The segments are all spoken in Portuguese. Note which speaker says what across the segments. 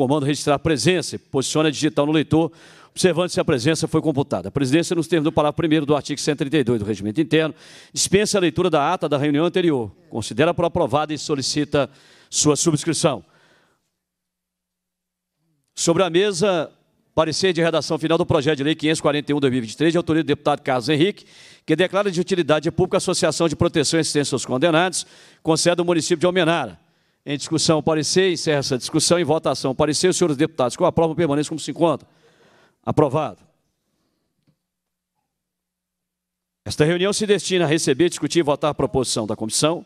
Speaker 1: comando registrar a presença e posicione a digital no leitor, observando se a presença foi computada. A presidência, nos termos do parágrafo 1 do artigo 132 do Regimento Interno, dispensa a leitura da ata da reunião anterior, considera por aprovada e solicita sua subscrição. Sobre a mesa, parecer de redação final do projeto de lei 541-2023, de autoria do deputado Carlos Henrique, que declara de utilidade pública a Associação de Proteção e Assistência aos Condenados, com sede do município de Almenara. Em discussão, parecer, encerra essa discussão. Em votação, parecer, os senhores deputados com a prova permaneçam como se encontra. Aprovado. Esta reunião se destina a receber, discutir e votar a proposição da comissão,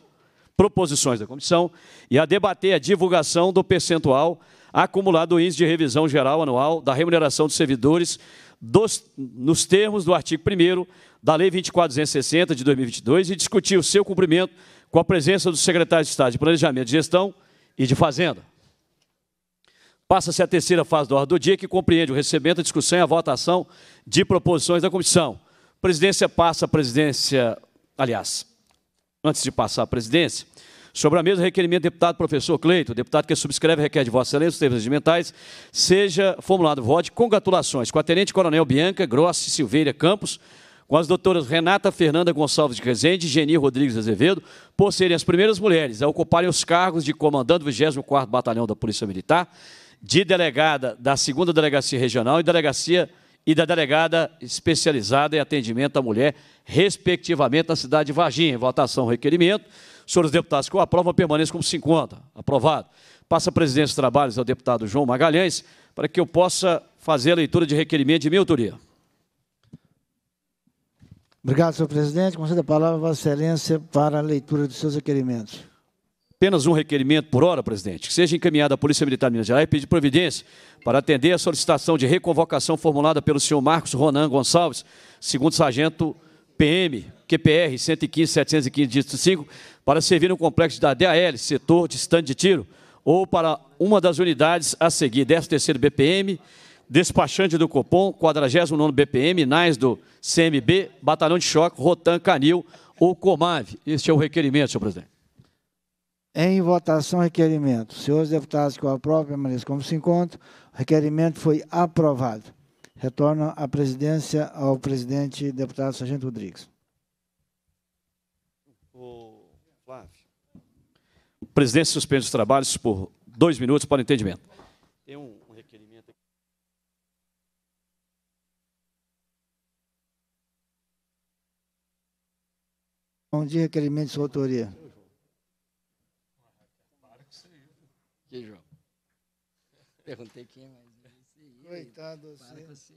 Speaker 1: proposições da comissão e a debater a divulgação do percentual acumulado do índice de revisão geral anual da remuneração dos servidores dos, nos termos do artigo 1 da Lei 2460 de 2022 e discutir o seu cumprimento com a presença do secretário de Estado de Planejamento, de Gestão e de Fazenda. Passa-se a terceira fase da ordem do dia, que compreende o recebimento, a discussão e a votação de proposições da comissão. A presidência passa a presidência, aliás, antes de passar a presidência, Sobre a mesa, requerimento do deputado professor Cleito, deputado que subscreve requer de Vossa Excelência os termos regimentais, seja formulado voto de congratulações com a Tenente Coronel Bianca Grossi Silveira Campos, com as doutoras Renata Fernanda Gonçalves de Rezende e Geni Rodrigues Azevedo, por serem as primeiras mulheres a ocuparem os cargos de comandante do 24º Batalhão da Polícia Militar, de delegada da 2 Delegacia Regional e delegacia e da delegada especializada em atendimento à mulher, respectivamente, na cidade de Varginha. Votação, requerimento. Senhores deputados que o aprovam, permaneçam como se encontra. Aprovado. Passa a presidência dos trabalhos ao deputado João Magalhães, para que eu possa fazer a leitura de requerimento de minha autoria.
Speaker 2: Obrigado, senhor presidente. Concedo a palavra Vossa Excelência para a leitura dos seus requerimentos.
Speaker 1: Apenas um requerimento por hora, presidente, que seja encaminhado à Polícia Militar de Minas Gerais e pedir providência para atender a solicitação de reconvocação formulada pelo senhor Marcos Ronan Gonçalves, segundo sargento PM, QPR 115-715, dígito 5, para servir no complexo da DAL, setor de estande de tiro, ou para uma das unidades a seguir, 13º BPM, despachante do Copom, 49º BPM, NAIS do CMB, Batalhão de Choque, Rotan, Canil ou Comave. Este é o requerimento, senhor presidente.
Speaker 2: Em votação, requerimento. Senhores deputados que o aprovam, permaneçam como se encontram. O requerimento foi aprovado. Retorno a presidência ao presidente deputado Sargento Rodrigues.
Speaker 1: presidente suspende os trabalhos por dois minutos para entendimento. Tem um, um requerimento aqui.
Speaker 2: Bom dia, requerimento de sua autoria.
Speaker 3: Que João? Perguntei quem, mas.
Speaker 2: Coitado,
Speaker 3: você.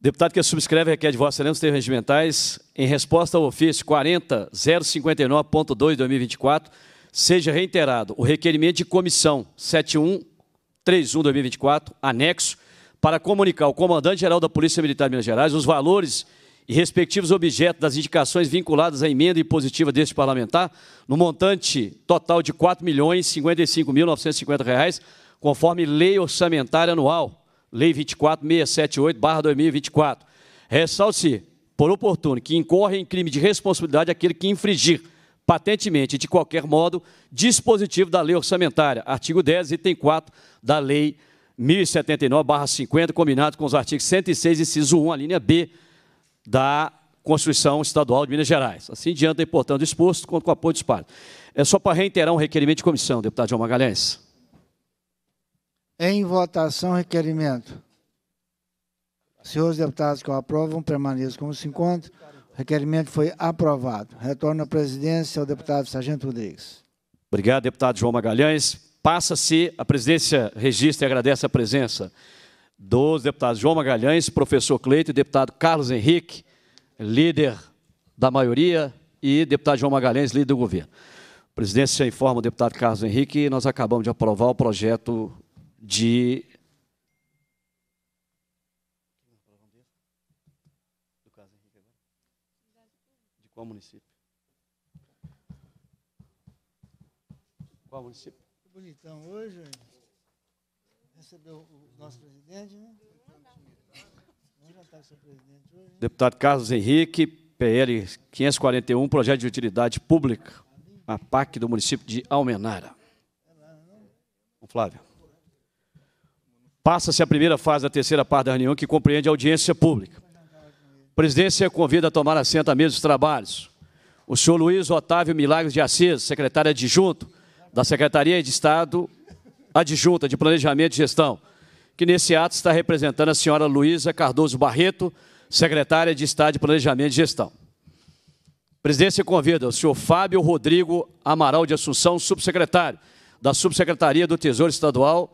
Speaker 1: Deputado que subscreve requer de Vossa Excelência os termos regimentais, em resposta ao ofício 40.059.2-2024, seja reiterado o requerimento de comissão 7131-2024, anexo, para comunicar ao Comandante-Geral da Polícia Militar de Minas Gerais os valores e respectivos objetos das indicações vinculadas à emenda impositiva deste parlamentar, no montante total de R$ 4.055.950, conforme lei orçamentária anual Lei 24678-2024. Ressalte-se, por oportuno, que incorre em crime de responsabilidade aquele que infringir patentemente, de qualquer modo, dispositivo da lei orçamentária, artigo 10, item 4 da lei 1079-50, combinado com os artigos 106, inciso 1, a linha B da Constituição Estadual de Minas Gerais. Assim diante, portanto, exposto, conto com o apoio dos pares. É só para reiterar um requerimento de comissão, deputado João Magalhães.
Speaker 2: Em votação, requerimento. Senhores deputados que o aprovam, permaneçam como se encontram. O requerimento foi aprovado. Retorno à presidência ao deputado Sargento Rodrigues.
Speaker 1: Obrigado, deputado João Magalhães. Passa-se, a presidência registra e agradece a presença dos deputados João Magalhães, professor Cleito e deputado Carlos Henrique, líder da maioria, e deputado João Magalhães, líder do governo. A presidência informa o deputado Carlos Henrique, nós acabamos de aprovar o projeto de de qual município? Qual município?
Speaker 2: Bonitão hoje. Recebeu o nosso presidente, né?
Speaker 1: Deputado Carlos Henrique, PL 541, projeto de utilidade pública, a PAC do município de Almenara. Flávio. Passa-se a primeira fase da terceira parte da reunião, que compreende a audiência pública. A presidência convida a tomar assento à mesa dos trabalhos. O senhor Luiz Otávio Milagres de Assis, secretário adjunto da Secretaria de Estado Adjunta de Planejamento e Gestão, que nesse ato está representando a senhora Luísa Cardoso Barreto, secretária de Estado de Planejamento e Gestão. Presidência convida o senhor Fábio Rodrigo Amaral de Assunção, subsecretário da Subsecretaria do Tesouro Estadual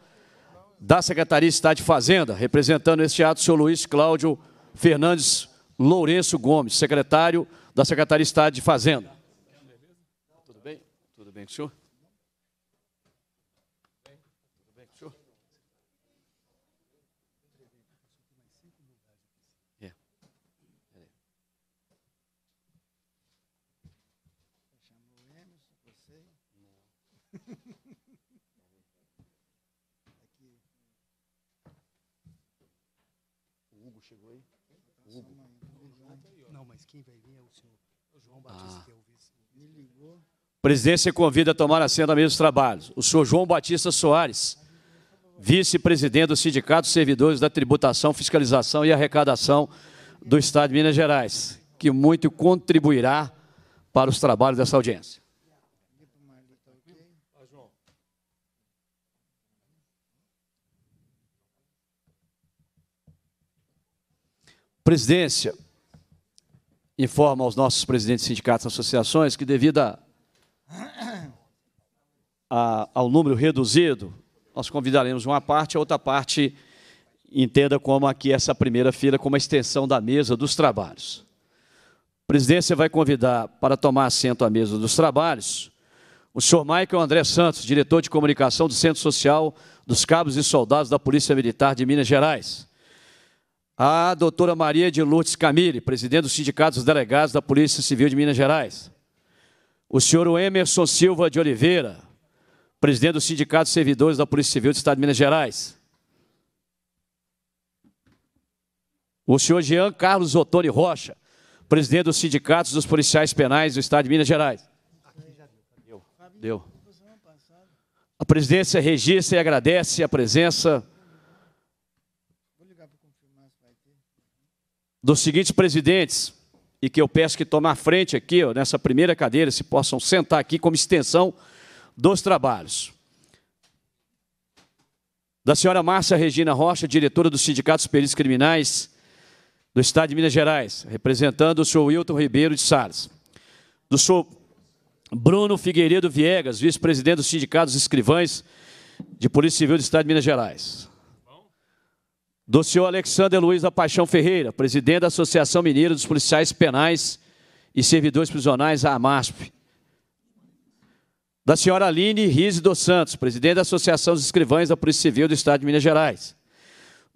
Speaker 1: da Secretaria de Estado de Fazenda, representando este ato o senhor Luiz Cláudio Fernandes Lourenço Gomes, secretário da Secretaria de Estado de Fazenda. Tudo bem? Tudo bem com o senhor? Tudo bem com o senhor? É.
Speaker 4: Hugo chegou aí? Hugo. Não, mas quem vai vir é o senhor João Batista, que é o vice.
Speaker 1: Presidência convida a tomar assento à mesa dos trabalhos. O senhor João Batista Soares, vice-presidente do Sindicato dos Servidores da Tributação, Fiscalização e Arrecadação do Estado de Minas Gerais, que muito contribuirá para os trabalhos dessa audiência. Presidência informa aos nossos presidentes de sindicatos e associações que, devido a, a, ao número reduzido, nós convidaremos uma parte, a outra parte entenda como aqui essa primeira fila como a extensão da mesa dos trabalhos. A presidência vai convidar para tomar assento à mesa dos trabalhos o senhor Michael André Santos, diretor de comunicação do Centro Social dos Cabos e Soldados da Polícia Militar de Minas Gerais a doutora Maria de Lourdes Camille, presidente do Sindicato dos Delegados da Polícia Civil de Minas Gerais. O senhor Emerson Silva de Oliveira, presidente do Sindicato dos Servidores da Polícia Civil do Estado de Minas Gerais. O senhor Jean Carlos Ottoni Rocha, presidente dos Sindicatos dos Policiais Penais do Estado de Minas Gerais. Deu. Deu. A presidência registra e agradece a presença dos seguintes presidentes, e que eu peço que tomem a frente aqui, ó, nessa primeira cadeira, se possam sentar aqui como extensão dos trabalhos. Da senhora Márcia Regina Rocha, diretora do Sindicato dos Peritos Criminais do Estado de Minas Gerais, representando o senhor Wilton Ribeiro de Salles. Do senhor Bruno Figueiredo Viegas, vice-presidente do Sindicato dos Escrivães de Polícia Civil do Estado de Minas Gerais do senhor Alexander Luiz da Paixão Ferreira, presidente da Associação Mineira dos Policiais Penais e Servidores Prisionais, a AMASP. Da senhora Aline Rise dos Santos, presidente da Associação dos Escrivães da Polícia Civil do Estado de Minas Gerais.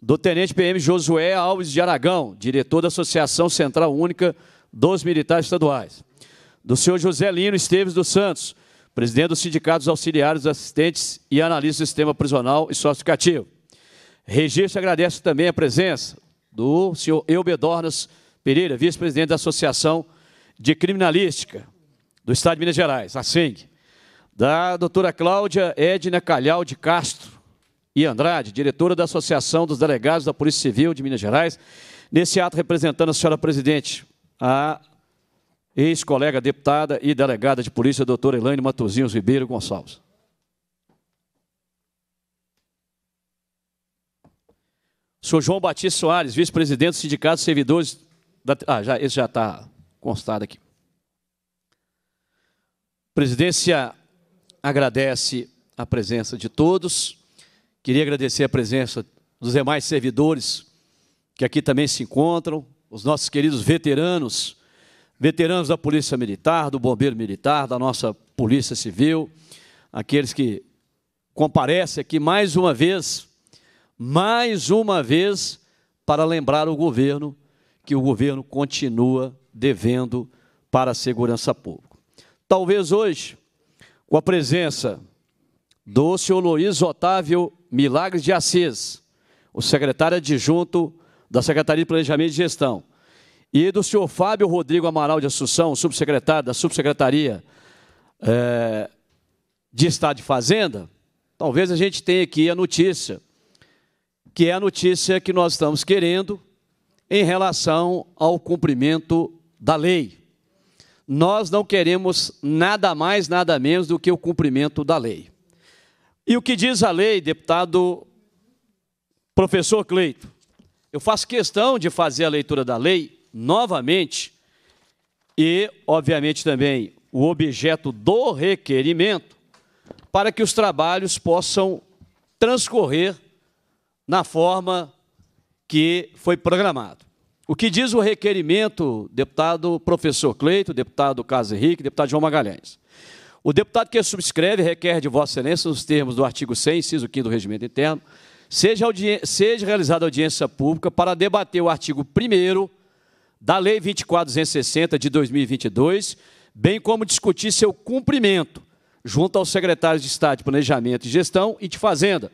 Speaker 1: Do tenente PM Josué Alves de Aragão, diretor da Associação Central Única dos Militares Estaduais. Do senhor José Lino Esteves dos Santos, presidente dos Sindicatos Auxiliares, Assistentes e Analistas do Sistema Prisional e Socioeducativo Registro agradece também a presença do senhor Eubedornas Pereira, vice-presidente da Associação de Criminalística do Estado de Minas Gerais, a SENG. Da doutora Cláudia Edna Calhau de Castro e Andrade, diretora da Associação dos Delegados da Polícia Civil de Minas Gerais. Nesse ato, representando a senhora presidente, a ex-colega deputada e delegada de polícia, doutora Elaine Matozinhos Ribeiro Gonçalves. Sou João Batista Soares, vice-presidente do Sindicato de Servidores. Da, ah, já, esse já está constado aqui. A presidência agradece a presença de todos. Queria agradecer a presença dos demais servidores que aqui também se encontram, os nossos queridos veteranos, veteranos da Polícia Militar, do Bombeiro Militar, da nossa Polícia Civil, aqueles que comparecem aqui mais uma vez mais uma vez para lembrar o governo que o governo continua devendo para a segurança pública. Talvez hoje, com a presença do senhor Luiz Otávio Milagres de Assis, o secretário adjunto da Secretaria de Planejamento e Gestão, e do senhor Fábio Rodrigo Amaral de Assunção, subsecretário da Subsecretaria é, de Estado de Fazenda, talvez a gente tenha aqui a notícia, que é a notícia que nós estamos querendo em relação ao cumprimento da lei. Nós não queremos nada mais, nada menos do que o cumprimento da lei. E o que diz a lei, deputado professor Cleito? Eu faço questão de fazer a leitura da lei novamente e, obviamente, também o objeto do requerimento para que os trabalhos possam transcorrer na forma que foi programado. O que diz o requerimento, deputado professor Cleito, deputado Caso Henrique, deputado João Magalhães? O deputado que subscreve requer de Vossa Excelência, nos termos do artigo 100, inciso 5 do Regimento Interno, seja, seja realizada audiência pública para debater o artigo 1 da Lei 24.260 de 2022, bem como discutir seu cumprimento junto aos secretários de Estado de Planejamento e Gestão e de Fazenda,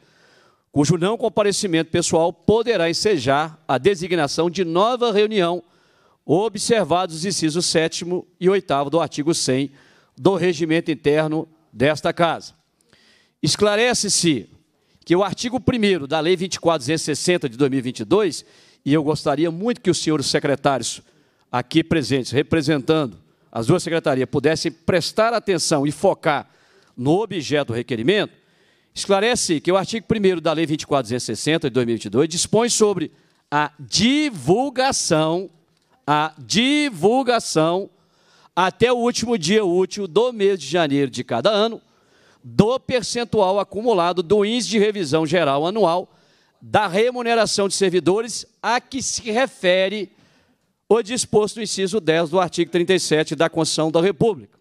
Speaker 1: cujo não comparecimento pessoal poderá ensejar a designação de nova reunião, observados os incisos 7 e 8 do artigo 100 do regimento interno desta Casa. Esclarece-se que o artigo 1 da Lei 24.260 de 2022, e eu gostaria muito que os senhores secretários aqui presentes, representando as duas secretarias, pudessem prestar atenção e focar no objeto do requerimento, esclarece que o artigo 1 da Lei 24.260 de 2022 dispõe sobre a divulgação, a divulgação até o último dia útil do mês de janeiro de cada ano, do percentual acumulado do índice de revisão geral anual da remuneração de servidores a que se refere o disposto no inciso 10 do artigo 37 da Constituição da República.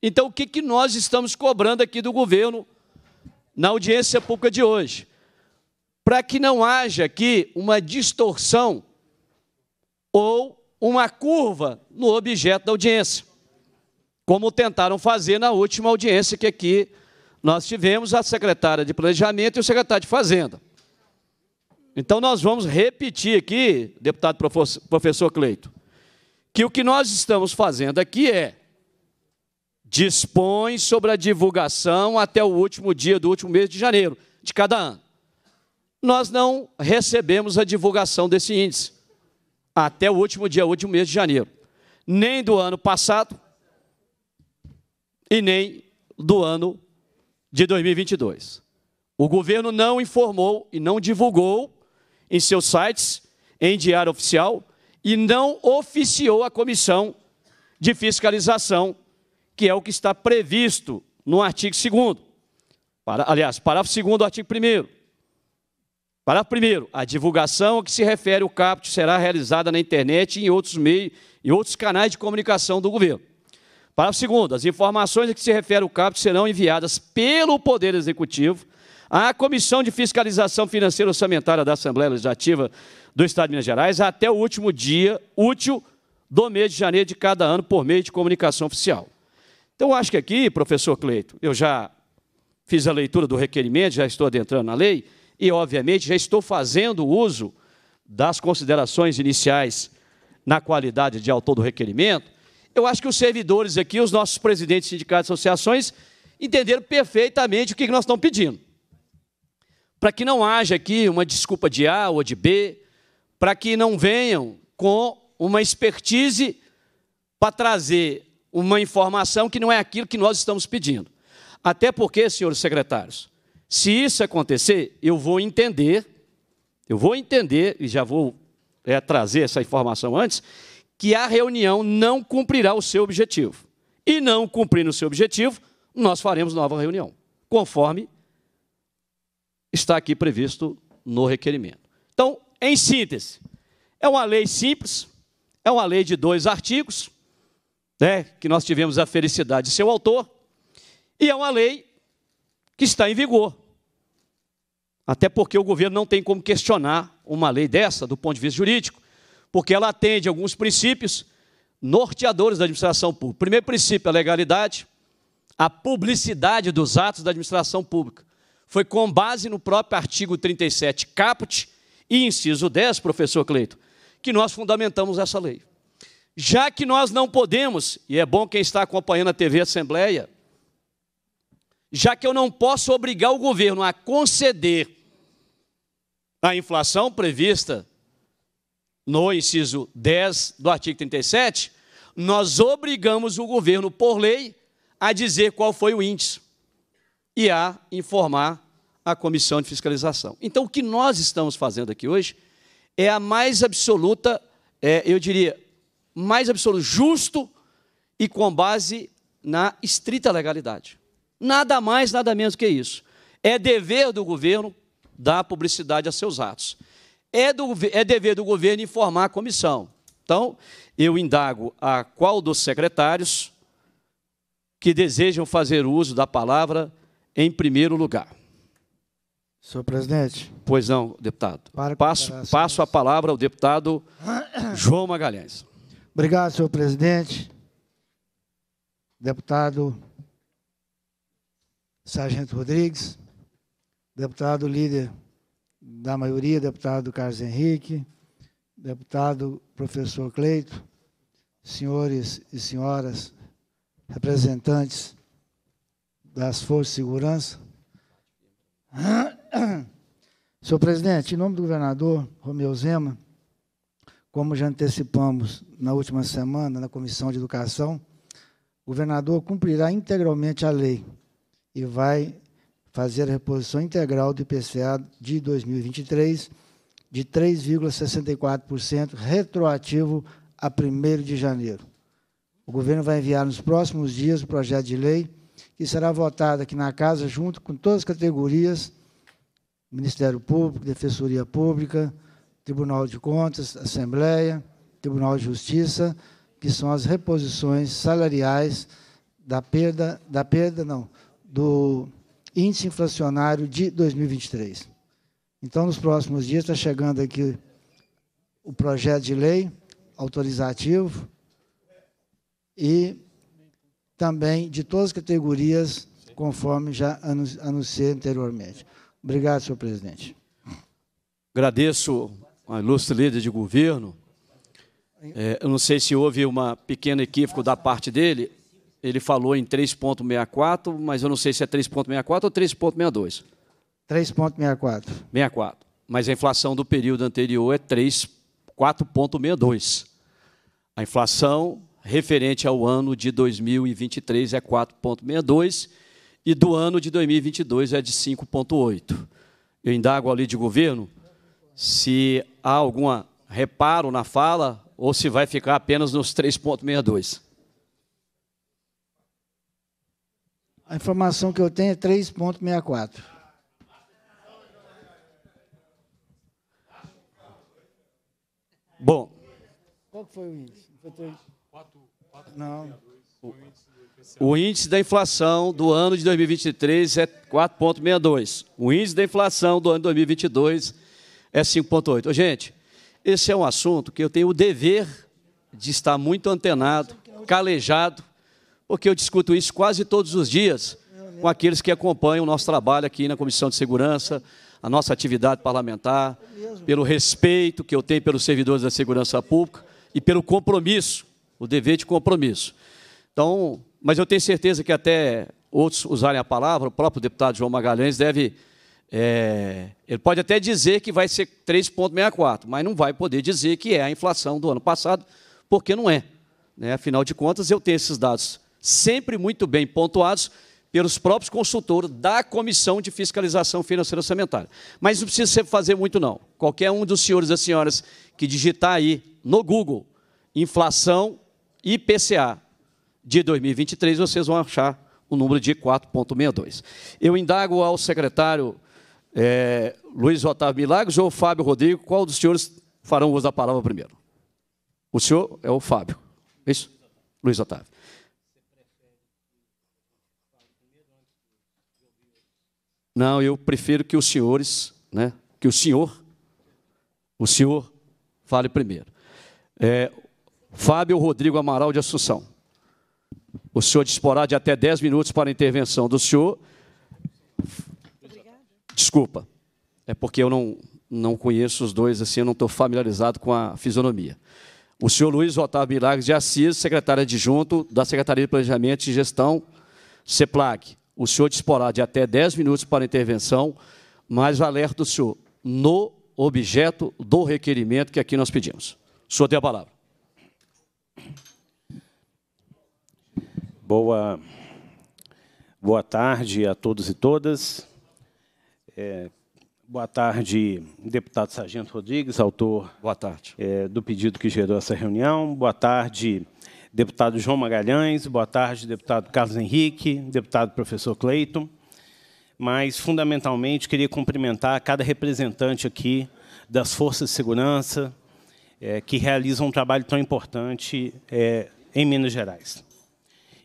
Speaker 1: Então, o que, que nós estamos cobrando aqui do governo na audiência pública de hoje? Para que não haja aqui uma distorção ou uma curva no objeto da audiência, como tentaram fazer na última audiência que aqui nós tivemos a secretária de Planejamento e o secretário de Fazenda. Então, nós vamos repetir aqui, deputado professor Cleito, que o que nós estamos fazendo aqui é dispõe sobre a divulgação até o último dia do último mês de janeiro de cada ano. Nós não recebemos a divulgação desse índice até o último dia, último mês de janeiro, nem do ano passado e nem do ano de 2022. O governo não informou e não divulgou em seus sites, em diário oficial, e não oficiou a comissão de fiscalização, que é o que está previsto no artigo 2 para, aliás, parágrafo 2 do artigo 1 Parágrafo primeiro, a divulgação a que se refere o caput será realizada na internet e em outros meios e outros canais de comunicação do governo. Parágrafo segundo, as informações a que se refere o caput serão enviadas pelo Poder Executivo à Comissão de Fiscalização Financeira Orçamentária da Assembleia Legislativa do Estado de Minas Gerais até o último dia útil do mês de janeiro de cada ano por meio de comunicação oficial. Então, eu acho que aqui, professor Cleito, eu já fiz a leitura do requerimento, já estou adentrando na lei, e, obviamente, já estou fazendo uso das considerações iniciais na qualidade de autor do requerimento, eu acho que os servidores aqui, os nossos presidentes de sindicatos e associações, entenderam perfeitamente o que nós estamos pedindo. Para que não haja aqui uma desculpa de A ou de B, para que não venham com uma expertise para trazer uma informação que não é aquilo que nós estamos pedindo. Até porque, senhores secretários, se isso acontecer, eu vou entender, eu vou entender, e já vou é, trazer essa informação antes, que a reunião não cumprirá o seu objetivo. E não cumprindo o seu objetivo, nós faremos nova reunião, conforme está aqui previsto no requerimento. Então, em síntese, é uma lei simples, é uma lei de dois artigos, né, que nós tivemos a felicidade de ser o autor, e é uma lei que está em vigor. Até porque o governo não tem como questionar uma lei dessa do ponto de vista jurídico, porque ela atende alguns princípios norteadores da administração pública. O primeiro princípio é a legalidade, a publicidade dos atos da administração pública. Foi com base no próprio artigo 37 caput e inciso 10, professor Cleito, que nós fundamentamos essa lei. Já que nós não podemos, e é bom quem está acompanhando a TV Assembleia já que eu não posso obrigar o governo a conceder a inflação prevista no inciso 10 do artigo 37, nós obrigamos o governo, por lei, a dizer qual foi o índice e a informar a comissão de fiscalização. Então, o que nós estamos fazendo aqui hoje é a mais absoluta, é, eu diria, mais absoluto, justo e com base na estrita legalidade. Nada mais, nada menos que isso. É dever do governo dar publicidade a seus atos. É, do, é dever do governo informar a comissão. Então, eu indago a qual dos secretários que desejam fazer uso da palavra em primeiro lugar.
Speaker 2: Senhor presidente.
Speaker 1: Pois não, deputado. Passo, passo a palavra ao deputado João Magalhães.
Speaker 2: Obrigado, senhor presidente. Deputado Sargento Rodrigues, deputado líder da maioria, deputado Carlos Henrique, deputado professor Cleito, senhores e senhoras representantes das Forças de Segurança. Senhor presidente, em nome do governador Romeu Zema, como já antecipamos na última semana na Comissão de Educação, o governador cumprirá integralmente a lei e vai fazer a reposição integral do IPCA de 2023 de 3,64% retroativo a 1 de janeiro. O governo vai enviar nos próximos dias o projeto de lei que será votado aqui na casa junto com todas as categorias, Ministério Público, Defensoria Pública, Tribunal de Contas, Assembleia, Tribunal de Justiça, que são as reposições salariais da perda, da perda não, do índice inflacionário de 2023. Então, nos próximos dias, está chegando aqui o projeto de lei autorizativo e também de todas as categorias, conforme já anunciei anteriormente. Obrigado, senhor presidente.
Speaker 1: Agradeço a ilustre líder de governo. É, eu não sei se houve uma pequena equívoco da parte dele ele falou em 3,64, mas eu não sei se é 3,64 ou 3,62.
Speaker 2: 3,64.
Speaker 1: 64. Mas a inflação do período anterior é 4,62. A inflação referente ao ano de 2023 é 4,62 e do ano de 2022 é de 5,8. Eu indago ali de governo se há algum reparo na fala ou se vai ficar apenas nos 3,62.
Speaker 2: A informação que eu tenho é 3,64.
Speaker 1: Bom.
Speaker 2: Qual foi o índice? Não.
Speaker 1: O índice da inflação do ano de 2023 é 4,62. O índice da inflação do ano de 2022 é 5,8. Gente, esse é um assunto que eu tenho o dever de estar muito antenado, calejado porque eu discuto isso quase todos os dias com aqueles que acompanham o nosso trabalho aqui na Comissão de Segurança, a nossa atividade parlamentar, pelo respeito que eu tenho pelos servidores da segurança pública e pelo compromisso, o dever de compromisso. Então, mas eu tenho certeza que até outros usarem a palavra, o próprio deputado João Magalhães deve. É, ele pode até dizer que vai ser 3,64, mas não vai poder dizer que é a inflação do ano passado, porque não é. Né? Afinal de contas, eu tenho esses dados sempre muito bem pontuados pelos próprios consultores da Comissão de Fiscalização Financeira Orçamentária. Mas não precisa fazer muito, não. Qualquer um dos senhores e senhoras que digitar aí no Google inflação IPCA de 2023, vocês vão achar o número de 4,62. Eu indago ao secretário é, Luiz Otávio Milagres ou Fábio Rodrigo, qual dos senhores farão uso da palavra primeiro? O senhor é o Fábio. É isso? Luiz Otávio. Não, eu prefiro que os senhores, né, que o senhor, o senhor fale primeiro. É, Fábio Rodrigo Amaral de Assunção. O senhor disporá de até 10 minutos para a intervenção do senhor. Desculpa, é porque eu não, não conheço os dois, assim, eu não estou familiarizado com a fisionomia. O senhor Luiz Otávio Milagres de Assis, secretário adjunto da Secretaria de Planejamento e Gestão, CEPLAG. o senhor disporá de até 10 minutos para intervenção, mas alerta o senhor no objeto do requerimento que aqui nós pedimos. O senhor tem a palavra.
Speaker 5: Boa, boa tarde a todos e todas. É, boa tarde, deputado Sargento Rodrigues, autor
Speaker 1: boa tarde.
Speaker 5: É, do pedido que gerou essa reunião. Boa tarde, deputado João Magalhães. Boa tarde, deputado Carlos Henrique, deputado professor Cleiton. Mas, fundamentalmente, queria cumprimentar cada representante aqui das forças de segurança é, que realizam um trabalho tão importante é, em Minas Gerais.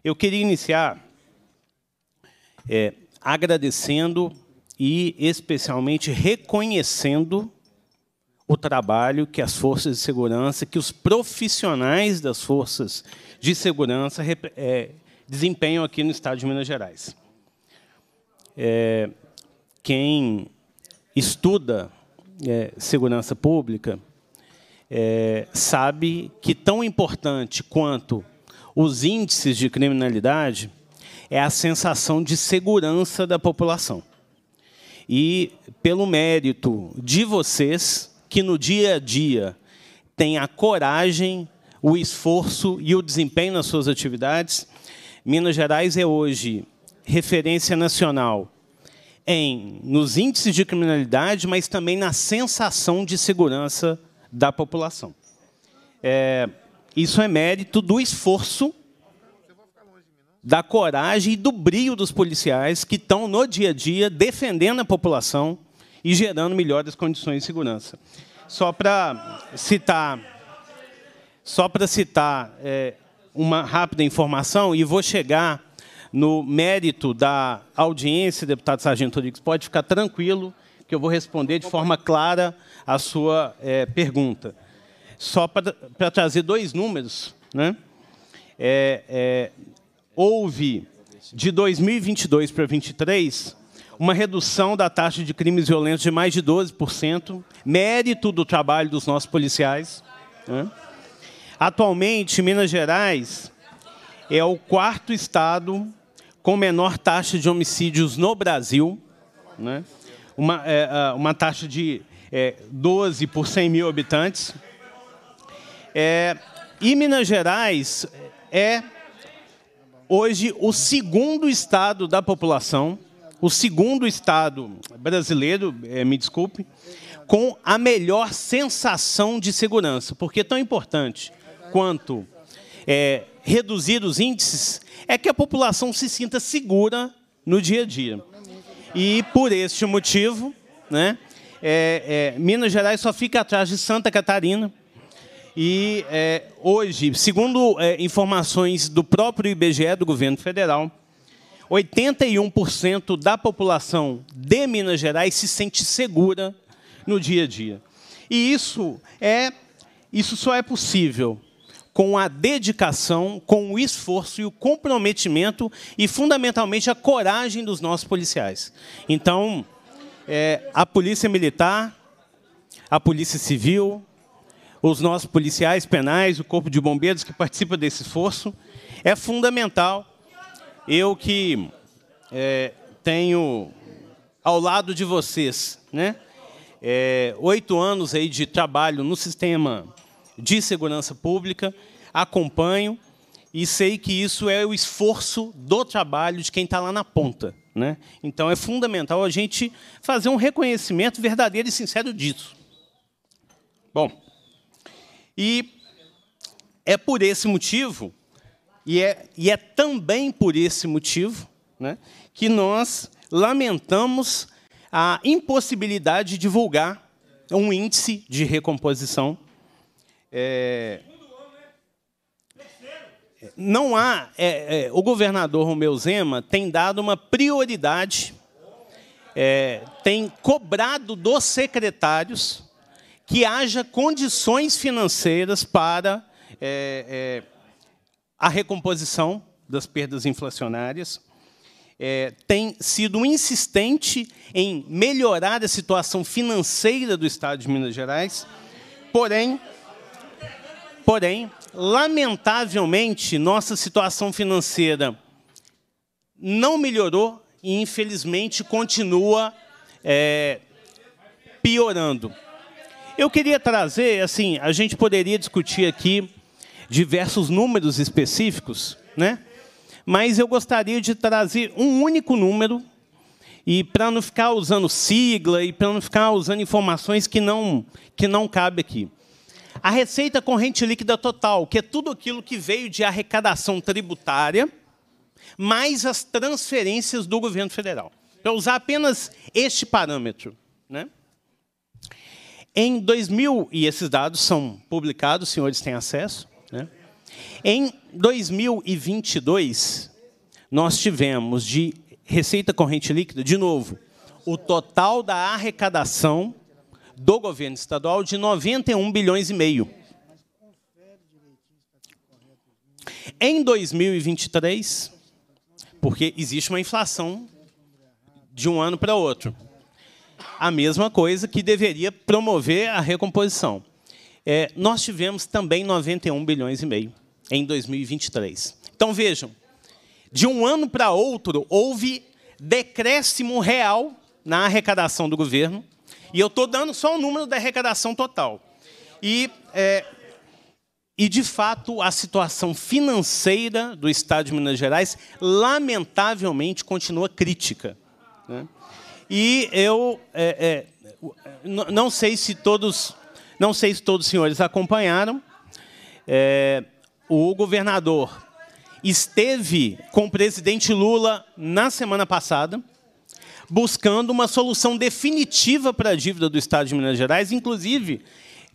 Speaker 5: Eu queria iniciar é, agradecendo e especialmente reconhecendo o trabalho que as forças de segurança, que os profissionais das forças de segurança é, desempenham aqui no Estado de Minas Gerais. É, quem estuda é, segurança pública é, sabe que tão importante quanto os índices de criminalidade é a sensação de segurança da população. E pelo mérito de vocês, que no dia a dia têm a coragem, o esforço e o desempenho nas suas atividades, Minas Gerais é hoje referência nacional em nos índices de criminalidade, mas também na sensação de segurança da população. É, isso é mérito do esforço, da coragem e do brio dos policiais que estão no dia a dia defendendo a população e gerando melhores condições de segurança. Só para citar, só para citar é, uma rápida informação e vou chegar no mérito da audiência, deputado Sargento Rodrigues, pode ficar tranquilo que eu vou responder de forma clara a sua é, pergunta só para trazer dois números, né? É, é, houve de 2022 para 2023 uma redução da taxa de crimes violentos de mais de 12%, mérito do trabalho dos nossos policiais. Né? Atualmente, Minas Gerais é o quarto estado com menor taxa de homicídios no Brasil, né? uma, é, uma taxa de é, 12 por 100 mil habitantes. É, e Minas Gerais é hoje o segundo estado da população, o segundo estado brasileiro, é, me desculpe, com a melhor sensação de segurança. Porque é tão importante quanto é, reduzir os índices é que a população se sinta segura no dia a dia. E por este motivo, né, é, é, Minas Gerais só fica atrás de Santa Catarina, e é, hoje, segundo é, informações do próprio IBGE, do governo federal, 81% da população de Minas Gerais se sente segura no dia a dia. E isso é isso só é possível com a dedicação, com o esforço e o comprometimento e fundamentalmente a coragem dos nossos policiais. Então, é, a polícia militar, a polícia civil, os nossos policiais penais, o corpo de bombeiros que participa desse esforço. É fundamental. Eu que é, tenho ao lado de vocês, né, é, oito anos aí de trabalho no sistema de segurança pública, acompanho e sei que isso é o esforço do trabalho de quem está lá na ponta. Né? Então é fundamental a gente fazer um reconhecimento verdadeiro e sincero disso. Bom, e é por esse motivo, e é, e é também por esse motivo, né, que nós lamentamos a impossibilidade de divulgar um índice de recomposição. É, não há. É, é, o governador Romeu Zema tem dado uma prioridade, é, tem cobrado dos secretários que haja condições financeiras para é, é, a recomposição das perdas inflacionárias. É, tem sido insistente em melhorar a situação financeira do Estado de Minas Gerais, porém, porém, lamentavelmente, nossa situação financeira não melhorou e, infelizmente, continua é, piorando. Eu queria trazer, assim, a gente poderia discutir aqui diversos números específicos, né? mas eu gostaria de trazer um único número, e para não ficar usando sigla e para não ficar usando informações que não, que não cabe aqui. A receita corrente líquida total, que é tudo aquilo que veio de arrecadação tributária, mais as transferências do governo federal. Para usar apenas este parâmetro. Né? Em 2000, e esses dados são publicados, os senhores têm acesso, né? em 2022, nós tivemos de receita corrente líquida, de novo, o total da arrecadação do governo estadual de 91 bilhões e meio. Em 2023, porque existe uma inflação de um ano para outro. A mesma coisa que deveria promover a recomposição. É, nós tivemos também 91 bilhões e meio em 2023. Então vejam, de um ano para outro houve decréscimo real na arrecadação do governo, e eu estou dando só o número da arrecadação total. E, é, e, de fato, a situação financeira do Estado de Minas Gerais, lamentavelmente, continua crítica. Né? E eu é, é, não sei se todos, não sei se todos os senhores acompanharam. É, o governador esteve com o presidente Lula na semana passada, buscando uma solução definitiva para a dívida do Estado de Minas Gerais. Inclusive,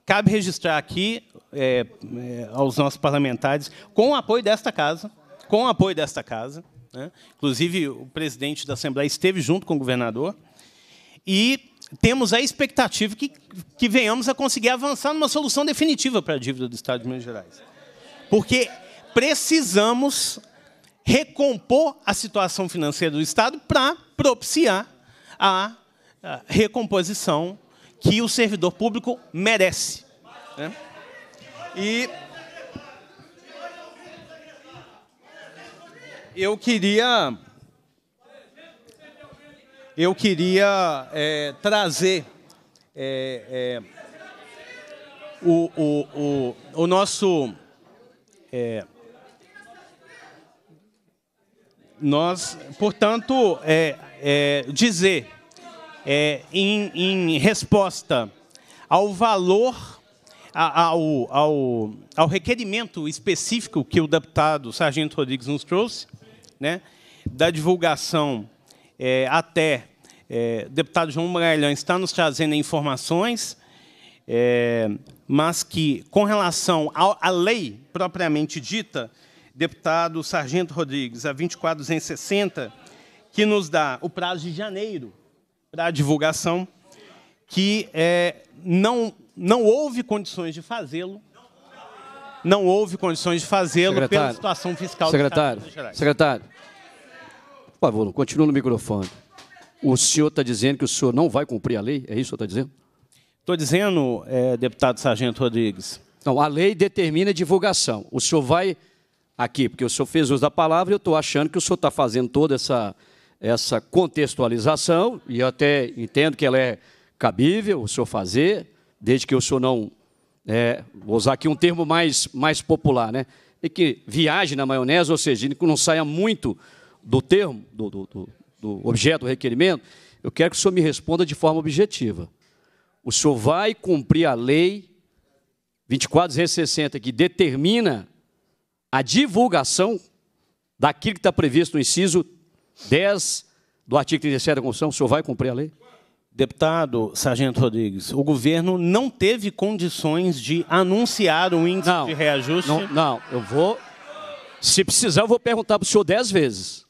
Speaker 5: cabe registrar aqui é, é, aos nossos parlamentares, com o apoio desta casa, com o apoio desta casa, né? inclusive o presidente da Assembleia esteve junto com o governador, e temos a expectativa que, que venhamos a conseguir avançar numa solução definitiva para a dívida do Estado de Minas Gerais. Porque precisamos recompor a situação financeira do Estado para propiciar a, recomposição que o servidor público merece. Né? E eu queria eu queria é, trazer é, é, o, o, o, o nosso é, nós, portanto, é, dizer em, em, resposta ao valor, ao, ao, ao, requerimento específico que o deputado Sargento Rodrigues nos trouxe, né, da divulgação é, até é, o deputado João Magalhães está nos trazendo informações, é, mas que, com relação à lei propriamente dita, deputado Sargento Rodrigues, a 24260, que nos dá o prazo de janeiro para a divulgação, que é, não, não houve condições de fazê-lo, não houve condições de fazê-lo pela situação fiscal
Speaker 1: secretário,
Speaker 5: do Estado
Speaker 1: Secretário, por favor, continue no microfone. O senhor está dizendo que o senhor não vai cumprir a lei? É isso que o senhor está dizendo?
Speaker 5: Estou dizendo, é, deputado Sargento Rodrigues.
Speaker 1: Não, a lei determina a divulgação. O senhor vai aqui, porque o senhor fez uso da palavra, eu estou achando que o senhor está fazendo toda essa, essa contextualização, e eu até entendo que ela é cabível o senhor fazer, desde que o senhor não. É, vou usar aqui um termo mais, mais popular, né? E que viaje na maionese, ou seja, que não saia muito do termo, do, do, do, do objeto do requerimento, eu quero que o senhor me responda de forma objetiva. O senhor vai cumprir a lei 2460 que determina a divulgação daquilo que está previsto no inciso 10 do artigo 37 da Constituição, o senhor vai cumprir a lei?
Speaker 5: Deputado Sargento Rodrigues, o governo não teve condições de anunciar o índice não, de reajuste?
Speaker 1: Não, não, eu vou. Se precisar, eu vou perguntar para o senhor dez vezes.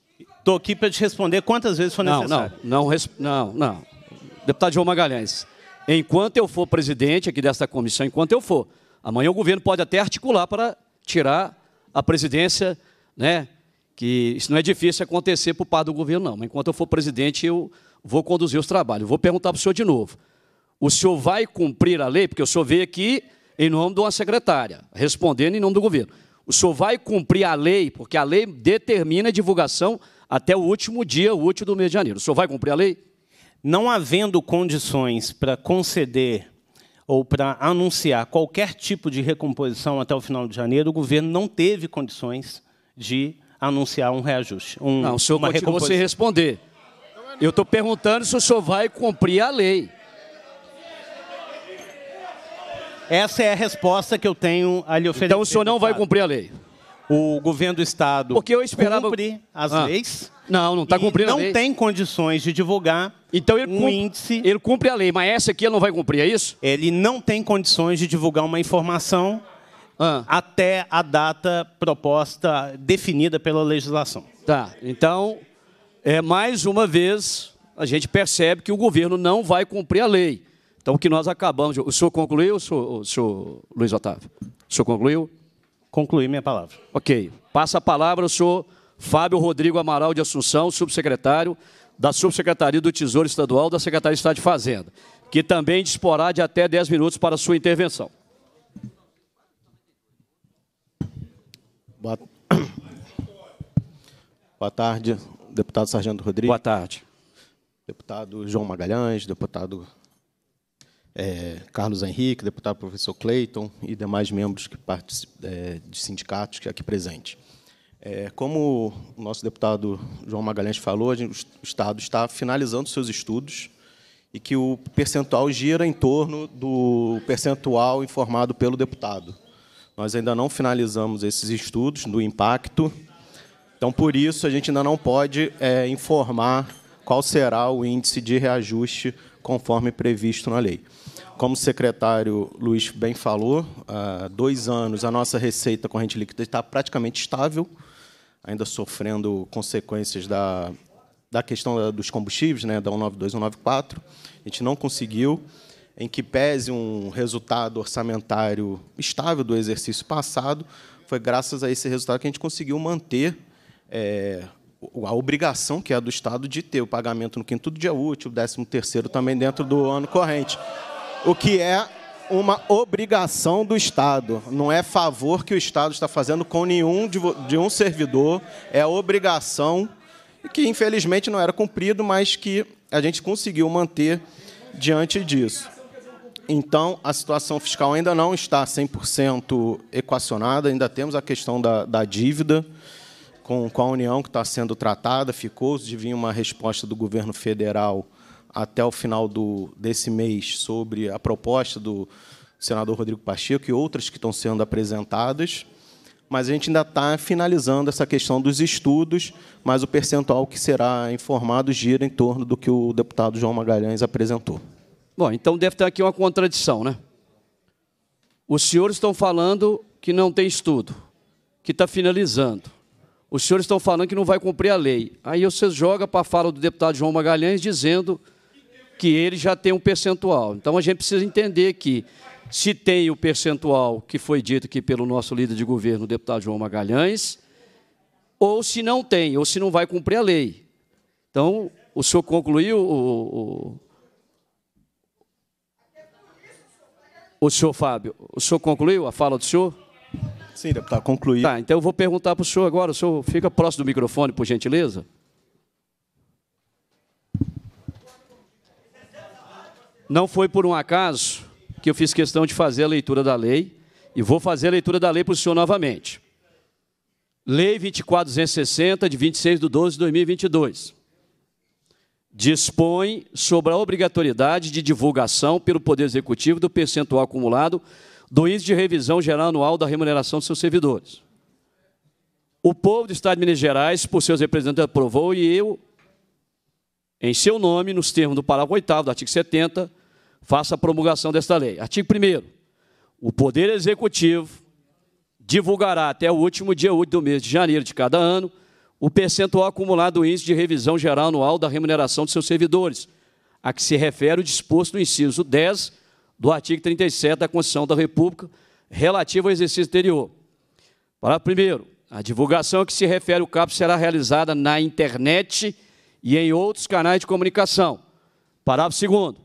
Speaker 5: Estou aqui para te responder quantas vezes for necessário.
Speaker 1: Não, não, não, não. Deputado João Magalhães, enquanto eu for presidente aqui desta comissão, enquanto eu for, amanhã o governo pode até articular para tirar a presidência, né? Que isso não é difícil acontecer por parte do governo, não. Mas enquanto eu for presidente, eu vou conduzir os trabalhos. Vou perguntar para o senhor de novo. O senhor vai cumprir a lei? Porque o senhor veio aqui em nome de uma secretária, respondendo em nome do governo. O senhor vai cumprir a lei, porque a lei determina a divulgação até o último dia útil do mês de janeiro. O senhor vai cumprir a lei?
Speaker 5: Não havendo condições para conceder ou para anunciar qualquer tipo de recomposição até o final de janeiro, o governo não teve condições de anunciar um reajuste. Um,
Speaker 1: não, o senhor uma continua sem responder. Eu estou perguntando se o senhor vai cumprir a lei.
Speaker 5: Essa é a resposta que eu tenho a lhe oferecer.
Speaker 1: Então o senhor não vai cumprir a lei?
Speaker 5: O governo do Estado
Speaker 1: Porque eu esperava...
Speaker 5: cumpre as ah. leis.
Speaker 1: Não, não está cumprindo
Speaker 5: a lei. Não tem condições de divulgar
Speaker 1: então ele
Speaker 5: um
Speaker 1: cumpre,
Speaker 5: índice.
Speaker 1: Ele cumpre a lei, mas essa aqui ele não vai cumprir, é isso?
Speaker 5: Ele não tem condições de divulgar uma informação ah. até a data proposta, definida pela legislação.
Speaker 1: Tá, então, é, mais uma vez, a gente percebe que o governo não vai cumprir a lei. Então, o que nós acabamos... O senhor concluiu, o senhor, o senhor Luiz Otávio? O senhor concluiu?
Speaker 5: Concluí minha palavra.
Speaker 1: Ok. Passa a palavra ao senhor Fábio Rodrigo Amaral de Assunção, subsecretário da Subsecretaria do Tesouro Estadual da Secretaria de Estado de Fazenda, que também disporá de até 10 minutos para a sua intervenção.
Speaker 6: Boa, Boa tarde, deputado Sargento Rodrigues.
Speaker 1: Boa tarde.
Speaker 6: Deputado João Magalhães, deputado é, Carlos Henrique, deputado professor Cleiton e demais membros que é, de sindicatos aqui presentes. É, como o nosso deputado João Magalhães falou, gente, o Estado está finalizando seus estudos e que o percentual gira em torno do percentual informado pelo deputado. Nós ainda não finalizamos esses estudos do impacto, então, por isso, a gente ainda não pode é, informar qual será o índice de reajuste conforme previsto na lei. Como o secretário Luiz bem falou, há dois anos a nossa receita corrente líquida está praticamente estável, ainda sofrendo consequências da, da questão dos combustíveis, né, da 192 194. A gente não conseguiu, em que pese um resultado orçamentário estável do exercício passado, foi graças a esse resultado que a gente conseguiu manter é, a obrigação que é do Estado de ter o pagamento no quinto dia útil, o décimo terceiro também dentro do ano corrente. O que é uma obrigação do Estado, não é favor que o Estado está fazendo com nenhum de, de um servidor, é obrigação que infelizmente não era cumprido, mas que a gente conseguiu manter diante disso. Então, a situação fiscal ainda não está 100% equacionada, ainda temos a questão da, da dívida com, com a União que está sendo tratada, ficou de vir uma resposta do governo federal até o final do, desse mês sobre a proposta do senador Rodrigo Pacheco e outras que estão sendo apresentadas, mas a gente ainda está finalizando essa questão dos estudos, mas o percentual que será informado gira em torno do que o deputado João Magalhães apresentou.
Speaker 1: Bom, então deve ter aqui uma contradição, né? Os senhores estão falando que não tem estudo, que está finalizando. Os senhores estão falando que não vai cumprir a lei. Aí você joga para a fala do deputado João Magalhães dizendo que ele já tem um percentual. Então a gente precisa entender que se tem o percentual que foi dito aqui pelo nosso líder de governo, o deputado João Magalhães, ou se não tem, ou se não vai cumprir a lei. Então, o senhor concluiu, o, o, o senhor Fábio, o senhor concluiu a fala do senhor?
Speaker 6: Sim, deputado, concluí.
Speaker 1: Tá, então eu vou perguntar para o senhor agora, o senhor fica próximo do microfone, por gentileza. Não foi por um acaso que eu fiz questão de fazer a leitura da lei e vou fazer a leitura da lei para o senhor novamente. Lei 24260, de 26 de 12 de 2022. Dispõe sobre a obrigatoriedade de divulgação pelo Poder Executivo do percentual acumulado do índice de revisão geral anual da remuneração dos seus servidores. O povo do Estado de Minas Gerais, por seus representantes, aprovou e eu em seu nome, nos termos do parágrafo 8 do artigo 70, faça a promulgação desta lei. Artigo 1 O Poder Executivo divulgará até o último dia útil do mês de janeiro de cada ano o percentual acumulado do índice de revisão geral anual da remuneração de seus servidores, a que se refere o disposto no inciso 10 do artigo 37 da Constituição da República, relativo ao exercício anterior. Parágrafo 1 A divulgação a que se refere o CAP será realizada na internet e em outros canais de comunicação. Parágrafo 2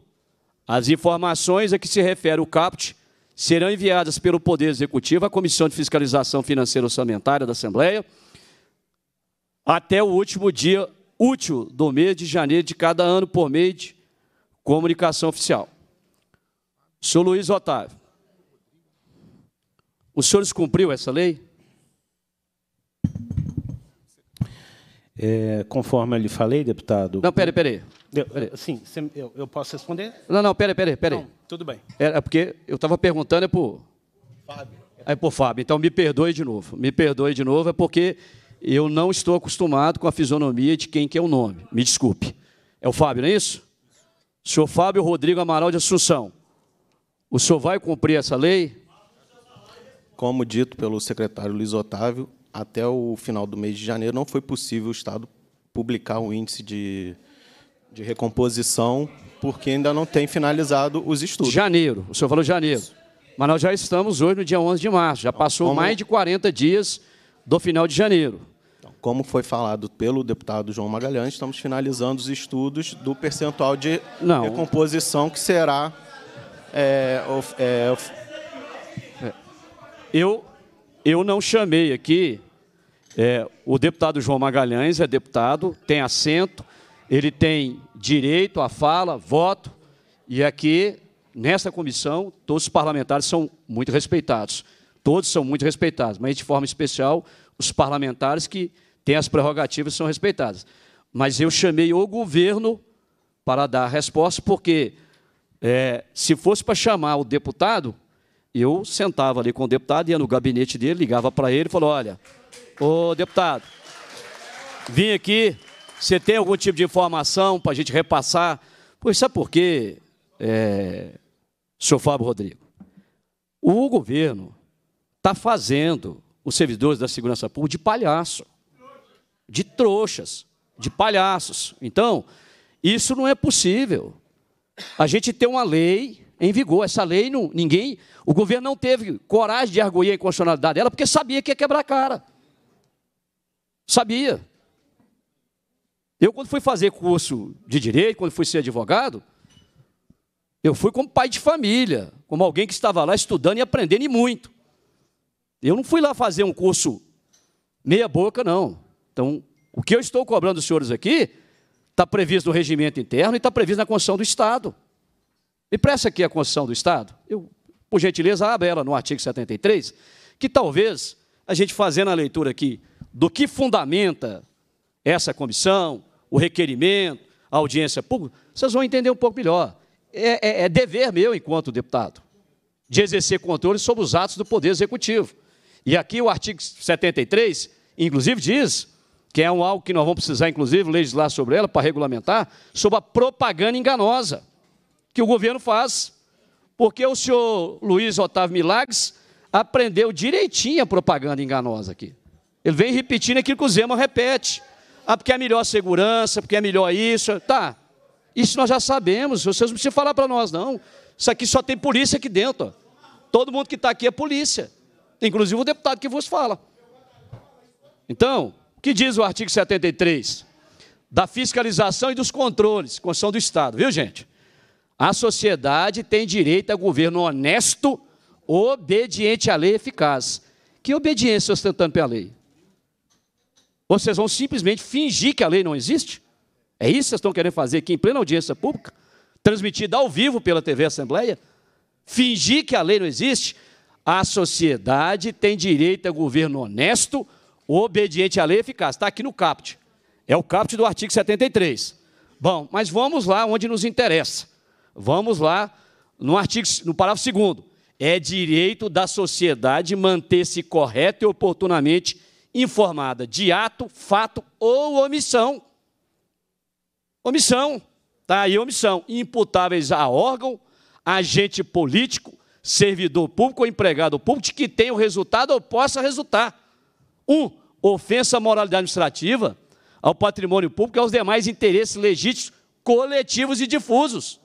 Speaker 1: As informações a que se refere o CAPT serão enviadas pelo Poder Executivo à Comissão de Fiscalização Financeira Orçamentária da Assembleia até o último dia útil do mês de janeiro de cada ano por meio de comunicação oficial. Senhor Luiz Otávio, os senhores cumpriu essa lei?
Speaker 5: É, conforme eu lhe falei, deputado.
Speaker 1: Não, peraí, peraí.
Speaker 5: Eu, sim, eu, eu, posso responder?
Speaker 1: Não, não, peraí, peraí, peraí. Não,
Speaker 5: tudo bem.
Speaker 1: É, é porque eu estava perguntando é por. Fábio. É por Fábio. Então me perdoe de novo. Me perdoe de novo, é porque eu não estou acostumado com a fisionomia de quem que é o nome. Me desculpe. É o Fábio, não é isso? Senhor Fábio Rodrigo Amaral de Assunção. O senhor vai cumprir essa lei?
Speaker 6: Como dito pelo secretário Luiz Otávio, até o final do mês de janeiro não foi possível o Estado publicar o índice de, de recomposição, porque ainda não tem finalizado os estudos.
Speaker 1: Janeiro, o senhor falou janeiro. Mas nós já estamos hoje no dia 11 de março, já passou Como... mais de 40 dias do final de janeiro.
Speaker 6: Então, como foi falado pelo deputado João Magalhães, estamos finalizando os estudos do percentual de não. recomposição que será. É, é,
Speaker 1: é, eu, eu não chamei aqui. É, o deputado João Magalhães é deputado, tem assento, ele tem direito à fala, voto, e aqui, nessa comissão, todos os parlamentares são muito respeitados. Todos são muito respeitados, mas de forma especial os parlamentares que têm as prerrogativas são respeitadas. Mas eu chamei o governo para dar a resposta, porque é, se fosse para chamar o deputado, eu sentava ali com o deputado, ia no gabinete dele, ligava para ele e falou: Olha, ô deputado, vim aqui, você tem algum tipo de informação para a gente repassar? Pois sabe por quê, é, senhor Fábio Rodrigo? O governo está fazendo os servidores da segurança pública de palhaço, de trouxas, de palhaços. Então, isso não é possível. A gente tem uma lei em vigor. Essa lei, não, ninguém, o governo não teve coragem de arguir a inconstitucionalidade dela, porque sabia que ia quebrar a cara. Sabia. Eu, quando fui fazer curso de direito, quando fui ser advogado, eu fui como pai de família, como alguém que estava lá estudando e aprendendo e muito. Eu não fui lá fazer um curso meia boca, não. Então, o que eu estou cobrando dos senhores aqui está previsto no regimento interno e está previsto na Constituição do Estado. Me presta aqui a Constituição do Estado. Eu, por gentileza, abra ela no artigo 73, que talvez a gente fazendo a leitura aqui do que fundamenta essa comissão, o requerimento, a audiência pública, vocês vão entender um pouco melhor. É, é, é dever meu, enquanto deputado, de exercer controle sobre os atos do Poder Executivo. E aqui o artigo 73, inclusive, diz que é um algo que nós vamos precisar, inclusive, legislar sobre ela para regulamentar, sobre a propaganda enganosa que o governo faz. Porque o senhor Luiz Otávio Milagres aprendeu direitinho a propaganda enganosa aqui. Ele vem repetindo aquilo que o Zema repete. Ah, porque é melhor segurança, porque é melhor isso. Tá. Isso nós já sabemos, vocês não precisam falar para nós, não. Isso aqui só tem polícia aqui dentro. Ó. Todo mundo que está aqui é polícia inclusive o deputado que vos fala. Então, o que diz o artigo 73? Da fiscalização e dos controles, Constituição do Estado, viu gente? A sociedade tem direito a governo honesto, obediente à lei eficaz. Que obediência ostentando pela lei? Vocês vão simplesmente fingir que a lei não existe? É isso que vocês estão querendo fazer aqui em plena audiência pública? Transmitida ao vivo pela TV Assembleia? Fingir que a lei não existe? A sociedade tem direito a governo honesto, obediente à lei eficaz. Está aqui no caput. É o caput do artigo 73. Bom, mas vamos lá onde nos interessa. Vamos lá no artigo, no parágrafo 2 É direito da sociedade manter-se correta e oportunamente informada de ato, fato ou omissão. Omissão, tá aí omissão, imputáveis a órgão, agente político, servidor público ou empregado público que tenha o resultado ou possa resultar. Um, ofensa à moralidade administrativa, ao patrimônio público e aos demais interesses legítimos, coletivos e difusos.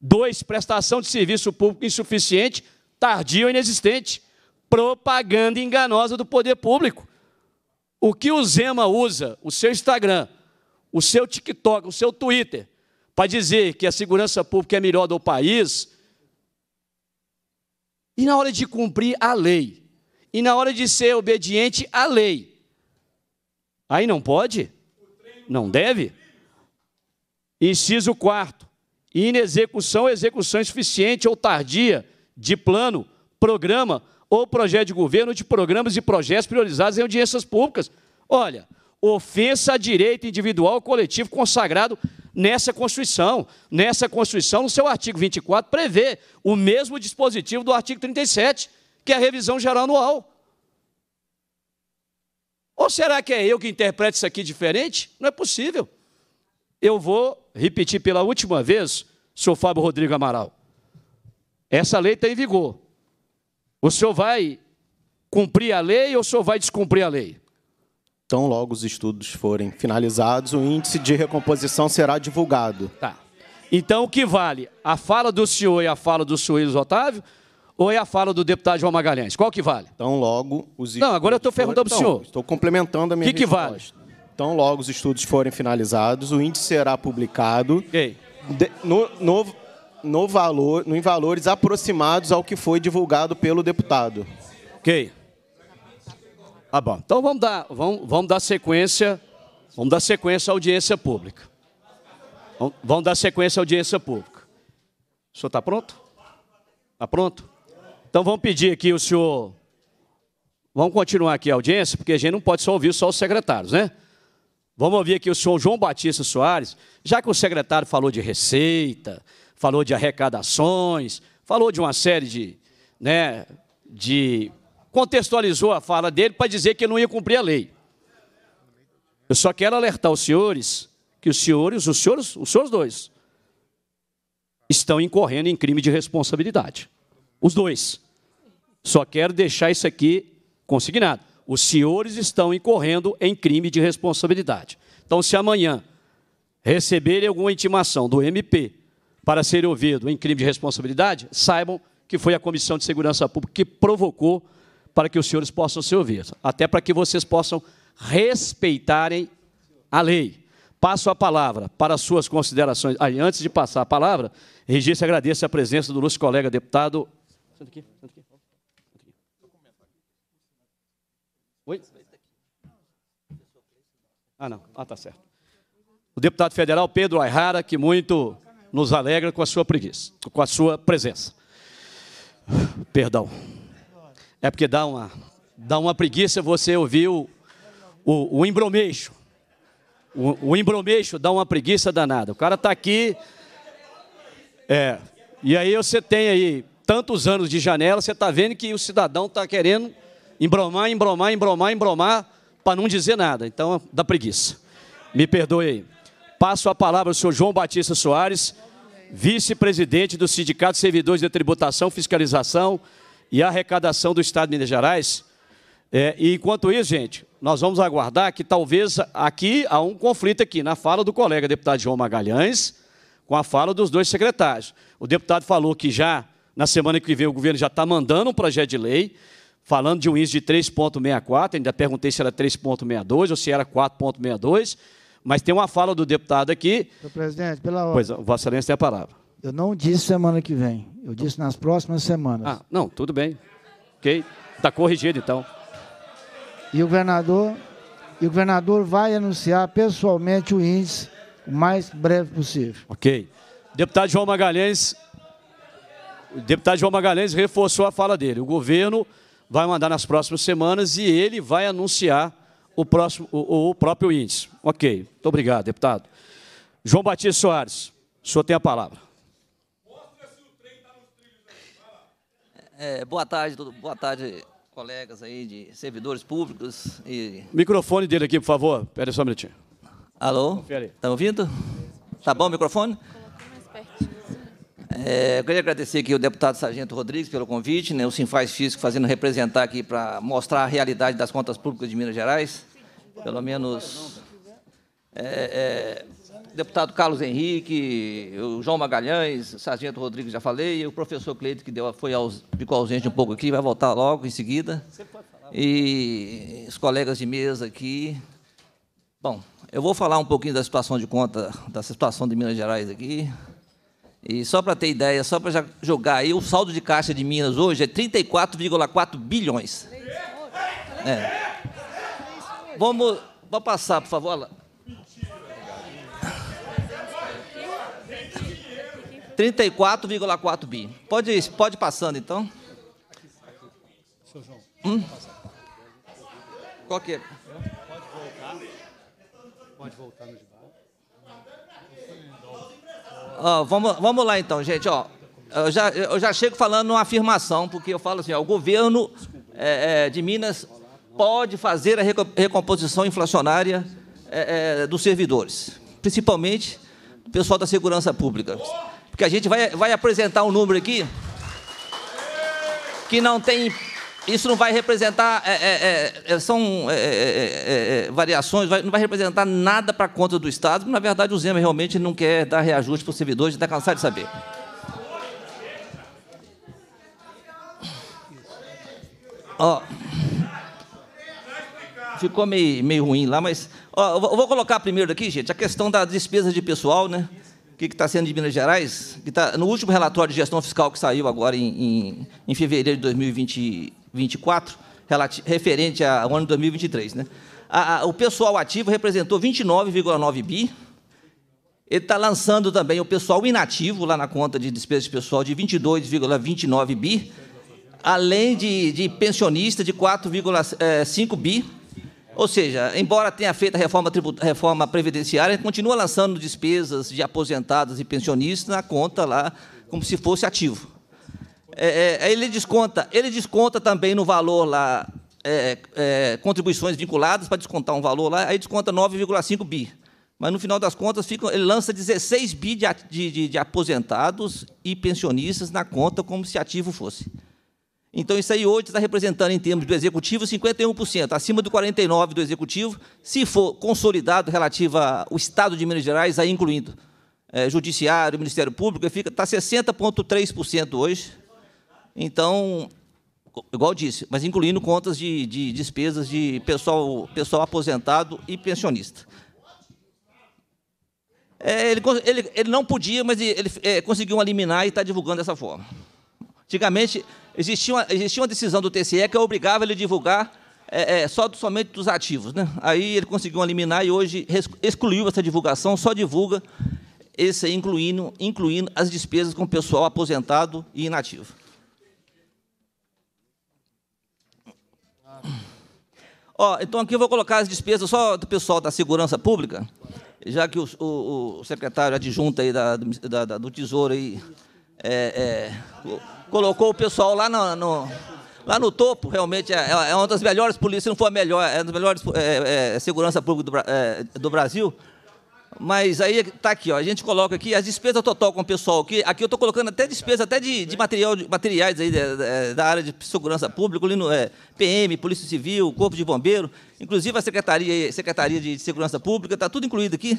Speaker 1: Dois, prestação de serviço público insuficiente, tardio ou inexistente. Propaganda enganosa do poder público. O que o Zema usa, o seu Instagram, o seu TikTok, o seu Twitter, para dizer que a segurança pública é melhor do país, e na hora de cumprir a lei, e na hora de ser obediente à lei, Aí não pode? Não deve? Inciso 4. Inexecução, execução insuficiente ou tardia de plano, programa ou projeto de governo de programas e projetos priorizados em audiências públicas. Olha, ofensa a direito individual coletivo consagrado nessa Constituição. Nessa Constituição, no seu artigo 24, prevê o mesmo dispositivo do artigo 37, que é a revisão geral anual. Ou será que é eu que interpreto isso aqui diferente? Não é possível. Eu vou repetir pela última vez, senhor Fábio Rodrigo Amaral. Essa lei está em vigor. O senhor vai cumprir a lei ou o senhor vai descumprir a lei?
Speaker 6: Então, logo os estudos forem finalizados, o índice de recomposição será divulgado.
Speaker 1: Tá. Então, o que vale? A fala do senhor e a fala do senhor Luiz Otávio? Ou é a fala do deputado João Magalhães? Qual que vale?
Speaker 6: Então, logo os
Speaker 1: Não, agora eu estou perguntando para o senhor.
Speaker 6: Estou complementando a minha
Speaker 1: que que
Speaker 6: resposta. Vale? Então, logo os estudos forem finalizados, o índice será publicado
Speaker 1: okay.
Speaker 6: de, no, no, no valor, no, em valores aproximados ao que foi divulgado pelo deputado.
Speaker 1: Ok. Ah, bom. Então vamos dar, vamos, vamos dar sequência, vamos dar sequência à audiência pública. Vamos, vamos dar sequência à audiência pública. O senhor está pronto? Está pronto? Então vamos pedir aqui o senhor. Vamos continuar aqui a audiência, porque a gente não pode só ouvir só os secretários, né? Vamos ouvir aqui o senhor João Batista Soares, já que o secretário falou de receita, falou de arrecadações, falou de uma série de, né, de contextualizou a fala dele para dizer que não ia cumprir a lei. Eu só quero alertar os senhores que os senhores, os senhores, os senhores dois, estão incorrendo em crime de responsabilidade. Os dois. Só quero deixar isso aqui consignado. Os senhores estão incorrendo em crime de responsabilidade. Então, se amanhã receberem alguma intimação do MP para ser ouvido em crime de responsabilidade, saibam que foi a Comissão de Segurança Pública que provocou para que os senhores possam ser ouvidos, até para que vocês possam respeitarem a lei. Passo a palavra para suas considerações. Aí, antes de passar a palavra, registro e agradeço a presença do nosso colega deputado. Senta aqui, senta aqui. Oi? Ah, não. Ah, tá certo. O deputado federal Pedro Ayrara, que muito nos alegra com a sua preguiça, com a sua presença. Perdão. É porque dá uma, dá uma preguiça você ouvir o, o, o embromeixo. O, o embromeixo dá uma preguiça danada. O cara está aqui. É, e aí você tem aí tantos anos de janela, você está vendo que o cidadão está querendo embromar, embromar, embromar, embromar, para não dizer nada. Então, dá preguiça. Me perdoe aí. Passo a palavra ao senhor João Batista Soares, vice-presidente do Sindicato de Servidores de Tributação, Fiscalização e arrecadação do Estado de Minas Gerais. É, e enquanto isso, gente, nós vamos aguardar que talvez aqui há um conflito aqui na fala do colega deputado João Magalhães com a fala dos dois secretários. O deputado falou que já na semana que vem o governo já está mandando um projeto de lei falando de um índice de 3,64, ainda perguntei se era 3,62 ou se era 4,62, mas tem uma fala do deputado aqui.
Speaker 2: Senhor presidente, pela ordem.
Speaker 1: Pois, Vossa Excelência tem a palavra.
Speaker 2: Eu não disse semana que vem, eu disse nas próximas semanas.
Speaker 1: Ah, não, tudo bem. Ok, está corrigido então.
Speaker 2: E o governador, e o governador vai anunciar pessoalmente o índice o mais breve possível.
Speaker 1: Ok. Deputado João Magalhães, o deputado João Magalhães reforçou a fala dele. O governo vai mandar nas próximas semanas e ele vai anunciar o, próximo, o, o próprio índice. Ok, muito obrigado, deputado. João Batista Soares, o senhor tem a palavra.
Speaker 7: É, boa tarde, boa tarde, colegas aí de servidores públicos e.
Speaker 1: Microfone dele aqui, por favor. Espera só um minutinho.
Speaker 7: Alô? Está ouvindo? Tá bom o microfone? É, eu queria agradecer aqui o deputado Sargento Rodrigues pelo convite, né, o Sinfaz Físico fazendo representar aqui para mostrar a realidade das contas públicas de Minas Gerais. Pelo menos é, é, deputado Carlos Henrique, o João Magalhães, o Sargento Rodrigues já falei, e o professor Cleito, que deu, foi aos, ficou ausente um pouco aqui, vai voltar logo em seguida. E os colegas de mesa aqui. Bom, eu vou falar um pouquinho da situação de conta, da situação de Minas Gerais aqui. E só para ter ideia, só para jogar aí, o saldo de caixa de Minas hoje é 34,4 bilhões. É. Vamos, pode passar, por favor. 34,4 bi. Pode, pode passando, então. Hum? Qual que é? Pode voltar. Pode voltar no de vamos, vamos lá, então, gente. Ó, eu, já, eu já chego falando uma afirmação, porque eu falo assim, ó, o governo é, é, de Minas pode fazer a recomposição inflacionária é, é, dos servidores, principalmente o pessoal da segurança pública. Porque a gente vai, vai apresentar um número aqui que não tem. Isso não vai representar. É, é, é, é são é, variações, não vai representar nada para a conta do Estado. Na verdade, o Zema realmente não quer dar reajuste para os servidores, está cansado de saber. Ó, ficou meio, meio ruim lá, mas ó, eu vou colocar primeiro aqui, gente, a questão da despesa de pessoal, né? O que está sendo de Minas Gerais? Que tá, no último relatório de gestão fiscal que saiu agora em, em, em fevereiro de 2024, referente ao ano de 2023, né? A, a, o pessoal ativo representou 29,9 bi. Ele está lançando também o pessoal inativo lá na conta de despesa de pessoal de 22,29 bi, além de, de pensionista de 4,5 eh, bi ou seja, embora tenha feito a reforma, reforma previdenciária, ele continua lançando despesas de aposentados e pensionistas na conta lá, como se fosse ativo. É, é, ele, desconta, ele desconta também no valor lá, é, é contribuições vinculadas, para descontar um valor lá, aí desconta 9,5 bi. Mas, no final das contas, fica, ele lança 16 bi de, de, de aposentados e pensionistas na conta, como se ativo fosse. Então, isso aí hoje está representando, em termos do executivo, 51%, acima do 49% do executivo, se for consolidado relativo ao Estado de Minas Gerais, aí incluindo é, Judiciário, Ministério Público, fica está 60,3% hoje. Então, igual disse, mas incluindo contas de, de despesas de pessoal, pessoal aposentado e pensionista. É, ele, ele, ele, não podia, mas ele é, conseguiu eliminar e está divulgando dessa forma. Antigamente, existia uma, existia uma decisão do TCE que obrigava ele a divulgar é, é, só somente dos ativos. Né? Aí ele conseguiu eliminar e hoje excluiu essa divulgação, só divulga esse incluindo, incluindo as despesas com o pessoal aposentado e inativo. Ó, então aqui eu vou colocar as despesas só do pessoal da segurança pública, já que o, o, o secretário adjunto aí da, da, da, do Tesouro aí, é, é colocou o pessoal lá no, no lá no topo, realmente é, é, uma das melhores polícias, se não for a melhor, é uma das melhores é, é, segurança pública do, é, do, Brasil. Mas aí está aqui, ó, a gente coloca aqui as despesas total com o pessoal. Aqui, aqui eu estou colocando até despesa até de, de material, de materiais aí da, da, área de segurança pública, no é, PM, Polícia Civil, Corpo de Bombeiro, inclusive a Secretaria, Secretaria de Segurança Pública, está tudo incluído aqui.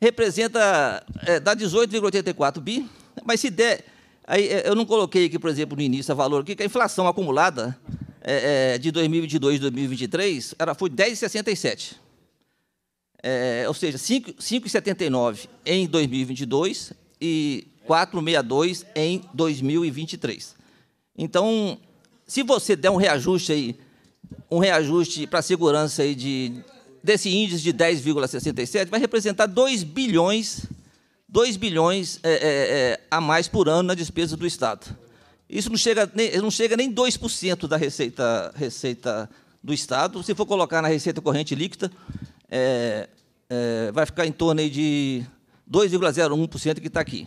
Speaker 7: Representa, é, dá 18,84 bi, mas se der Aí, é, eu não coloquei aqui, por exemplo, no início, a valor aqui, que a inflação acumulada é, é, de 2022 e 2023 era, foi 10,67. É, ou seja, 5,79 em 2022 e 4,62 em 2023. Então, se você der um reajuste aí, um reajuste para a segurança aí de, desse índice de 10,67, vai representar 2 bilhões 2 bilhões é, é, é, a mais por ano na despesa do Estado. Isso não chega nem, não chega nem 2% da receita, receita do Estado. Se for colocar na receita corrente líquida, é, é, vai ficar em torno de 2,01% que está aqui.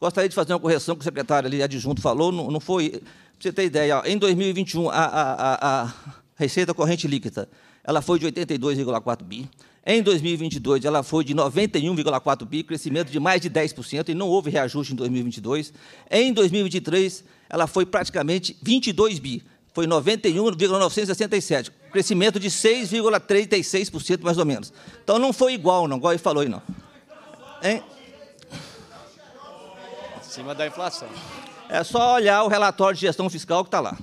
Speaker 7: Gostaria de fazer uma correção que o secretário ali adjunto falou, não, não foi. Para você ter ideia, em 2021, a, a, a, a receita corrente líquida ela foi de 82,4 bi. Em 2022, ela foi de 91,4 bi, crescimento de mais de 10%, e não houve reajuste em 2022. Em 2023, ela foi praticamente 22 bi, foi 91,967, crescimento de 6,36% mais ou menos. Então não foi igual, não, igual ele falou aí, não. Hein?
Speaker 1: Acima da inflação.
Speaker 7: É só olhar o relatório de gestão fiscal que está lá.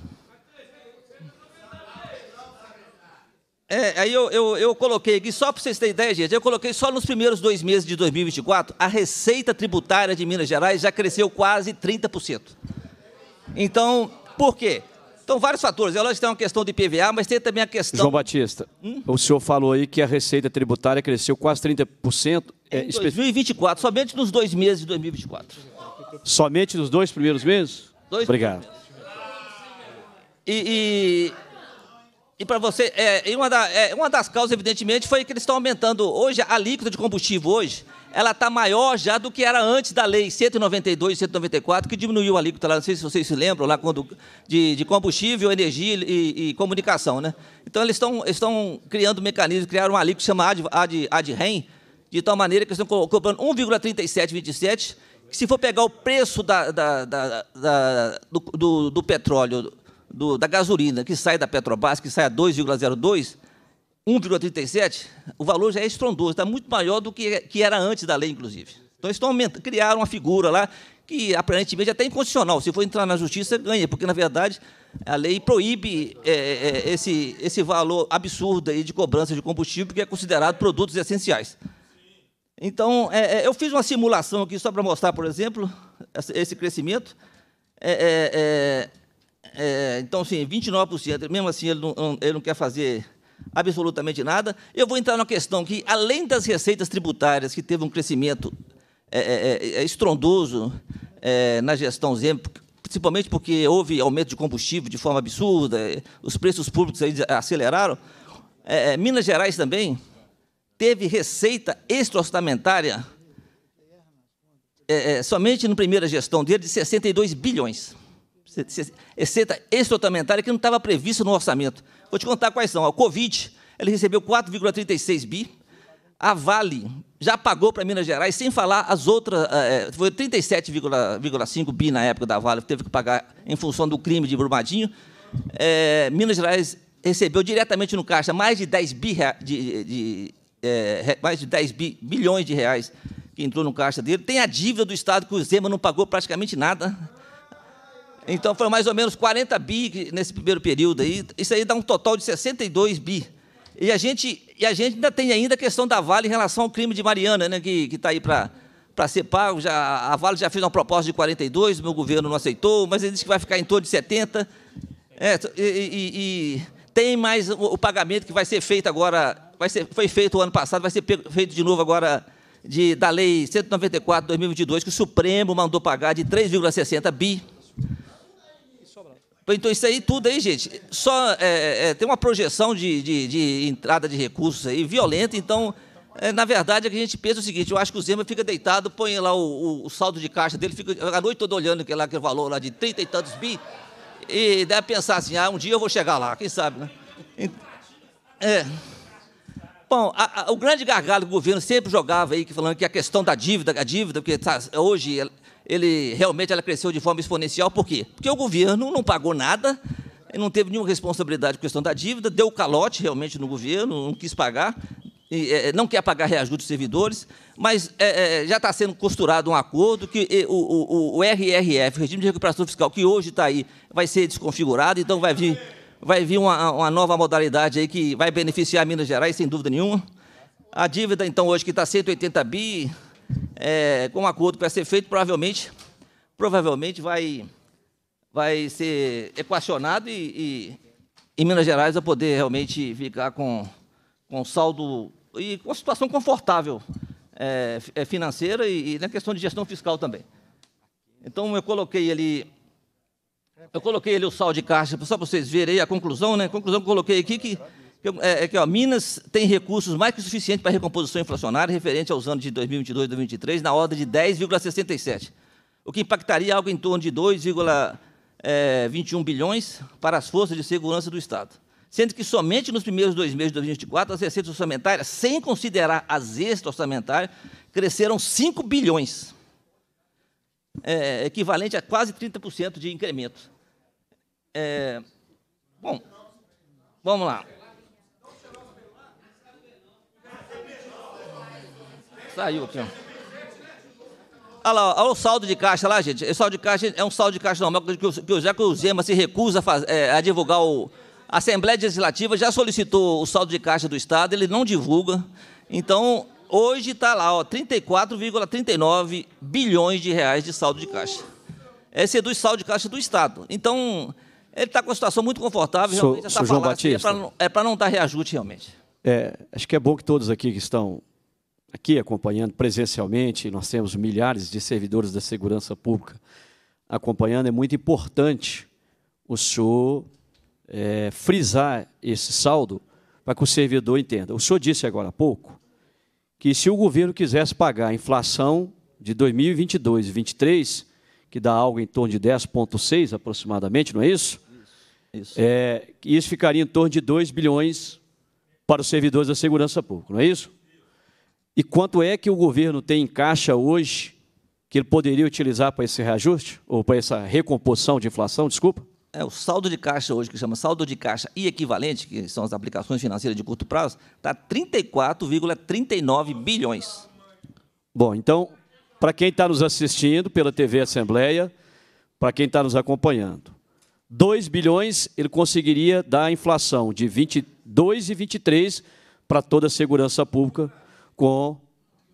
Speaker 7: É, aí eu, eu, eu, coloquei aqui, só para vocês terem ideia, gente, eu coloquei só nos primeiros dois meses de 2024, a receita tributária de Minas Gerais já cresceu quase 30%. Então, por quê? Então, vários fatores. É lógico que tem uma questão de PVA, mas tem também a questão...
Speaker 1: João Batista,
Speaker 7: Hum?
Speaker 1: o senhor falou aí que a receita tributária cresceu quase 30%. É,
Speaker 7: Em
Speaker 1: espe-
Speaker 7: 2024, somente nos dois meses de 2024.
Speaker 1: somente nos dois primeiros meses?
Speaker 7: Dois
Speaker 1: Obrigado.
Speaker 7: E, e, para você, é, e uma, da- é, uma das causas, evidentemente, foi que eles estão aumentando. Hoje, a alíquota de combustível, hoje, ela está maior já do que era antes da lei 192 e 194, que diminuiu a alíquota lá, não sei se vocês se lembram, lá quando, de, de combustível, energia e, e comunicação. Né? Então, eles estão, estão criando um mecanismo, criaram uma alíquota chamada ad, ad, rem, de tal maneira que eles estão co- cobrando 1,3727, que se for pegar o preço da, da- da- da- do, do- do petróleo, do- da gasolina, que sai da Petrobras, que sai a 2,02, 1,37, o valor já é estrondoso, está muito maior do que, que era antes da lei, inclusive. Então, estão criaram uma figura lá que, aparentemente, é até inconstitucional. Se for entrar na justiça, ganha, porque, na verdade, a lei proíbe é, é, esse, esse valor absurdo aí de cobrança de combustível, que é considerado produtos essenciais. Então, é, é, eu fiz uma simulação aqui só para mostrar, por exemplo, esse- crescimento. É, é, é, é, então, assim, 29%, mesmo assim, ele não- ele não quer fazer absolutamente nada. Eu vou entrar na questão que, além das receitas tributárias, que teve um crescimento é, é, é, estrondoso é, na gestão Zema, principalmente porque houve aumento de combustível de forma absurda, é, os preços públicos aí aceleraram, é, é, Minas Gerais também teve receita extra-orçamentária é, é, somente na primeira gestão dele de 62 bilhões. Receita extra-orçamentária que não estava prevista no orçamento. Vou te contar quais são. A Covid, ele recebeu 4,36 bi. A Vale já pagou para Minas Gerais, sem falar as outras. eh, foi 37,5 bi na época da Vale, teve que pagar em função do crime de Brumadinho. Eh, Minas Gerais recebeu diretamente no caixa mais de 10 bi, de, de, re- mais de 10 bi- bilhões de reais que entrou no caixa dele. Tem a dívida do Estado que o Zema não pagou praticamente nada. Então, foi mais ou menos 40 bi nesse primeiro período aí. Isso aí dá um total de 62 bi. E a gente, e a gente ainda tem ainda a questão da Vale em relação ao crime de Mariana, né, que está aí para para ser pago. Já, a Vale já fez uma proposta de 42, o meu governo não aceitou, mas ele disse que vai ficar em torno de 70. É, e, e- e tem mais o, pagamento que vai ser feito agora, vai ser, foi feito o ano passado, vai ser feito de novo agora de, da Lei 194 2022, que o Supremo mandou pagar de 3,60 bi. Então, isso aí tudo aí, gente, só é, é, tem uma projeção de, de- de entrada de recursos aí violenta, então, é, na verdade, é que a gente pensa o seguinte, eu acho que o Zema fica deitado, põe lá o, o- saldo de caixa dele, fica a noite toda olhando aquele, aquele valor lá de 30 e tantos bi, e deve pensar assim, ah, um dia eu vou chegar lá, quem sabe, né? É. Bom, a- a- o grande gargalo que o governo sempre jogava aí, falando que a questão da dívida, a dívida, porque tá, hoje ele, realmente ela cresceu de forma exponencial, por quê? Porque o governo não pagou nada, não teve nenhuma responsabilidade a questão da dívida, deu calote realmente no governo, não quis pagar, e, eh, não quer pagar reajuste dos servidores, mas eh, já está sendo costurado um acordo que o, o, o RRF, Regime de Recuperação Fiscal, que hoje está aí, vai ser desconfigurado, então vai vir vai vir uma, uma nova modalidade aí que vai beneficiar Minas Gerais, sem dúvida nenhuma. A dívida, então, hoje, que está 180 bi, é, com um acordo vai ser feito, provavelmente, provavelmente vai, vai ser equacionado e, e, e Minas Gerais vai poder realmente ficar com, com saldo e com uma situação confortável é, é, financeira e, e na questão de gestão fiscal também. Então, eu coloquei ali eu coloquei ali o saldo de caixa, só para vocês verem aí a conclusão, né? A conclusão que eu coloquei aqui que, é, é ó, Minas tem recursos mais que suficientes para a recomposição inflacionária referente aos anos de 2022 e 2023, na ordem de 10,67, o que impactaria algo em torno de 2,21 bilhões para as forças de segurança do Estado. Sendo que somente nos primeiros dois meses de 2024, as receitas orçamentárias, sem considerar as extra-orçamentárias, cresceram 5 bilhões é, equivalente a quase 30% de incremento. É, bom, vamos lá. Saiu aqui, ó. Olha lá, olha o saldo de caixa lá, gente. Esse saldo de caixa é um saldo de caixa normal, que, o- que o- já que o Zema se recusa a, faz- é, a divulgar o. A Assembleia Legislativa já solicitou o saldo de caixa do Estado, ele não divulga. Então, hoje está lá, ó, 34,39 bilhões de reais de saldo de caixa. Esse é do saldo de caixa do Estado. Então, Ele está com uma situação muito confortável, realmente, essa
Speaker 1: João
Speaker 7: aí
Speaker 1: Batista.
Speaker 7: É para não, é não dar reajuste, realmente.
Speaker 1: É, acho que é bom que todos aqui que estão aqui acompanhando presencialmente, nós temos milhares de servidores da segurança pública acompanhando, é muito importante o senhor é, frisar esse saldo para que o servidor entenda. O senhor disse agora há pouco que se o governo quisesse pagar a inflação de 2022 e 2023, que dá algo em torno de 10,6 aproximadamente, não é isso?
Speaker 7: Isso.
Speaker 1: É, isso ficaria em torno de 2 bilhões para os servidores da segurança pública, não é isso? E quanto é que o governo tem em caixa hoje que ele poderia utilizar para esse reajuste? Ou para essa recomposição de inflação, desculpa?
Speaker 7: É, o saldo de caixa hoje, que chama saldo de caixa e equivalente, que são as aplicações financeiras de curto prazo, está 34,39 bilhões.
Speaker 1: Bom, então, para quem está nos assistindo pela TV Assembleia, para quem está nos acompanhando, 2 bilhões ele conseguiria dar a inflação de 22 e 23 para toda a segurança pública com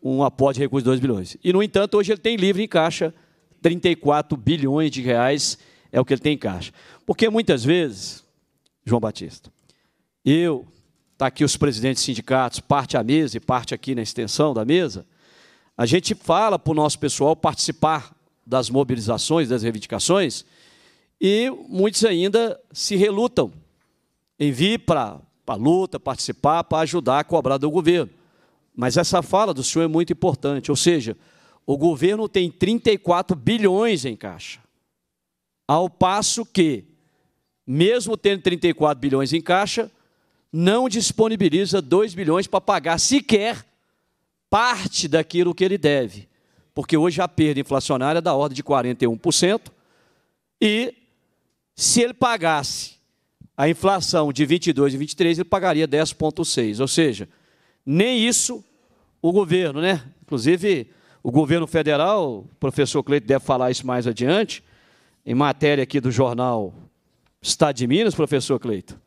Speaker 1: um aporte de recursos de 2 bilhões. E, no entanto, hoje ele tem livre em caixa 34 bilhões de reais é o que ele tem em caixa. Porque muitas vezes, João Batista, eu, está aqui os presidentes de sindicatos, parte à mesa e parte aqui na extensão da mesa, a gente fala para o nosso pessoal participar das mobilizações, das reivindicações, e muitos ainda se relutam em vir para a luta, participar, para ajudar a cobrar do governo. Mas essa fala do senhor é muito importante, ou seja, o governo tem 34 bilhões em caixa, ao passo que, mesmo tendo 34 bilhões em caixa, não disponibiliza 2 bilhões para pagar sequer parte daquilo que ele deve. Porque hoje a perda inflacionária é da ordem de 41%, e se ele pagasse a inflação de 22 e 23, ele pagaria 10,6. Ou seja, nem isso o governo, né? Inclusive, o governo federal, o professor Cleito deve falar isso mais adiante, em matéria aqui do jornal Estado de Minas, professor Cleito,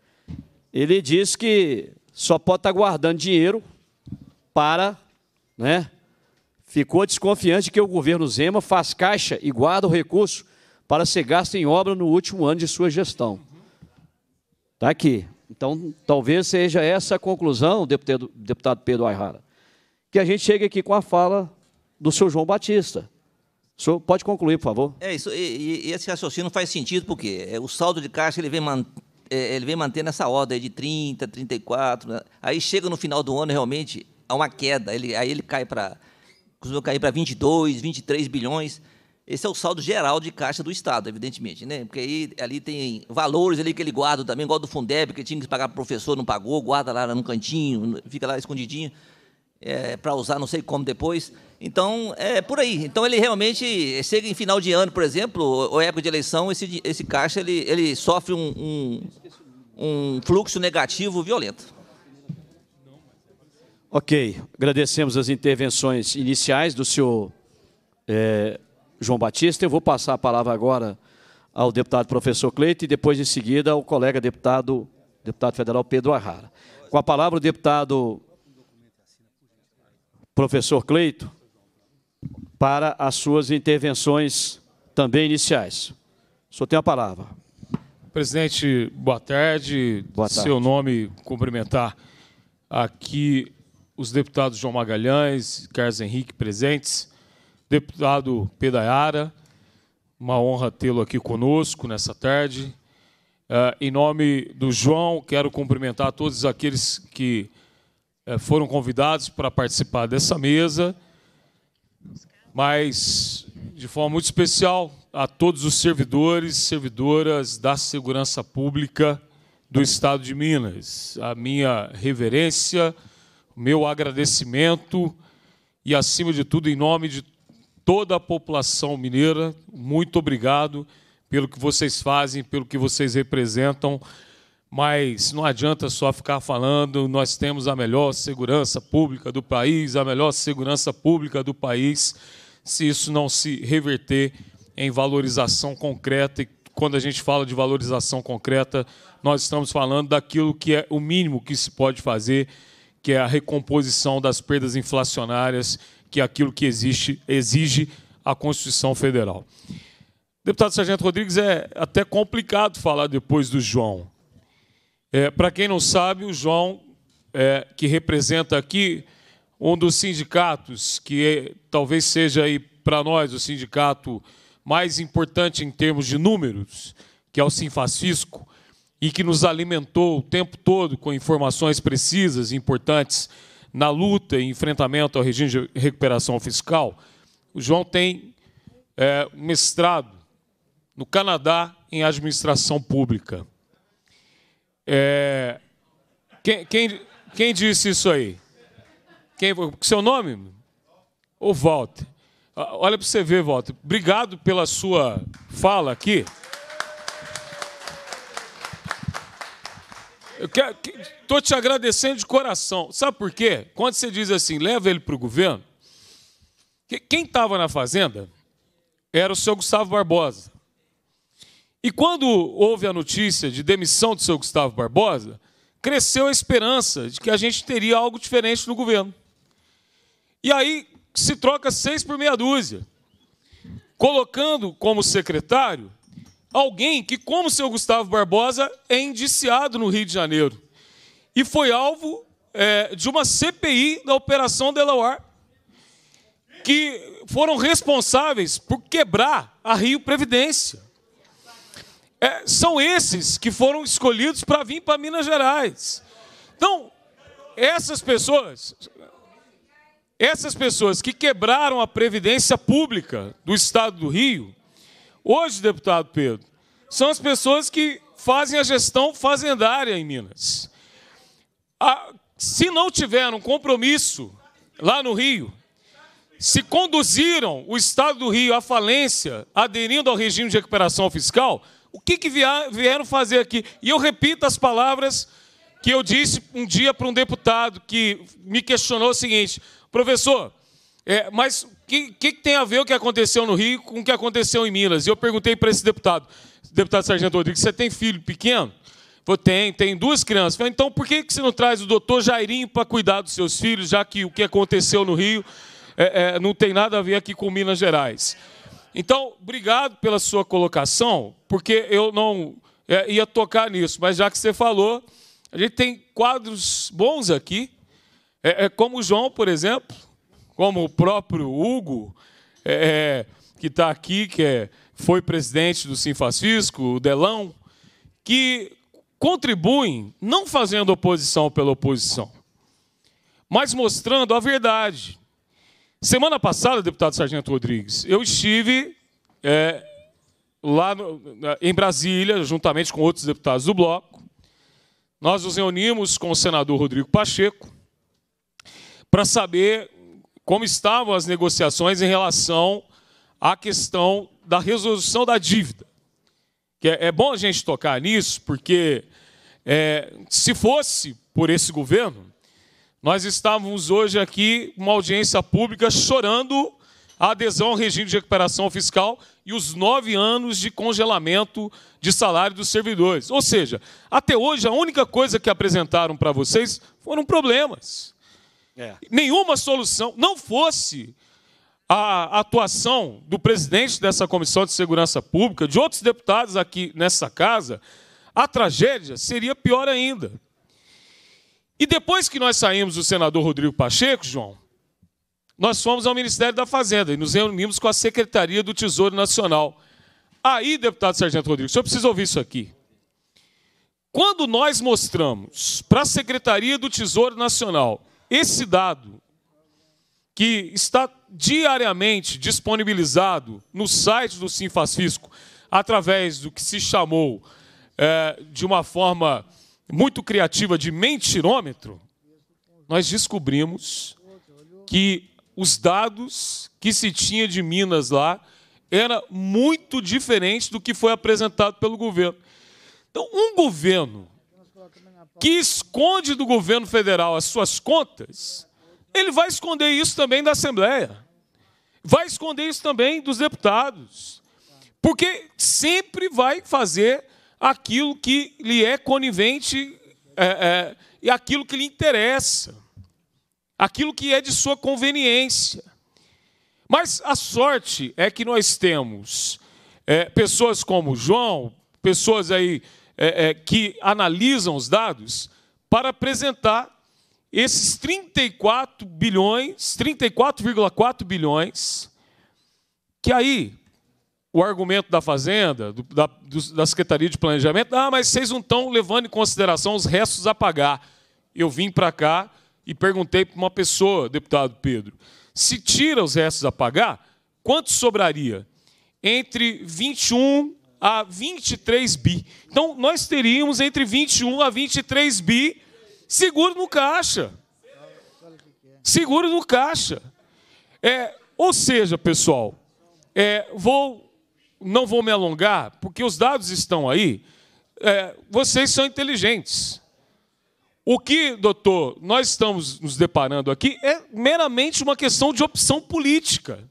Speaker 1: ele diz que só pode estar guardando dinheiro para, né? Ficou desconfiante de que o governo Zema faz caixa e guarda o recurso para ser gasto em obra no último ano de sua gestão. Está aqui. Então, talvez seja essa a conclusão, deputado, Pedro Ayrara, que a gente chegue aqui com a fala do senhor João Batista. O senhor pode concluir, por favor.
Speaker 7: É isso, e, e- esse raciocínio faz sentido porque é, o saldo de caixa ele vem, man- é, ele vem mantendo essa ordem de 30, 34, né? aí chega no final do ano realmente há uma queda, ele, aí ele cai para cair para 22, 23 bilhões. Esse é o saldo geral de caixa do Estado, evidentemente, né? Porque aí ali tem valores ali que ele guarda também, igual do Fundeb, que tinha que pagar para o professor, não pagou, guarda lá no cantinho, fica lá escondidinho para usar não sei como depois. Então, é por aí. Então, ele realmente, chega em final de ano, por exemplo, ou época de eleição, esse, esse caixa ele, ele sofre um, um, um fluxo negativo violento.
Speaker 1: Ok, agradecemos as intervenções iniciais do senhor eh, João Batista. Eu vou passar a palavra agora ao deputado professor Cleito e depois, em seguida, ao colega deputado, deputado federal Pedro Arrara. Com a palavra, o deputado professor Cleito para as suas intervenções também iniciais. O senhor tem a palavra.
Speaker 8: Presidente, boa tarde.
Speaker 1: Boa tarde.
Speaker 8: Seu nome, cumprimentar aqui os deputados João Magalhães, Carlos Henrique presentes, deputado Pedaiara, uma honra tê-lo aqui conosco nessa tarde. Eh, em nome do João, quero cumprimentar todos aqueles que eh, foram convidados para participar dessa mesa, mas de forma muito especial a todos os servidores e servidoras da segurança pública do Estado de Minas. A minha reverência, meu agradecimento e, acima de tudo, em nome de toda a população mineira, muito obrigado pelo que vocês fazem, pelo que vocês representam. Mas não adianta só ficar falando, nós temos a melhor segurança pública do país, a melhor segurança pública do país, se isso não se reverter em valorização concreta. E quando a gente fala de valorização concreta, nós estamos falando daquilo que é o mínimo que se pode fazer, que é a recomposição das perdas inflacionárias, que aquilo que existe, exige a Constituição Federal. Deputado Sargento Rodrigues, é até complicado falar depois do João. É, Para quem não sabe, o João, é, que representa aqui um dos sindicatos, que é, talvez seja aí para nós o sindicato mais importante em termos de números, que é o Sinfasfisco, e que nos alimentou o tempo todo com informações precisas e importantes na luta e enfrentamento ao regime de recuperação fiscal, o João tem é, mestrado no Canadá em administração pública. É, quem, quem, quem, disse isso aí? Quem, seu nome? O Walter. Ah, olha para você ver, Walter. Obrigado pela sua fala aqui. Eu estou te agradecendo de coração. Sabe por quê? Quando você diz assim, leva ele para o governo, quem estava na fazenda era o senhor Gustavo Barbosa. E quando houve a notícia de demissão do seu Gustavo Barbosa, cresceu a esperança de que a gente teria algo diferente no governo. E aí se troca seis por meia dúzia, colocando como secretário alguém que, como o seu Gustavo Barbosa, é indiciado no Rio de Janeiro e foi alvo é, de uma CPI da Operação Delaware, que foram responsáveis por quebrar a Rio Previdência é, são esses que foram escolhidos para vir para Minas Gerais. Então, essas pessoas, essas pessoas que quebraram a previdência pública do Estado do Rio, hoje, deputado Pedro, são as pessoas que fazem a gestão fazendária em Minas. A, se não tiveram compromisso lá no Rio, se conduziram o Estado do Rio à falência, aderindo ao regime de recuperação fiscal, o que, que vieram fazer aqui? E eu repito as palavras que eu disse um dia para um deputado que me questionou o seguinte: professor, é, mas que, que, tem a ver o que aconteceu no Rio com o que aconteceu em Minas? E eu perguntei para esse deputado, deputado Sargento Rodrigues, você tem filho pequeno? Falei, tem, tem duas crianças. Falei, então por que, que você não traz o doutor Jairinho para cuidar dos seus filhos, já que o que aconteceu no Rio é, é, não tem nada a ver aqui com Minas Gerais? Então, obrigado pela sua colocação, porque eu não é, ia tocar nisso, mas já que você falou, a gente tem quadros bons aqui, é, é como o João, por exemplo, como o próprio Hugo, é, é que está aqui, que é, foi presidente do Sinfascisco, o Delão, que contribuem não fazendo oposição pela oposição, mas mostrando a verdade. Semana passada, deputado Sargento Rodrigues, eu estive é, lá no, em Brasília, juntamente com outros deputados do Bloco. Nós nos reunimos com o senador Rodrigo Pacheco para saber como estavam as negociações em relação à questão da resolução da dívida. Que é, é bom a gente tocar nisso, porque é, se fosse por esse governo, nós estávamos hoje aqui, uma audiência pública, chorando a adesão ao regime de recuperação fiscal e os nove anos de congelamento de salário dos servidores. Ou seja, até hoje a única coisa que apresentaram para vocês foram problemas. É. Nenhuma solução. Não fosse a atuação do presidente dessa Comissão de Segurança Pública, de outros deputados aqui nessa casa, a tragédia seria pior ainda. E depois que nós saímos do senador Rodrigo Pacheco, João, nós fomos ao Ministério da Fazenda e nos reunimos com a Secretaria do Tesouro Nacional. Aí, deputado Sargento Rodrigo, o senhor precisa ouvir isso aqui. Quando nós mostramos para a Secretaria do Tesouro Nacional esse dado, que está diariamente disponibilizado no site do Sinfasfisco, através do que se chamou é, de uma forma muito criativa de mentirômetro, nós descobrimos que os dados que se tinha de Minas lá era muito diferente do que foi apresentado pelo governo. Então, um governo que esconde do governo federal as suas contas, ele vai esconder isso também da Assembleia. Vai esconder isso também dos deputados. Porque sempre vai fazer aquilo que lhe é conivente é, é, e aquilo que lhe interessa, aquilo que é de sua conveniência. Mas a sorte é que nós temos é, pessoas como João, pessoas aí é, é, que analisam os dados, para apresentar esses 34 bilhões, 34,4 bilhões, que aí o argumento da Fazenda, do, da, do, da Secretaria de Planejamento, ah, mas vocês não estão levando em consideração os restos a pagar. Eu vim para cá e perguntei para uma pessoa, deputado Pedro, se tira os restos a pagar, quanto sobraria? Entre 21 a 23 bi. Então, nós teríamos entre 21 a 23 bi seguro no caixa. Seguro no caixa. É, ou seja, pessoal, é, vou não vou me alongar, porque os dados estão aí. É, vocês são inteligentes. O que, doutor, nós estamos nos deparando aqui é meramente uma questão de opção política.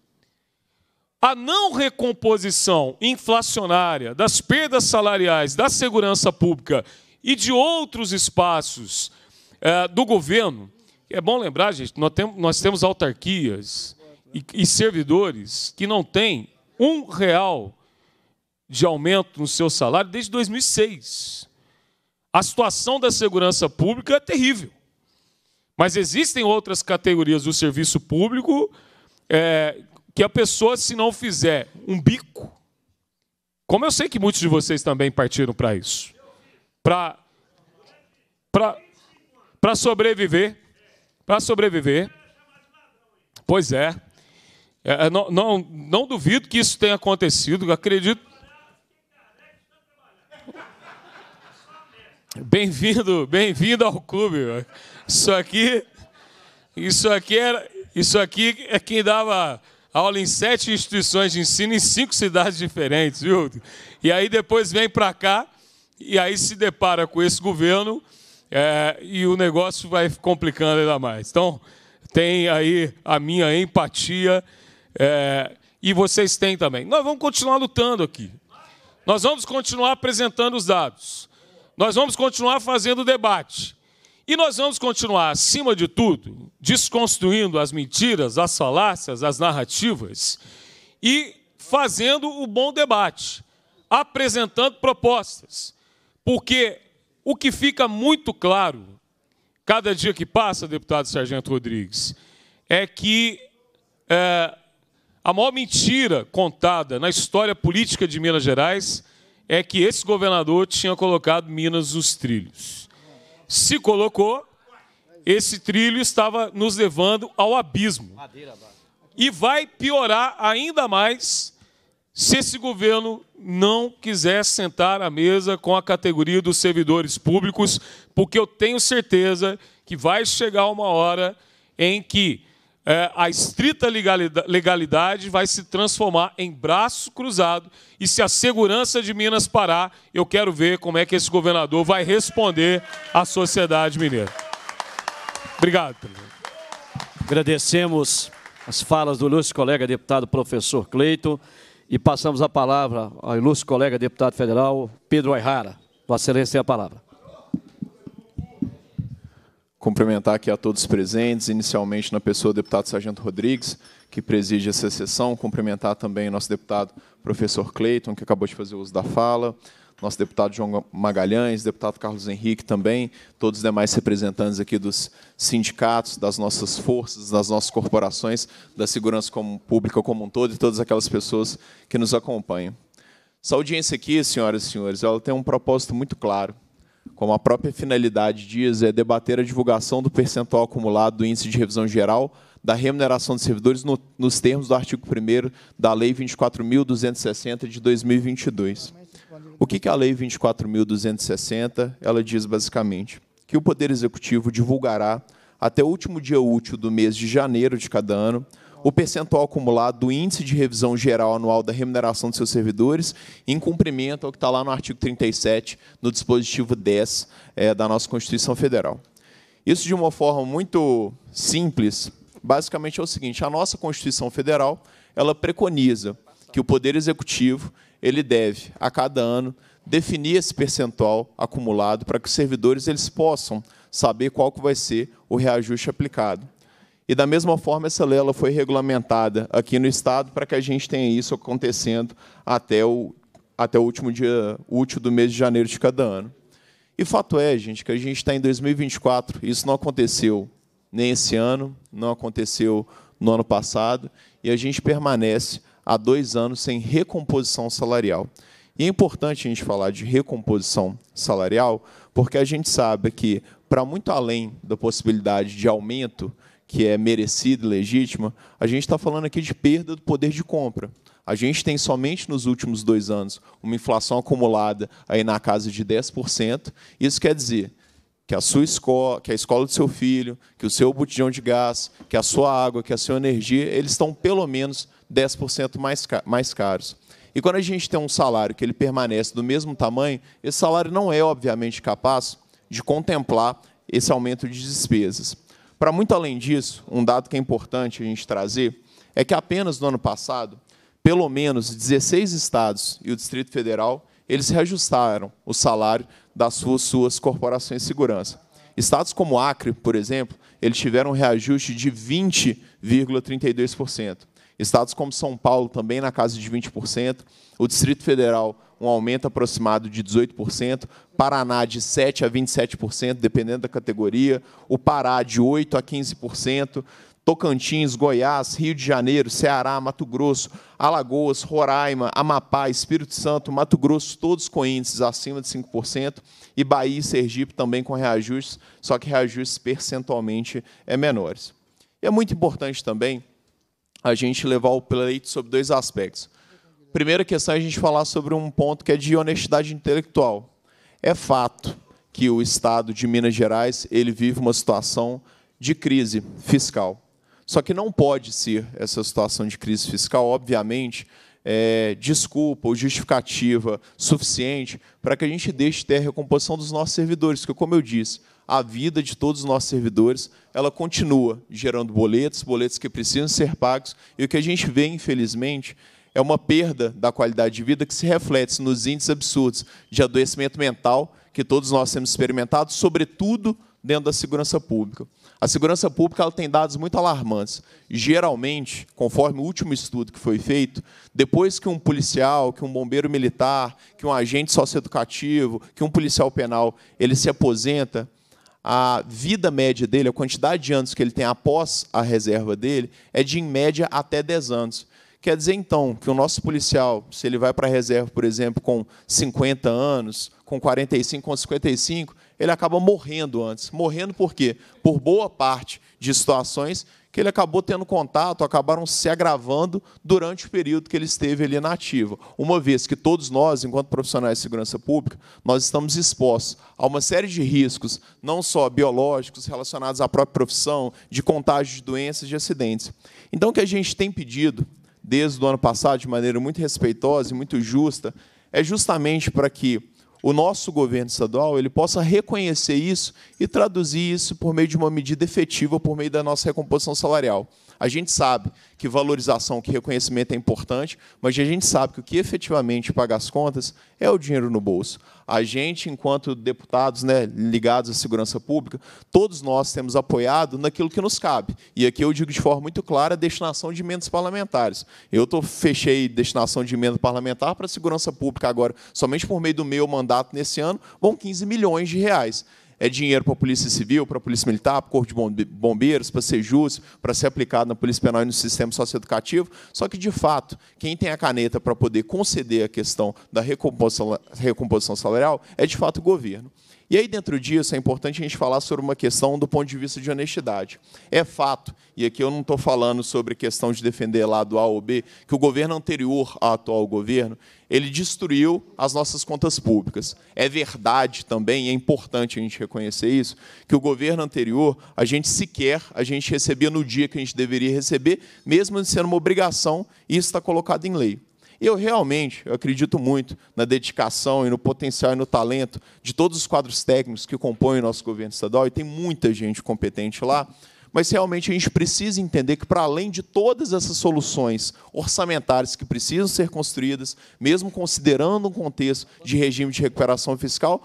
Speaker 8: A não recomposição inflacionária das perdas salariais da segurança pública e de outros espaços é, do governo, é bom lembrar, gente, nós temos, nós temos autarquias e, e servidores que não têm um real de aumento no seu salário desde 2006. A situação da segurança pública é terrível. Mas existem outras categorias do serviço público é, que a pessoa, se não fizer um bico, como eu sei que muitos de vocês também partiram para isso, para sobreviver, para sobreviver, pois é, é não, não, não duvido que isso tenha acontecido, acredito. Bem-vindo, bem-vindo ao clube. Isso aqui, isso aqui era, isso aqui é quem dava aula em sete instituições de ensino em cinco cidades diferentes, viu? E aí depois vem para cá e aí se depara com esse governo é, e o negócio vai complicando ainda mais. Então tem aí a minha empatia é, e vocês têm também. Nós vamos continuar lutando aqui. Nós vamos continuar apresentando os dados. Nós vamos continuar fazendo debate. E nós vamos continuar, acima de tudo, desconstruindo as mentiras, as falácias, as narrativas e fazendo o bom debate, apresentando propostas. Porque o que fica muito claro, cada dia que passa, deputado Sargento Rodrigues, é que é, a maior mentira contada na história política de Minas Gerais é que esse governador tinha colocado Minas nos trilhos. Se colocou, esse trilho estava nos levando ao abismo. E vai piorar ainda mais se esse governo não quiser sentar à mesa com a categoria dos servidores públicos, porque eu tenho certeza que vai chegar uma hora em que é, a estrita legalidade vai se transformar em braço cruzado. E se a segurança de Minas parar, eu quero ver como é que esse governador vai responder à sociedade mineira. Obrigado.
Speaker 1: Agradecemos as falas do ilustre colega deputado professor Cleito e passamos a palavra ao ilustre colega deputado federal Pedro Ayrara. Vossa Excelência tem a palavra.
Speaker 9: Cumprimentar aqui a todos presentes, inicialmente na pessoa do deputado Sargento Rodrigues, que preside essa sessão. Cumprimentar também nosso deputado professor Cleiton, que acabou de fazer uso da fala, nosso deputado João Magalhães, deputado Carlos Henrique também, todos os demais representantes aqui dos sindicatos, das nossas forças, das nossas corporações, da segurança como, pública como um todo e todas aquelas pessoas que nos acompanham. Essa audiência aqui, senhoras e senhores, ela tem um propósito muito claro como a própria finalidade diz, é debater a divulgação do percentual acumulado do índice de revisão geral da remuneração dos servidores no, nos termos do artigo 1 da Lei 24.260 de 2022. O que, que a Lei 24.260? Ela diz basicamente que o Poder Executivo divulgará até o último dia útil do mês de janeiro de cada ano o percentual acumulado do índice de revisão geral anual da remuneração de seus servidores, em cumprimento ao que está lá no artigo 37, no dispositivo 10 é, da nossa Constituição Federal. Isso, de uma forma muito simples, basicamente é o seguinte: a nossa Constituição Federal ela preconiza que o Poder Executivo ele deve, a cada ano, definir esse percentual acumulado para que os servidores eles possam saber qual que vai ser o reajuste aplicado. E, da mesma forma, essa lei ela foi regulamentada aqui no Estado para que a gente tenha isso acontecendo até o, até o último dia útil do mês de janeiro de cada ano. E fato é, gente, que a gente está em 2024, isso não aconteceu nem esse ano, não aconteceu no ano passado, e a gente permanece há dois anos sem recomposição salarial. E é importante a gente falar de recomposição salarial, porque a gente sabe que, para muito além da possibilidade de aumento, que é merecido e legítima, a gente está falando aqui de perda do poder de compra. A gente tem somente nos últimos dois anos uma inflação acumulada aí na casa de 10%. Isso quer dizer que a sua escola, que a escola do seu filho, que o seu botijão de gás, que a sua água, que a sua energia, eles estão pelo menos 10% mais, mais caros. E quando a gente tem um salário que ele permanece do mesmo tamanho, esse salário não é, obviamente, capaz de contemplar esse aumento de despesas. Para muito além disso, um dado que é importante a gente trazer é que apenas no ano passado, pelo menos 16 estados e o Distrito Federal, eles reajustaram o salário das suas, suas corporações de segurança. Estados como Acre, por exemplo, eles tiveram um reajuste de 20,32%. Estados como São Paulo, também na casa de 20%. O Distrito Federal, um aumento aproximado de 18%. Paraná, de 7% a 27%, dependendo da categoria. O Pará, de 8% a 15%. Tocantins, Goiás, Rio de Janeiro, Ceará, Mato Grosso, Alagoas, Roraima, Amapá, Espírito Santo, Mato Grosso, todos com índices acima de 5%, e Bahia e Sergipe também com reajustes, só que reajustes percentualmente é menores. E é muito importante também a gente levar o pleito sobre dois aspectos. Primeira questão é a gente falar sobre um ponto que é de honestidade intelectual. É fato que o Estado de Minas Gerais ele vive uma situação de crise fiscal. Só que não pode ser essa situação de crise fiscal, obviamente, é, desculpa ou justificativa suficiente para que a gente deixe de ter a recomposição dos nossos servidores, porque, como eu disse, a vida de todos os nossos servidores ela continua gerando boletos, boletos que precisam ser pagos, e o que a gente vê, infelizmente, é uma perda da qualidade de vida que se reflete nos índices absurdos de adoecimento mental que todos nós temos experimentado, sobretudo dentro da segurança pública. A segurança pública ela tem dados muito alarmantes. Geralmente, conforme o último estudo que foi feito, depois que um policial, que um bombeiro militar, que um agente socioeducativo, que um policial penal, ele se aposenta, a vida média dele, a quantidade de anos que ele tem após a reserva dele, é de, em média, até 10 anos. Quer dizer, então, que o nosso policial, se ele vai para a reserva, por exemplo, com 50 anos, com 45, com 55, ele acaba morrendo antes. Morrendo por quê? Por boa parte de situações que ele acabou tendo contato, acabaram se agravando durante o período que ele esteve ali na ativa. Uma vez que todos nós, enquanto profissionais de segurança pública, nós estamos expostos a uma série de riscos, não só biológicos, relacionados à própria profissão, de contágio de doenças, de acidentes. Então, o que a gente tem pedido, desde o ano passado, de maneira muito respeitosa e muito justa, é justamente para que o nosso governo estadual ele possa reconhecer isso e traduzir isso por meio de uma medida efetiva, por meio da nossa recomposição salarial. A gente sabe que valorização, que reconhecimento é importante, mas a gente sabe que o que efetivamente paga as contas é o dinheiro no bolso. A gente, enquanto deputados né, ligados à segurança pública, todos nós temos apoiado naquilo que nos cabe. E aqui eu digo de forma muito clara a destinação de emendas parlamentares. Eu tô, fechei destinação de emenda parlamentar para a segurança pública agora, somente por meio do meu mandato nesse ano, vão 15 milhões de reais é dinheiro para a Polícia Civil, para a Polícia Militar, para o Corpo de Bombeiros, para ser justo, para ser aplicado na Polícia Penal e no sistema socioeducativo. Só que, de fato, quem tem a caneta para poder conceder a questão da recomposição, recomposição salarial é, de fato, o governo. E aí, dentro disso, é importante a gente falar sobre uma questão do ponto de vista de honestidade. É fato, e aqui eu não estou falando sobre questão de defender lado A ou B, que o governo anterior ao atual governo, ele destruiu as nossas contas públicas. É verdade também, é importante a gente reconhecer isso, que o governo anterior, a gente sequer, a gente recebia no dia que a gente deveria receber, mesmo sendo uma obrigação, e isso está colocado em lei. Eu realmente eu acredito muito na dedicação e no potencial e no talento de todos os quadros técnicos que compõem o nosso governo estadual, e tem muita gente competente lá, mas realmente a gente precisa entender que, para além de todas essas soluções orçamentárias que precisam ser construídas, mesmo considerando um contexto de regime de recuperação fiscal,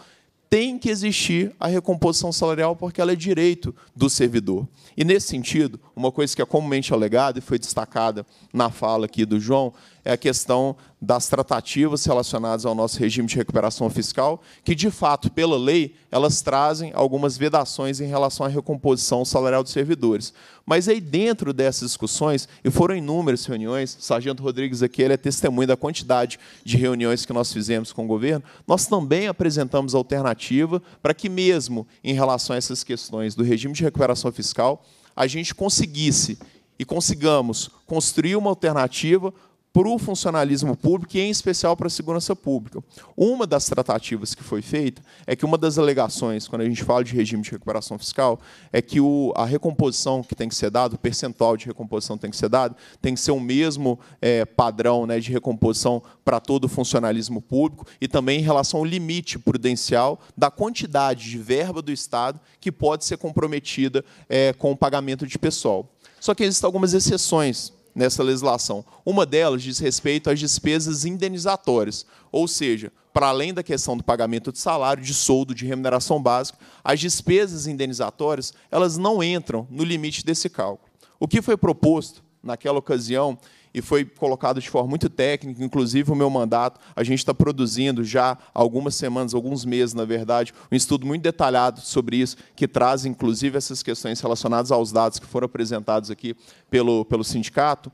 Speaker 9: tem que existir a recomposição salarial porque ela é direito do servidor. E, nesse sentido, uma coisa que é comumente alegada e foi destacada na fala aqui do João é a questão das tratativas relacionadas ao nosso regime de recuperação fiscal, que, de fato, pela lei, elas trazem algumas vedações em relação à recomposição salarial dos servidores. Mas aí, dentro dessas discussões, e foram inúmeras reuniões, o Sargento Rodrigues aqui ele é testemunho da quantidade de reuniões que nós fizemos com o governo, nós também apresentamos alternativa para que, mesmo em relação a essas questões do regime de recuperação fiscal, a gente conseguisse e consigamos construir uma alternativa para o funcionalismo público e, em especial, para a segurança pública. Uma das tratativas que foi feita é que uma das alegações, quando a gente fala de regime de recuperação fiscal, é que o, a recomposição que tem que ser dada, o percentual de recomposição que tem que ser dado, tem que ser o mesmo é, padrão né, de recomposição para todo o funcionalismo público e também em relação ao limite prudencial da quantidade de verba do Estado que pode ser comprometida é, com o pagamento de pessoal. Só que existem algumas exceções nessa legislação. Uma delas diz respeito às despesas indenizatórias, ou seja, para além da questão do pagamento de salário, de soldo, de remuneração básica, as despesas indenizatórias elas não entram no limite desse cálculo. O que foi proposto naquela ocasião e foi colocado de forma muito técnica, inclusive o meu mandato, a gente está produzindo já algumas semanas, alguns meses, na verdade, um estudo muito detalhado sobre isso, que traz, inclusive, essas questões relacionadas aos dados que foram apresentados aqui pelo, pelo sindicato,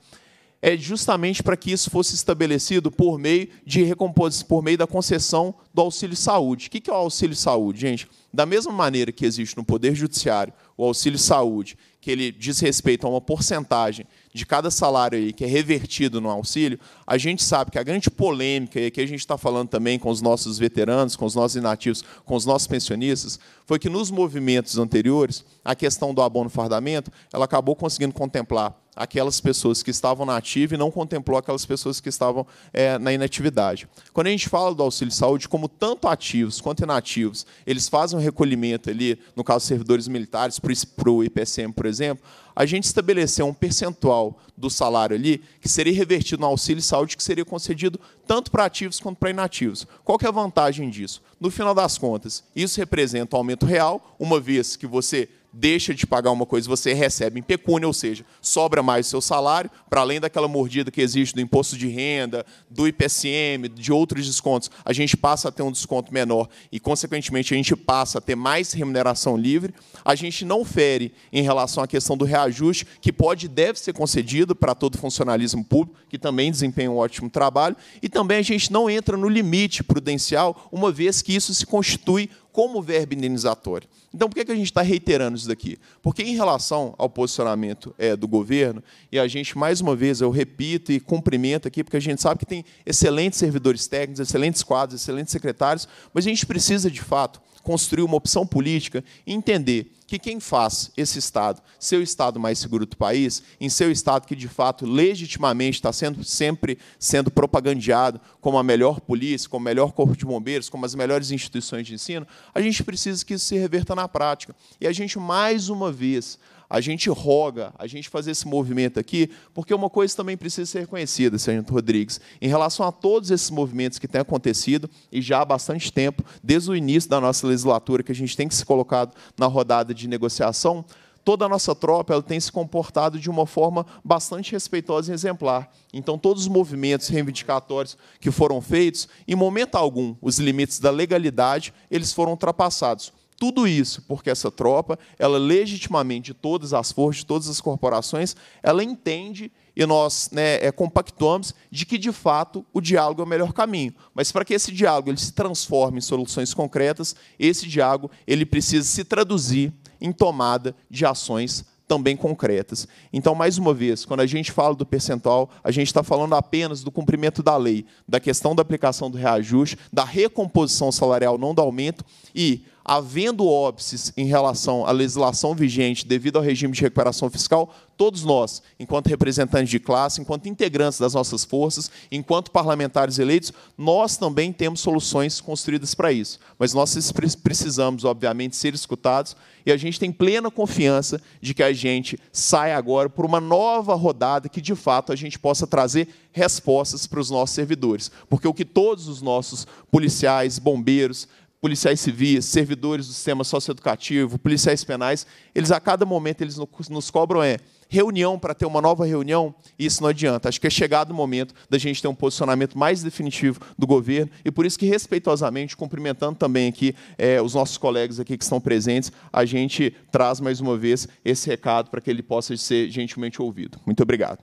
Speaker 9: é justamente para que isso fosse estabelecido por meio de recomposição, por meio da concessão do auxílio saúde. O que é o auxílio saúde, gente? Da mesma maneira que existe no Poder Judiciário o auxílio saúde, que ele diz respeito a uma porcentagem de cada salário aí que é revertido no auxílio, a gente sabe que a grande polêmica, e aqui a gente está falando também com os nossos veteranos, com os nossos inativos, com os nossos pensionistas, foi que nos movimentos anteriores, a questão do abono fardamento, ela acabou conseguindo contemplar aquelas pessoas que estavam na ativa e não contemplou aquelas pessoas que estavam é, na inatividade. Quando a gente fala do auxílio saúde, como tanto ativos quanto inativos, eles fazem um recolhimento ali, no caso servidores militares, para o IPSM, por exemplo, a gente estabeleceu um percentual do salário ali que seria revertido no auxílio saúde que seria concedido tanto para ativos quanto para inativos. Qual que é a vantagem disso? No final das contas, isso representa um aumento real, uma vez que você deixa de pagar uma coisa, você recebe em pecúnia, ou seja, sobra mais o seu salário, para além daquela mordida que existe do imposto de renda, do IPSM, de outros descontos, a gente passa a ter um desconto menor e, consequentemente, a gente passa a ter mais remuneração livre. A gente não fere em relação à questão do reajuste, que pode e deve ser concedido para todo funcionalismo público, que também desempenha um ótimo trabalho, e também a gente não entra no limite prudencial, uma vez que isso se constitui como verbo indenizatório. Então, por que a gente está reiterando isso daqui? Porque, em relação ao posicionamento é, do governo, e a gente, mais uma vez, eu repito e cumprimento aqui, porque a gente sabe que tem excelentes servidores técnicos, excelentes quadros, excelentes secretários, mas a gente precisa, de fato, construir uma opção política e entender que quem faz esse Estado ser o Estado mais seguro do país, em seu Estado que, de fato, legitimamente está sendo sempre sendo propagandeado como a melhor polícia, como o melhor corpo de bombeiros, como as melhores instituições de ensino, a gente precisa que isso se reverta na prática. E a gente, mais uma vez, a gente roga, a gente fazer esse movimento aqui, porque uma coisa também precisa ser reconhecida, Sargento Rodrigues, em relação a todos esses movimentos que têm acontecido, e já há bastante tempo, desde o início da nossa legislatura, que a gente tem que se colocado na rodada de negociação, toda a nossa tropa ela tem se comportado de uma forma bastante respeitosa e exemplar. Então, todos os movimentos reivindicatórios que foram feitos, em momento algum, os limites da legalidade, eles foram ultrapassados. Tudo isso porque essa tropa, ela legitimamente, de todas as forças, de todas as corporações, ela entende e nós né, é, compactuamos de que, de fato, o diálogo é o melhor caminho. Mas para que esse diálogo ele se transforme em soluções concretas, esse diálogo ele precisa se traduzir em tomada de ações também concretas. Então, mais uma vez, quando a gente fala do percentual, a gente está falando apenas do cumprimento da lei, da questão da aplicação do reajuste, da recomposição salarial, não do aumento, e havendo óbices em relação à legislação vigente devido ao regime de recuperação fiscal, todos nós, enquanto representantes de classe, enquanto integrantes das nossas forças, enquanto parlamentares eleitos, nós também temos soluções construídas para isso. Mas nós precisamos, obviamente, ser escutados e a gente tem plena confiança de que a gente sai agora por uma nova rodada que, de fato, a gente possa trazer respostas para os nossos servidores. Porque o que todos os nossos policiais, bombeiros, policiais civis, servidores do sistema socioeducativo, policiais penais, eles a cada momento eles nos cobram é reunião para ter uma nova reunião, isso não adianta. Acho que é chegado o momento da gente ter um posicionamento mais definitivo do governo, e por isso que, respeitosamente, cumprimentando também aqui é, os nossos colegas aqui que estão presentes, a gente traz mais uma vez esse recado para que ele possa ser gentilmente ouvido. Muito obrigado.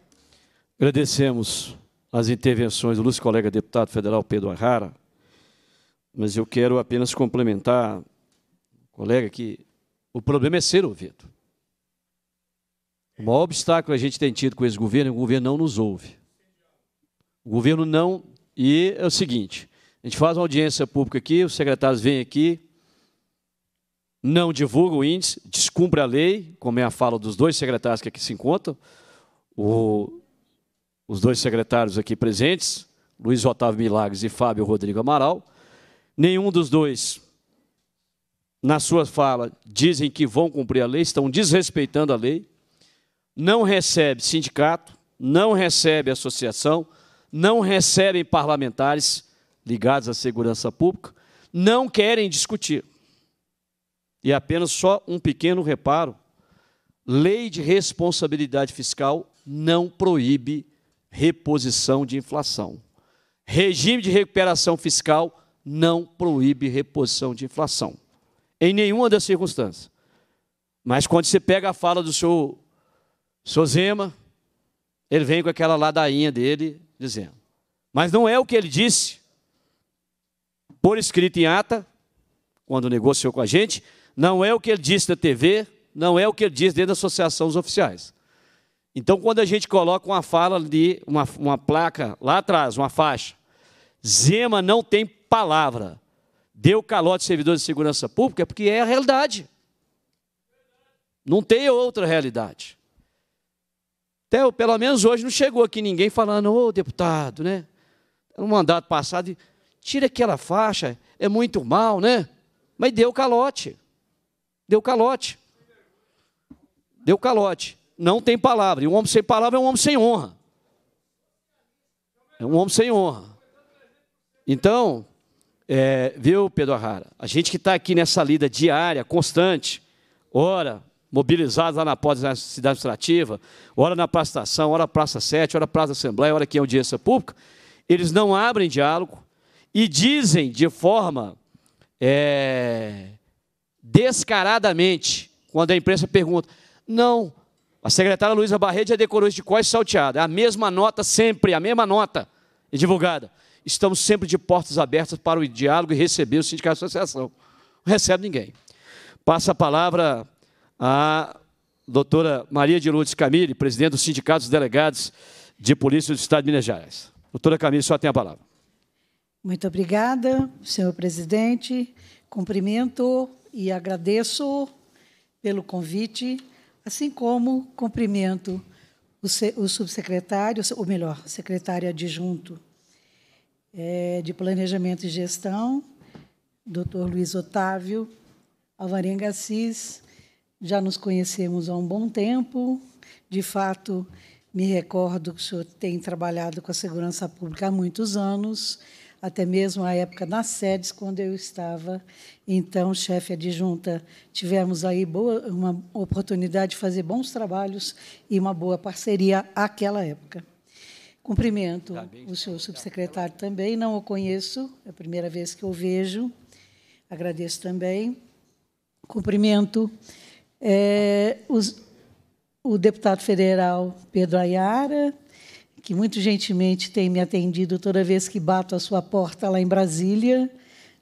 Speaker 1: Agradecemos as intervenções do ilustre colega deputado federal Pedro Arrara, mas eu quero apenas complementar, colega, que o problema é ser ouvido. O maior obstáculo a gente tem tido com esse governo é que o governo não nos ouve. O governo não. E é o seguinte: a gente faz uma audiência pública aqui, os secretários vêm aqui, não divulgam o índice, descumpre a lei, como é a fala dos dois secretários que aqui se encontram, o, os dois secretários aqui presentes, Luiz Otávio Milagres e Fábio Rodrigo Amaral. Nenhum dos dois, na sua fala, dizem que vão cumprir a lei, estão desrespeitando a lei não recebe sindicato, não recebe associação, não recebem parlamentares ligados à segurança pública, não querem discutir. E apenas só um pequeno reparo: lei de responsabilidade fiscal não proíbe reposição de inflação. Regime de recuperação fiscal não proíbe reposição de inflação. Em nenhuma das circunstâncias. Mas quando você pega a fala do senhor Sozema, ele vem com aquela ladainha dele, dizendo. Mas não é o que ele disse, por escrito em ata, quando negociou com a gente, não é o que ele disse na TV, não é o que ele disse dentro da associação dos oficiais. Então, quando a gente coloca uma fala de uma, uma placa lá atrás, uma faixa, Zema não tem palavra, deu calote servidores de segurança pública, porque é a realidade. Não tem outra realidade. Até, pelo menos hoje não chegou aqui ninguém falando, ô oh, deputado, né? No mandato passado, tira aquela faixa, é muito mal, né? Mas deu calote. Deu calote. Deu calote. Não tem palavra. E um homem sem palavra é um homem sem honra. É um homem sem honra. Então, é, viu, Pedro Arrara? A gente que está aqui nessa lida diária, constante, ora mobilizados lá na porta da cidade administrativa, ora na Praça Estação, ora Praça 7, ora Praça Assembleia, ora aqui em audiência pública, eles não abrem diálogo e dizem de forma é, descaradamente, quando a imprensa pergunta, não, a secretária Luísa Barreto já decorou isso de quase salteada, é a mesma nota sempre, a mesma nota divulgada. Estamos sempre de portas abertas para o diálogo e receber o sindicato de associação. Não recebe ninguém. Passa a palavra a doutora Maria de Lourdes Camille, presidente do Sindicato dos Delegados de Polícia do Estado de Minas Gerais. Doutora Camille, só tem a palavra.
Speaker 10: Muito obrigada, senhor presidente. Cumprimento e agradeço pelo convite, assim como cumprimento o, subsecretário, ou melhor, secretário adjunto é, de Planejamento e Gestão, doutor Luiz Otávio Alvarenga Assis, já nos conhecemos há um bom tempo. De fato, me recordo que o senhor tem trabalhado com a segurança pública há muitos anos, até mesmo a época nas sedes, quando eu estava, então, chefe adjunta. Tivemos aí boa, uma oportunidade de fazer bons trabalhos e uma boa parceria àquela época. Cumprimento o senhor subsecretário também, não o conheço, é a primeira vez que o vejo, agradeço também. Cumprimento é, os, o deputado federal Pedro Ayara, que muito gentilmente tem me atendido toda vez que bato a sua porta lá em Brasília.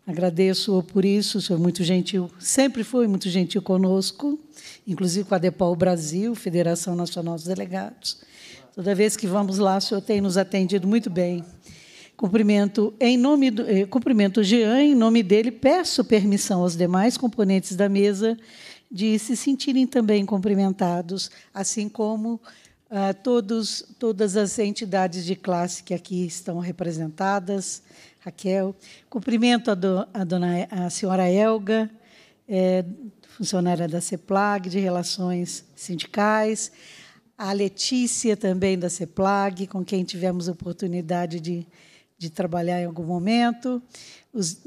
Speaker 10: Agradeço por isso, o senhor é muito gentil, sempre foi muito gentil conosco, inclusive com a Depol Brasil, Federação Nacional dos Delegados. Toda vez que vamos lá, o senhor tem nos atendido muito bem. Cumprimento em nome do, eh, cumprimento Jean, em nome dele, peço permissão aos demais componentes da mesa de se sentirem também cumprimentados, assim como ah, todos, todas as entidades de classe que aqui estão representadas. Raquel, cumprimento a, do, a, dona, a senhora Elga, é, funcionária da CEPLAG, de Relações Sindicais, a Letícia, também da CEPLAG, com quem tivemos oportunidade de de trabalhar em algum momento, os,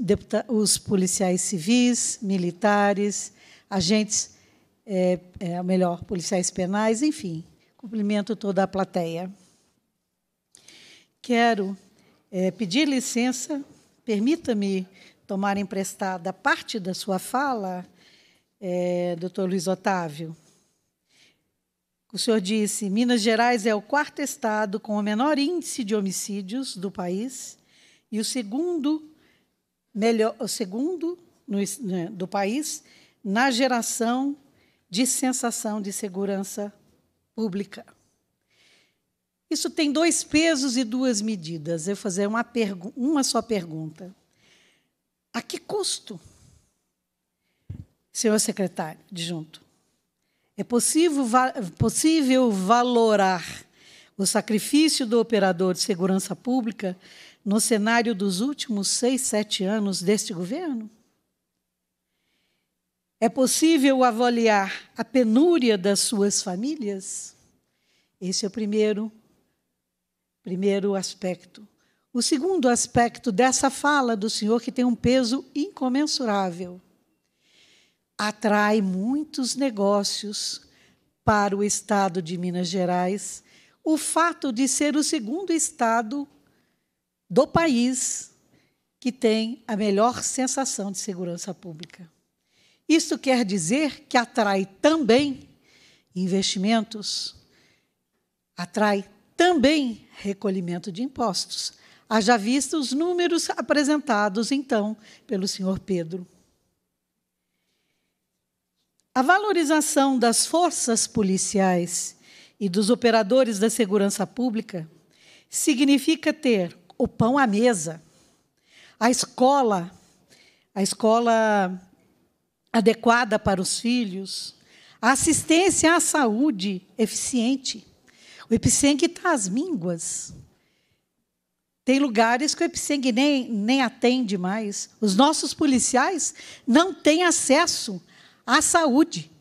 Speaker 10: os policiais civis, militares, agentes, é, é, melhor, policiais penais, enfim, cumprimento toda a plateia. Quero é, pedir licença, permita-me tomar emprestada parte da sua fala, é, doutor Luiz Otávio. O senhor disse: Minas Gerais é o quarto estado com o menor índice de homicídios do país e o segundo melhor, o segundo no, né, do país na geração de sensação de segurança pública. Isso tem dois pesos e duas medidas. Eu vou fazer uma, uma só pergunta. A que custo, senhor secretário adjunto? É possível, possível valorar o sacrifício do operador de segurança pública no cenário dos últimos seis, sete anos deste governo? É possível avaliar a penúria das suas famílias? Esse é o primeiro, primeiro aspecto. O segundo aspecto dessa fala do Senhor, que tem um peso incomensurável, atrai muitos negócios para o estado de Minas Gerais o fato de ser o segundo estado do país que tem a melhor sensação de segurança pública. Isso quer dizer que atrai também investimentos, atrai também recolhimento de impostos. Haja visto os números apresentados, então, pelo senhor Pedro. A valorização das forças policiais e dos operadores da segurança pública significa ter o pão à mesa, a escola, a escola adequada para os filhos, a assistência à saúde eficiente. O Epiceng está às mínguas. Tem lugares que o Epiceng nem, nem atende mais. Os nossos policiais não têm acesso à saúde.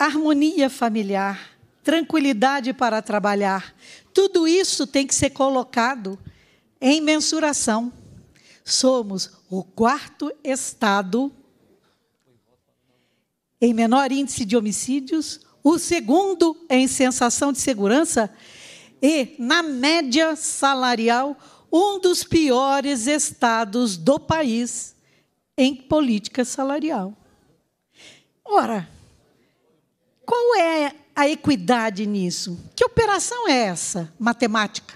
Speaker 10: harmonia familiar, tranquilidade para trabalhar. Tudo isso tem que ser colocado em mensuração. Somos o quarto estado em menor índice de homicídios, o segundo em sensação de segurança e, na média salarial, um dos piores estados do país em política salarial. Ora, qual é a equidade nisso? Que operação é essa, matemática?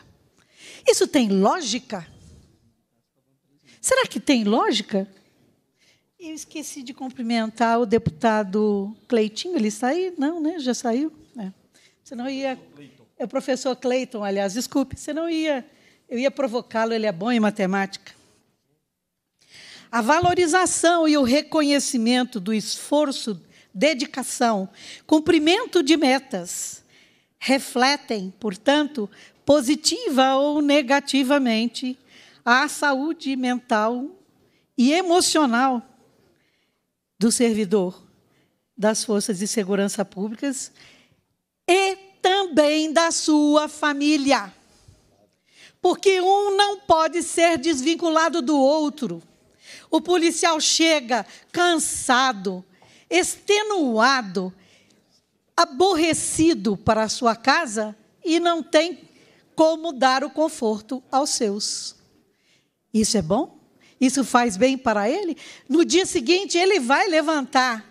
Speaker 10: Isso tem lógica? Será que tem lógica? Eu esqueci de cumprimentar o deputado Cleitinho, ele saiu? Não, né? Já saiu? É. Senão ia. É o professor Cleiton, aliás, desculpe, senão ia. Eu ia provocá-lo, ele é bom em matemática. A valorização e o reconhecimento do esforço dedicação, cumprimento de metas, refletem, portanto, positiva ou negativamente a saúde mental e emocional do servidor das forças de segurança públicas e também da sua família. Porque um não pode ser desvinculado do outro. O policial chega cansado, extenuado, aborrecido para a sua casa e não tem como dar o conforto aos seus. Isso é bom? Isso faz bem para ele? No dia seguinte, ele vai levantar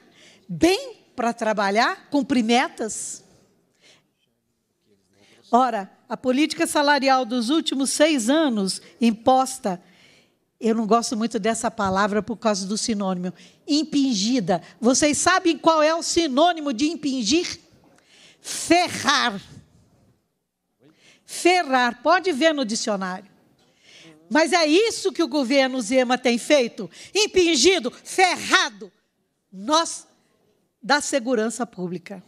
Speaker 10: bem para trabalhar, cumprir metas? Ora, a política salarial dos últimos seis anos imposta eu não gosto muito dessa palavra por causa do sinônimo. Impingida. Vocês sabem qual é o sinônimo de impingir? Ferrar. Ferrar. Pode ver no dicionário. Mas é isso que o governo Zema tem feito: impingido, ferrado. Nós, da segurança pública.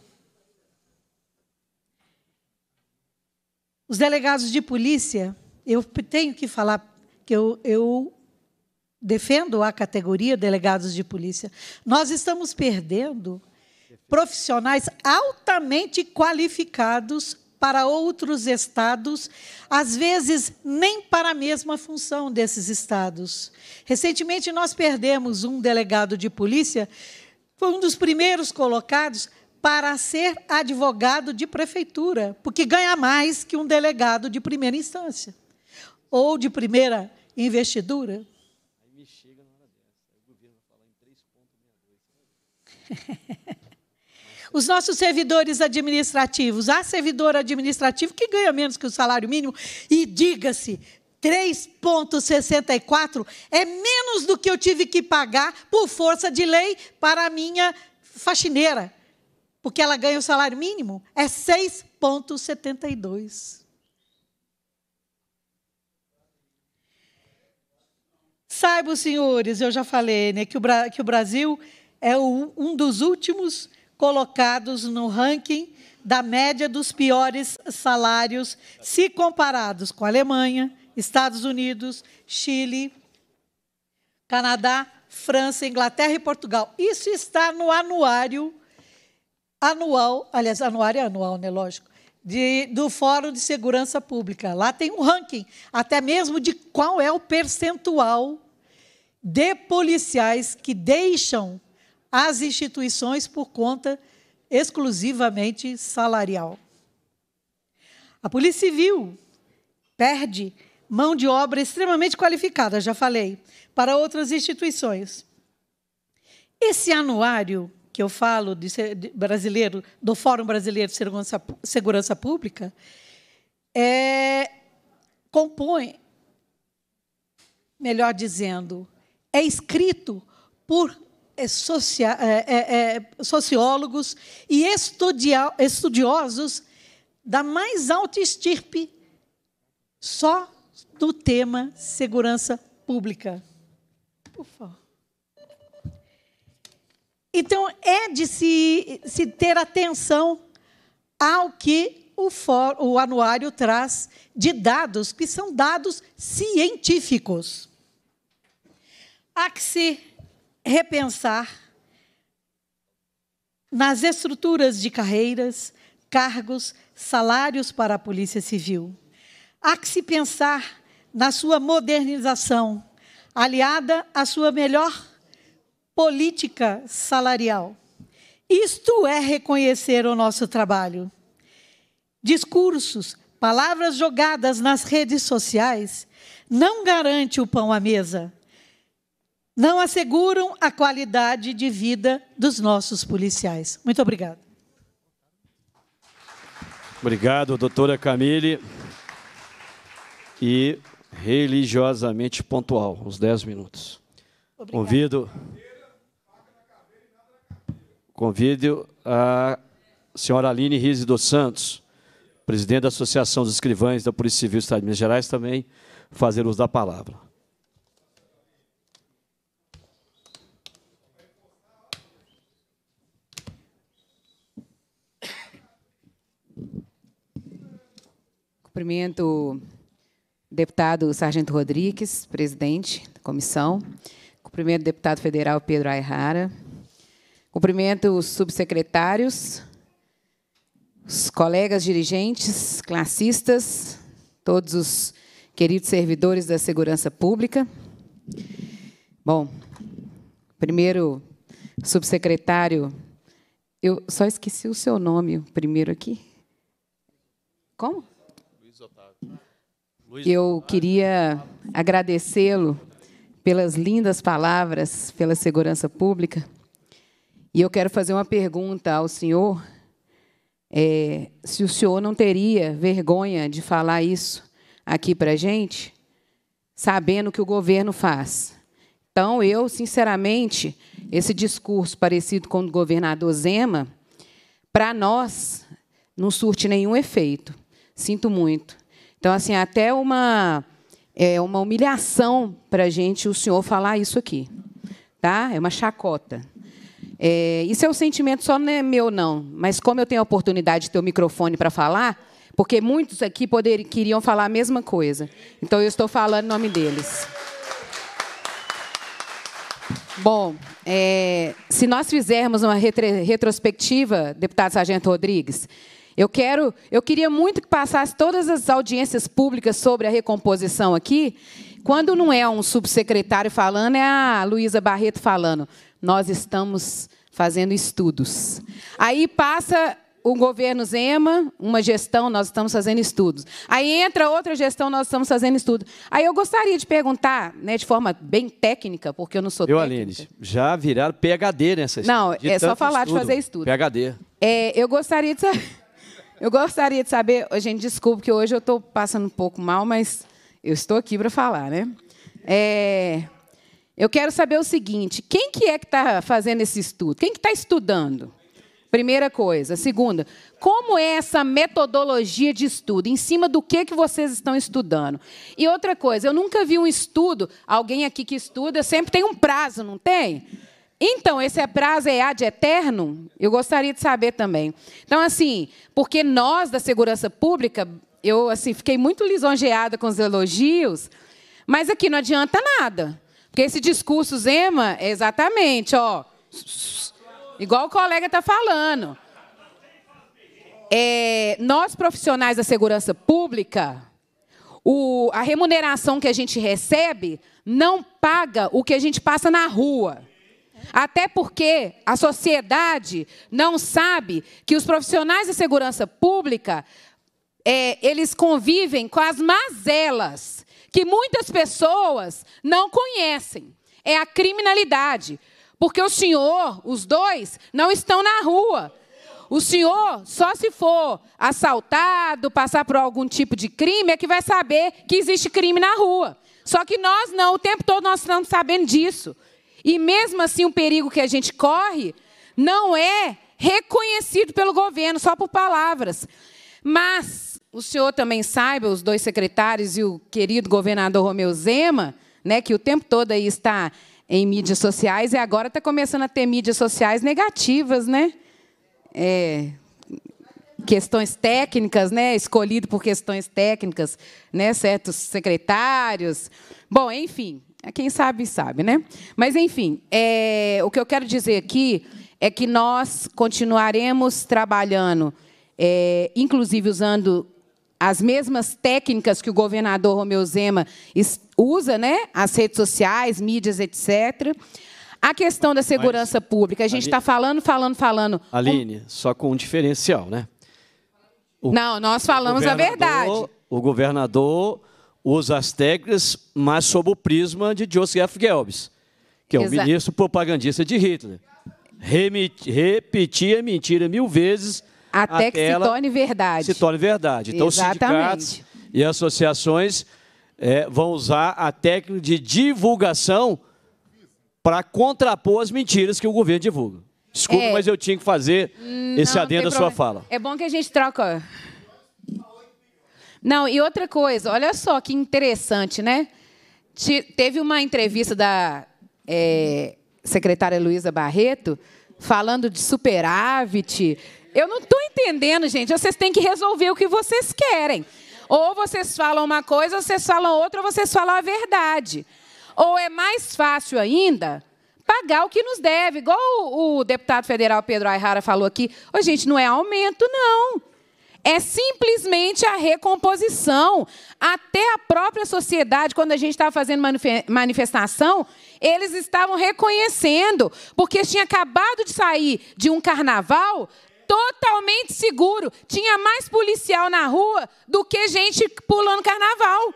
Speaker 10: Os delegados de polícia, eu tenho que falar que eu, eu defendo a categoria delegados de polícia. Nós estamos perdendo profissionais altamente qualificados para outros estados, às vezes nem para a mesma função desses estados. Recentemente nós perdemos um delegado de polícia, foi um dos primeiros colocados para ser advogado de prefeitura, porque ganha mais que um delegado de primeira instância ou de primeira investidura. Aí me chega na hora dessa, o governo vai falar em 3,62. Os nossos servidores administrativos, há servidor administrativo que ganha menos que o salário mínimo, e diga-se, 3,64 é menos do que eu tive que pagar por força de lei para a minha faxineira, porque ela ganha o salário mínimo, é 6,72. Saibam, senhores, eu já falei né, que, o, que o Brasil é o, um dos últimos colocados no ranking da média dos piores salários, se comparados com a Alemanha, Estados Unidos, Chile, Canadá, França, Inglaterra e Portugal. Isso está no anuário anual, aliás, anuário é anual, né, lógico, de, do Fórum de Segurança Pública. Lá tem um ranking, até mesmo de qual é o percentual de policiais que deixam as instituições por conta exclusivamente salarial. A Polícia Civil perde mão de obra extremamente qualificada, já falei, para outras instituições. Esse anuário que eu falo de, de brasileiro, do Fórum Brasileiro de Segurança, Segurança Pública, é, compõe, melhor dizendo, é escrito por é, socia, é, é, é sociólogos e estudiosos da mais alta estirpe só do tema segurança pública. Por favor. Então, é de se, se ter atenção ao que o, for, o anuário traz de dados, que são dados científicos. Há que se repensar nas estruturas de carreiras, cargos, salários para a Polícia Civil. Há que se pensar na sua modernização, aliada à sua melhor política salarial. Isto é reconhecer o nosso trabalho. Discursos, palavras jogadas nas redes sociais não garante o pão à mesa não asseguram a qualidade de vida dos nossos policiais. Muito obrigada.
Speaker 1: Obrigado, doutora Camille. E religiosamente pontual, os 10 minutos. Convido, convido a senhora Aline Rise dos Santos, presidente da Associação dos Escrivães da Polícia Civil do Estado de Minas Gerais, também fazer uso da palavra.
Speaker 11: Cumprimento o deputado Sargento Rodrigues, presidente da comissão. Cumprimento o deputado federal Pedro Ayrara. Cumprimento os subsecretários, os colegas dirigentes, classistas, todos os queridos servidores da segurança pública. Bom, primeiro subsecretário, eu só esqueci o seu nome, o primeiro aqui. Como? Eu queria agradecê-lo pelas lindas palavras, pela segurança pública. E eu quero fazer uma pergunta ao senhor: é, se o senhor não teria vergonha de falar isso aqui para a gente, sabendo que o governo faz. Então, eu, sinceramente, esse discurso parecido com o do governador Zema, para nós, não surte nenhum efeito. Sinto muito. Então, assim, até uma, é, uma humilhação para a gente o senhor falar isso aqui. Tá? É uma chacota. É, isso é um sentimento só não é meu, não. Mas como eu tenho a oportunidade de ter o microfone para falar, porque muitos aqui poder, queriam falar a mesma coisa. Então, eu estou falando em nome deles. Bom, é, se nós fizermos uma retrospectiva, deputado Sargento Rodrigues, eu quero, eu queria muito que passasse todas as audiências públicas sobre a recomposição aqui. Quando não é um subsecretário falando, é a Luísa Barreto falando. Nós estamos fazendo estudos. Aí passa o governo Zema, uma gestão, nós estamos fazendo estudos. Aí entra outra gestão, nós estamos fazendo estudos. Aí eu gostaria de perguntar, né, de forma bem técnica, porque eu não sou
Speaker 1: eu,
Speaker 11: técnica.
Speaker 1: Aline, já viraram PHD nessa
Speaker 11: Não, é só falar
Speaker 1: estudo.
Speaker 11: de fazer estudo.
Speaker 1: PHD.
Speaker 11: É, eu gostaria de saber, eu gostaria de saber, gente, desculpe que hoje eu estou passando um pouco mal, mas eu estou aqui para falar, né? É, eu quero saber o seguinte: quem que é que está fazendo esse estudo? Quem que está estudando? Primeira coisa. Segunda, como é essa metodologia de estudo? Em cima do que, que vocês estão estudando? E outra coisa, eu nunca vi um estudo, alguém aqui que estuda, sempre tem um prazo, não tem? Então, esse é prazo é ad eterno? Eu gostaria de saber também. Então, assim, porque nós da segurança pública, eu assim, fiquei muito lisonjeada com os elogios, mas aqui não adianta nada. Porque esse discurso Zema é exatamente, ó, Igual o colega está falando. É, nós, profissionais da segurança pública, o, a remuneração que a gente recebe não paga o que a gente passa na rua. Até porque a sociedade não sabe que os profissionais da segurança pública é, eles convivem com as mazelas que muitas pessoas não conhecem. É a criminalidade. Porque o senhor, os dois, não estão na rua. O senhor, só se for assaltado, passar por algum tipo de crime, é que vai saber que existe crime na rua. Só que nós não, o tempo todo nós estamos sabendo disso. E mesmo assim, o perigo que a gente corre não é reconhecido pelo governo, só por palavras. Mas o senhor também saiba, os dois secretários e o querido governador Romeu Zema, né, que o tempo todo aí está em mídias sociais e agora está começando a ter mídias sociais negativas, né? É, questões técnicas, né? Escolhido por questões técnicas, né? Certos secretários. Bom, enfim, quem sabe sabe, né? Mas enfim, é, o que eu quero dizer aqui é que nós continuaremos trabalhando, é, inclusive usando as mesmas técnicas que o governador Romeu Zema usa, né? As redes sociais, mídias, etc. A questão da segurança Mas, pública, a gente está falando, falando, falando.
Speaker 1: Aline, só com um diferencial, né?
Speaker 11: O, Não, nós falamos a verdade.
Speaker 1: O governador usa as técnicas, mas sob o prisma de Joseph Goebbels, que é o ministro propagandista de Hitler. Remit, repetia mentira mil vezes
Speaker 11: até, até que se torne verdade.
Speaker 1: Se torne verdade. Então, Exatamente. os sindicatos e associações é, vão usar a técnica de divulgação para contrapor as mentiras que o governo divulga. Desculpe, é. mas eu tinha que fazer esse adendo à sua fala.
Speaker 11: É bom que a gente troca. Não, e outra coisa, olha só que interessante, né? Teve uma entrevista da é, secretária Luísa Barreto falando de superávit, eu não estou entendendo, gente. Vocês têm que resolver o que vocês querem. Ou vocês falam uma coisa, ou vocês falam outra, ou vocês falam a verdade. Ou é mais fácil ainda pagar o que nos deve. Igual o, o deputado federal Pedro Ayrara falou aqui. Ô, gente, não é aumento, não. É simplesmente a recomposição. Até a própria sociedade, quando a gente estava fazendo manifestação, eles estavam reconhecendo, porque tinha acabado de sair de um carnaval totalmente seguro. Tinha mais policial na rua do que gente pulando carnaval.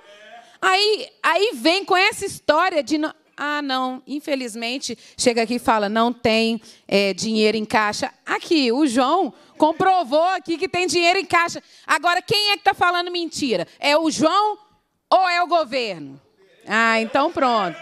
Speaker 11: Aí, aí vem com essa história de. Ah, não, infelizmente, chega aqui e fala, não tem é, dinheiro em caixa. Aqui, o João comprovou aqui que tem dinheiro em caixa. Agora, quem é que está falando mentira? É o João ou é o governo? Ah, então pronto.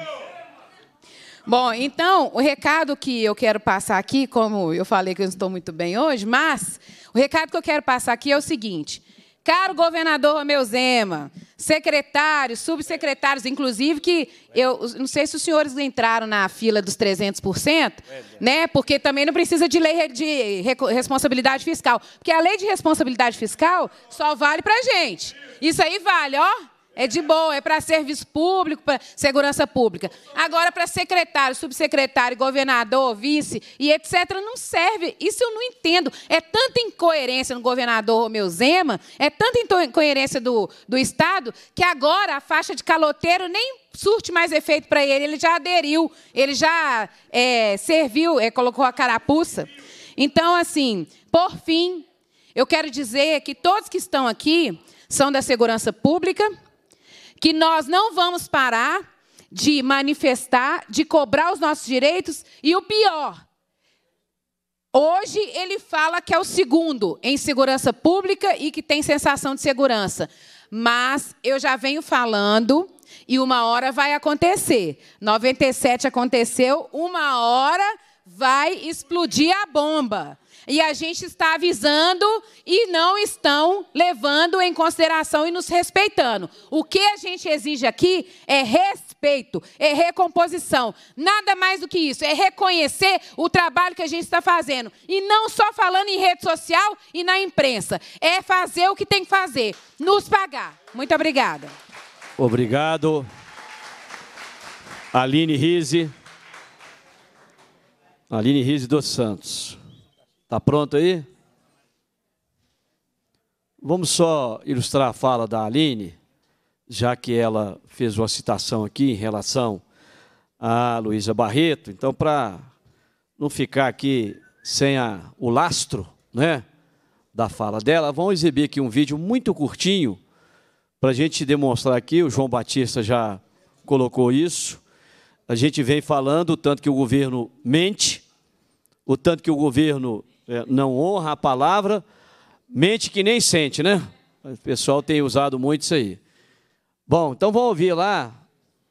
Speaker 11: Bom, então, o recado que eu quero passar aqui, como eu falei que eu não estou muito bem hoje, mas o recado que eu quero passar aqui é o seguinte. Caro governador Romeu Zema, secretários, subsecretários, inclusive, que eu não sei se os senhores entraram na fila dos 300%, né? porque também não precisa de lei de responsabilidade fiscal. Porque a lei de responsabilidade fiscal só vale para gente. Isso aí vale, ó, é de boa, é para serviço público, para segurança pública. Agora, para secretário, subsecretário, governador, vice e etc., não serve. Isso eu não entendo. É tanta incoerência no governador Romeu Zema, é tanta incoerência do, do Estado, que agora a faixa de caloteiro nem surte mais efeito para ele. Ele já aderiu, ele já é, serviu, é, colocou a carapuça. Então, assim, por fim, eu quero dizer que todos que estão aqui são da segurança pública, que nós não vamos parar de manifestar, de cobrar os nossos direitos, e o pior, hoje ele fala que é o segundo em segurança pública e que tem sensação de segurança. Mas eu já venho falando e uma hora vai acontecer. 97 aconteceu, uma hora vai explodir a bomba. E a gente está avisando e não estão levando em consideração e nos respeitando. O que a gente exige aqui é respeito, é recomposição. Nada mais do que isso, é reconhecer o trabalho que a gente está fazendo. E não só falando em rede social e na imprensa. É fazer o que tem que fazer, nos pagar. Muito obrigada.
Speaker 1: Obrigado. Aline Rise. Aline Rise dos Santos. Está pronto aí? Vamos só ilustrar a fala da Aline, já que ela fez uma citação aqui em relação a Luísa Barreto. Então, para não ficar aqui sem a, o lastro né, da fala dela, vamos exibir aqui um vídeo muito curtinho para a gente demonstrar aqui. O João Batista já colocou isso. A gente vem falando o tanto que o governo mente, o tanto que o governo é, não honra a palavra, mente que nem sente, né? O pessoal tem usado muito isso aí. Bom, então vamos ouvir lá.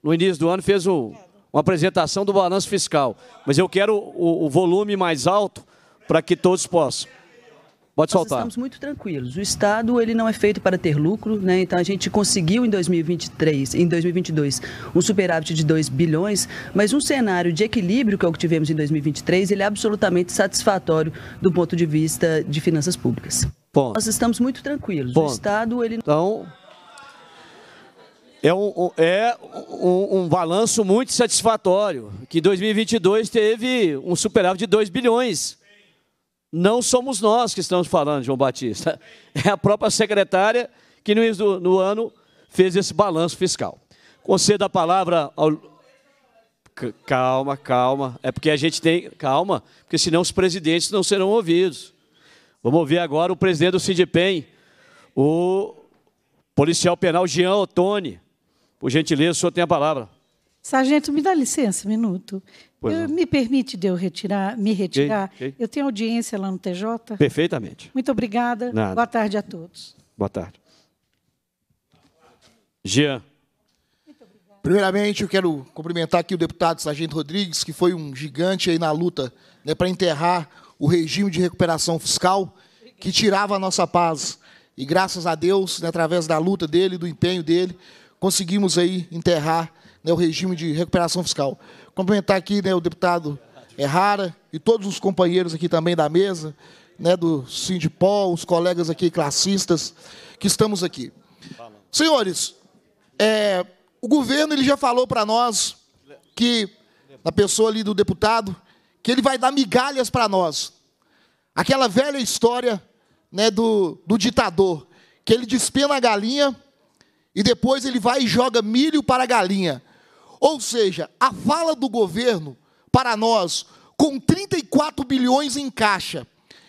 Speaker 1: No início do ano fez o, uma apresentação do balanço fiscal, mas eu quero o, o volume mais alto para que todos possam. Pode soltar.
Speaker 12: Nós estamos muito tranquilos. O Estado ele não é feito para ter lucro, né? Então a gente conseguiu em 2023, em 2022, um superávit de 2 bilhões, mas um cenário de equilíbrio que é o que tivemos em 2023, ele é absolutamente satisfatório do ponto de vista de finanças públicas. Ponto. Nós estamos muito tranquilos. Ponto. O Estado ele
Speaker 1: Então, é um, é um, um balanço muito satisfatório, que 2022 teve um superávit de 2 bilhões. Não somos nós que estamos falando, João Batista. É a própria secretária que no início do no ano fez esse balanço fiscal. Concedo a palavra ao. Calma, calma. É porque a gente tem. Calma, porque senão os presidentes não serão ouvidos. Vamos ouvir agora o presidente do Sindipem, o policial penal Jean Ottoni. Por gentileza, o senhor tem a palavra.
Speaker 10: Sargento, me dá licença um minuto. Eu, me permite de eu retirar, me retirar? Okay, okay. Eu tenho audiência lá no TJ.
Speaker 1: Perfeitamente.
Speaker 10: Muito obrigada. Nada. Boa tarde a todos.
Speaker 1: Boa tarde. Jean.
Speaker 13: Primeiramente, eu quero cumprimentar aqui o deputado Sargento Rodrigues, que foi um gigante aí na luta né, para enterrar o regime de recuperação fiscal que tirava a nossa paz. E graças a Deus, né, através da luta dele, do empenho dele, conseguimos aí enterrar né, o regime de recuperação fiscal. Cumprimentar aqui né, o deputado Errara e todos os companheiros aqui também da mesa, né, do Sindipol, os colegas aqui classistas que estamos aqui. Senhores, é, o governo ele já falou para nós que, na pessoa ali do deputado, que ele vai dar migalhas para nós. Aquela velha história né, do, do ditador, que ele despena a galinha e depois ele vai e joga milho para a galinha. Ou seja, a fala do governo para nós, com 34 bilhões em caixa,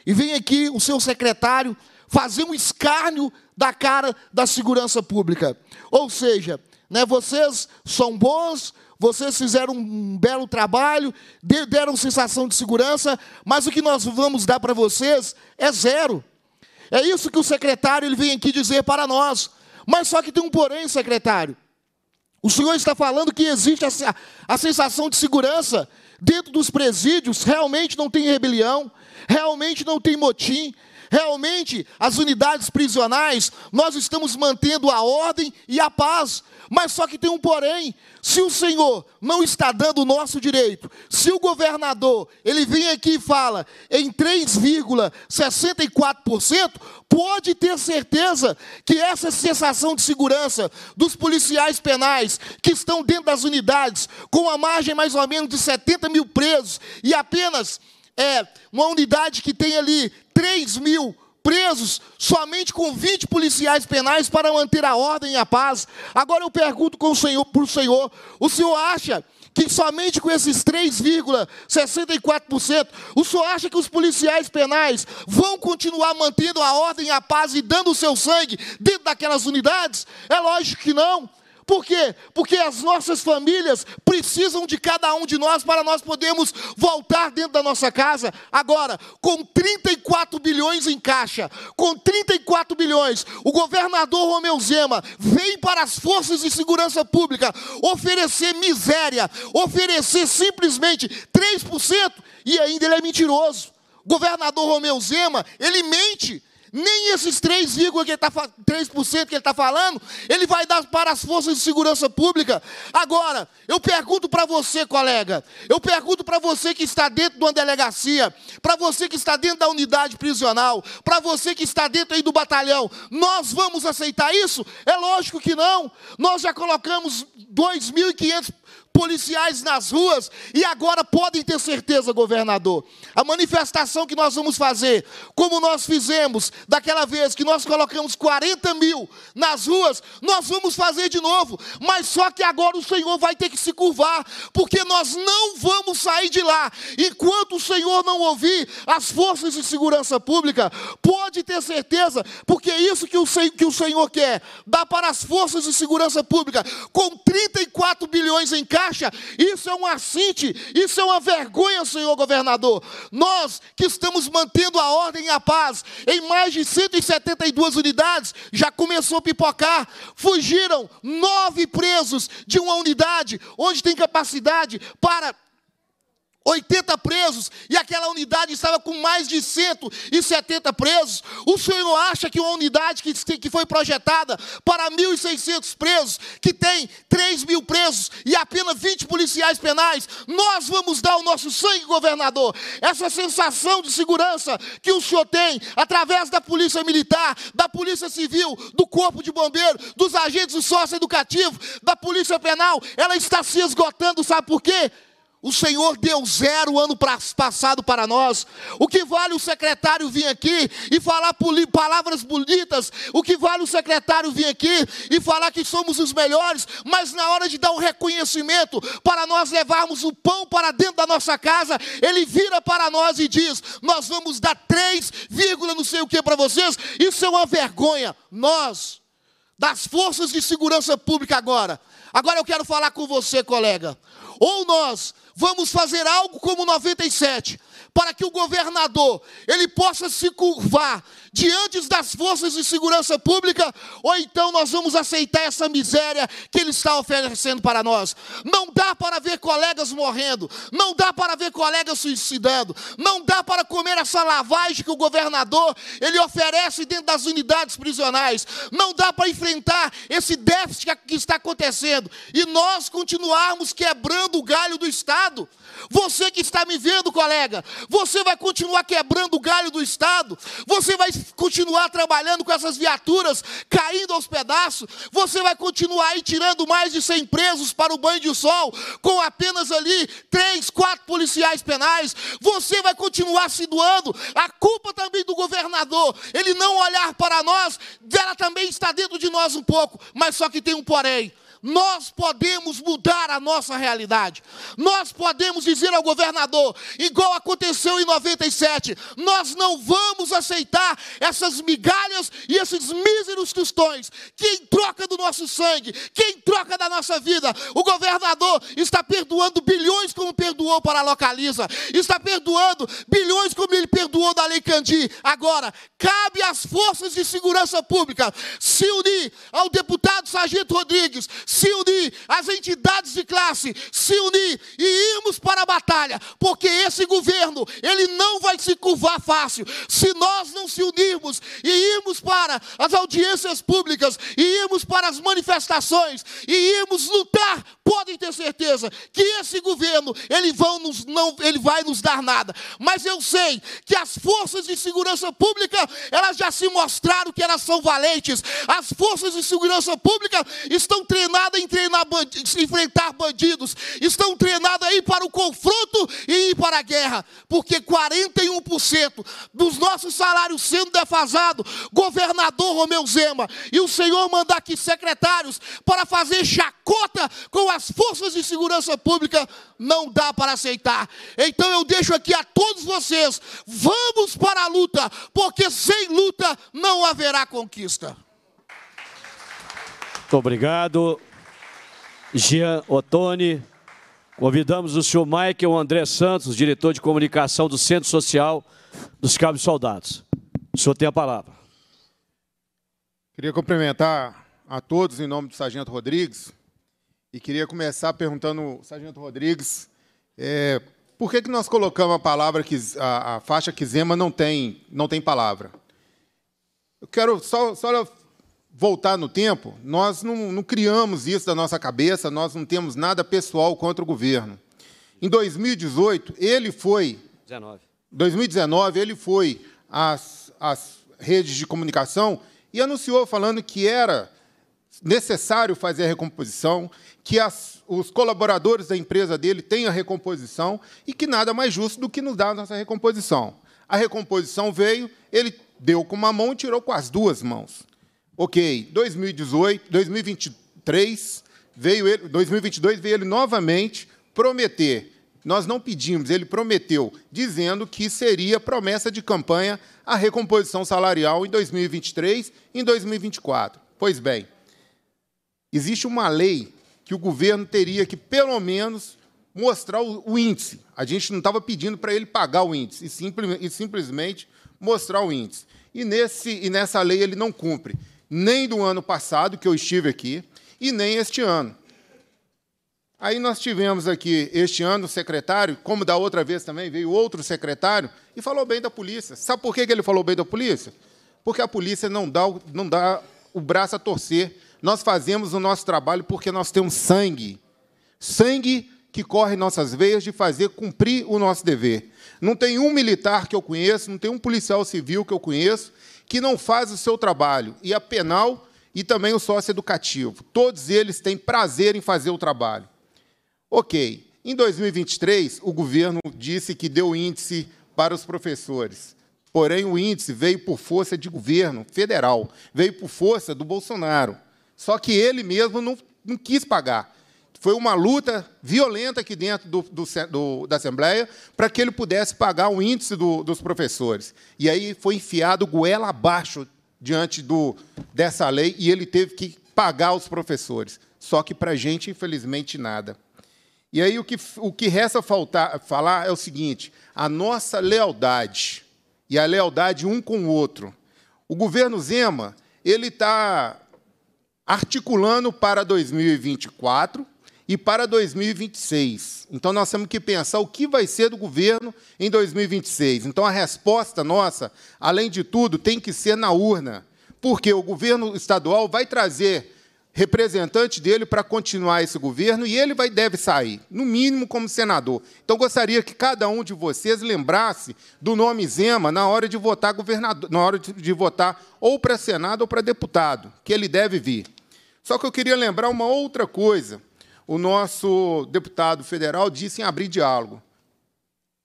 Speaker 13: e vem aqui o seu secretário fazer um escárnio da cara da segurança pública. Ou seja, né, vocês são bons, vocês fizeram um belo trabalho, deram sensação de segurança, mas o que nós vamos dar para vocês é zero. É isso que o secretário ele vem aqui dizer para nós. Mas só que tem um porém, secretário. O Senhor está falando que existe a, a sensação de segurança dentro dos presídios, realmente não tem rebelião, realmente não tem motim, realmente as unidades prisionais, nós estamos mantendo a ordem e a paz, Mas só que tem um porém, se o Senhor não está dando o nosso direito, se o governador, ele vem aqui e fala em 3,64%, pode ter certeza que essa sensação de segurança dos policiais penais que estão dentro das unidades, com a margem mais ou menos de 70 mil presos, e apenas é, uma unidade que tem ali 3 mil presos somente com 20 policiais penais para manter a ordem e a paz. Agora eu pergunto com o Senhor, para Senhor, o Senhor acha que somente com esses 3,64%, o senhor acha que os policiais penais vão continuar mantendo a ordem e a paz e dando o seu sangue dentro daquelas unidades? É lógico que não. Por quê? Porque as nossas famílias precisam de cada um de nós para nós podermos voltar dentro da nossa casa. Agora, com 34 bilhões em caixa, com 34 bilhões, o governador Romeu Zema vem para as forças de segurança pública oferecer miséria, oferecer simplesmente 3%, e ainda ele é mentiroso. O governador Romeu Zema, ele mente nem esses 3, que ele tá, 3% que ele está falando, ele vai dar para as forças de segurança pública. Agora, eu pergunto para você, colega, eu pergunto para você que está dentro de uma delegacia, para você que está dentro da unidade prisional, para você que está dentro aí do batalhão, nós vamos aceitar isso? É lógico que não. Nós já colocamos 2.500 policiais nas ruas, e agora podem ter certeza, governador, a manifestação que nós vamos fazer, como nós fizemos daquela vez que nós colocamos 40 mil nas ruas, nós vamos fazer de novo, mas só que agora o Senhor vai ter que se curvar, porque nós não vamos sair de lá. Enquanto o Senhor não ouvir as forças de segurança pública. Pode ter certeza, porque é isso que o, que o Senhor quer, dar para as forças de segurança pública, com 34 bilhões em casa Isso é um assinte, isso é uma vergonha, senhor governador. Nós que estamos mantendo a ordem e a paz em mais de 172 unidades, já começou a pipocar. Fugiram nove presos de uma unidade onde tem capacidade para 80 presos, e aquela unidade estava com mais de 170 presos. O senhor acha que uma unidade que, que foi projetada para 1.600 presos, que tem 3 mil presos e apenas 20 policiais penais, nós vamos dar o nosso sangue, governador? Essa sensação de segurança que o senhor tem, através da polícia militar, da polícia civil, do corpo de bombeiro, dos agentes do sócio educativo, da polícia penal, ela está se esgotando, sabe por quê? O Senhor deu zero ano passado para nós. O que vale o secretário vir aqui e falar palavras bonitas? O que vale o secretário vir aqui e falar que somos os melhores? Mas na hora de dar o reconhecimento para nós levarmos o pão para dentro da nossa casa, ele vira para nós e diz: Nós vamos dar três vírgula não sei o que para vocês. Isso é uma vergonha. Nós, das forças de segurança pública agora. Agora eu quero falar com você, colega. Ou nós vamos fazer algo como 97, para que o governador ele possa se curvar diante das forças de segurança pública, ou então nós vamos aceitar essa miséria que ele está oferecendo para nós. Não dá para ver colegas morrendo, não dá para ver colegas suicidando, não dá para comer essa lavagem que o governador ele oferece dentro das unidades prisionais, não dá para enfrentar esse déficit que está acontecendo e nós continuarmos quebrando o galho do Estado. Você que está me vendo, colega, você vai continuar quebrando o galho do Estado, você vai continuar trabalhando com essas viaturas caindo aos pedaços, você vai continuar aí tirando mais de 100 presos para o banho de sol, com apenas ali três, quatro policiais penais, você vai continuar se doando. A culpa também do governador, ele não olhar para nós, ela também está dentro de nós um pouco, mas só que tem um porém nós podemos mudar a nossa realidade. Nós podemos dizer ao governador, igual aconteceu em 97, nós não vamos aceitar essas migalhas e esses míseros tostões que em troca do nosso sangue, que em troca da nossa vida, o governador está perdoando bilhões como perdoou para a Localiza, está perdoando bilhões como ele perdoou da Lei Candi. Agora, cabe às forças de segurança pública se unir ao deputado Sargento Rodrigues, se unir, as entidades de classe se unir e irmos para a batalha, porque esse governo, ele não vai se curvar fácil. Se nós não se unirmos e irmos para as audiências públicas, e irmos para as manifestações, e irmos lutar, podem ter certeza que esse governo, ele, vão nos, não, ele vai nos dar nada. Mas eu sei que as forças de segurança pública, elas já se mostraram que elas são valentes. As forças de segurança pública estão treinadas em treinar bandidos, enfrentar bandidos, estão treinadas aí para o confronto e ir para a guerra, porque 41% dos nossos salários sendo defasados, governador Romeu Zema e o senhor mandar aqui secretários para fazer chacota com as forças de segurança pública, não dá para aceitar. Então eu deixo aqui a todos vocês, vamos para a luta, porque sem luta não haverá conquista.
Speaker 1: Muito obrigado. Jean Ottoni. Convidamos o senhor Michael André Santos, diretor de comunicação do Centro Social dos Cabos Soldados. O senhor tem a palavra.
Speaker 14: Queria cumprimentar a todos em nome do Sargento Rodrigues e queria começar perguntando, Sargento Rodrigues, é, por que, que nós colocamos a palavra que a, a faixa que Zema não tem, não tem palavra? Eu quero só, só voltar no tempo, nós não, não, criamos isso da nossa cabeça, nós não temos nada pessoal contra o governo. Em 2018, ele foi. 19. 2019, ele foi às, às redes de comunicação e anunciou falando que era necessário fazer a recomposição, que as, os colaboradores da empresa dele têm a recomposição e que nada mais justo do que nos dar a nossa recomposição. A recomposição veio, ele deu com uma mão e tirou com as duas mãos. Ok, 2018, 2023, veio ele, 2022 veio ele novamente prometer. Nós não pedimos, ele prometeu, dizendo que seria promessa de campanha a recomposição salarial em 2023 e em 2024. Pois bem, existe uma lei que o governo teria que, pelo menos, mostrar o, índice. A gente não estava pedindo para ele pagar o índice, e, e simplesmente mostrar o índice. E, nesse, e nessa lei ele não cumpre nem do ano passado, que eu estive aqui, e nem este ano. Aí nós tivemos aqui, este ano, o secretário, como da outra vez também, veio outro secretário e falou bem da polícia. Sabe por que ele falou bem da polícia? Porque a polícia não dá, não dá o braço a torcer. Nós fazemos o nosso trabalho porque nós temos sangue. Sangue que corre em nossas veias de fazer cumprir o nosso dever. Não tem um militar que eu conheço, não tem um policial civil que eu conheço que não faz o seu trabalho, e a penal e também o sócio-educativo. Todos eles têm prazer em fazer o trabalho. Ok. Em 2023, o governo disse que deu índice para os professores. Porém, o índice veio por força de governo federal, veio por força do Bolsonaro. Só que ele mesmo não, não quis pagar. Foi uma luta violenta aqui dentro do, do, do, da Assembleia para que ele pudesse pagar o índice dos professores. E aí foi enfiado goela abaixo diante dessa lei e ele teve que pagar os professores. Só que para a gente, infelizmente, nada. E aí o que, o que resta faltar, falar é o seguinte: a nossa lealdade e a lealdade um com o outro. O governo Zema ele está articulando para 2024 e para 2026. Então, nós temos que pensar o que vai ser do governo em 2026. Então, a resposta nossa, além de tudo, tem que ser na urna, porque o governo estadual vai trazer representante dele para continuar esse governo e ele vai deve sair, no mínimo como senador. Então gostaria que cada um de vocês lembrasse do nome Zema na hora de votar governador, na hora de, de votar ou para senado ou para deputado, que ele deve vir. Só que eu queria lembrar uma outra coisa o nosso deputado federal disse em abrir diálogo.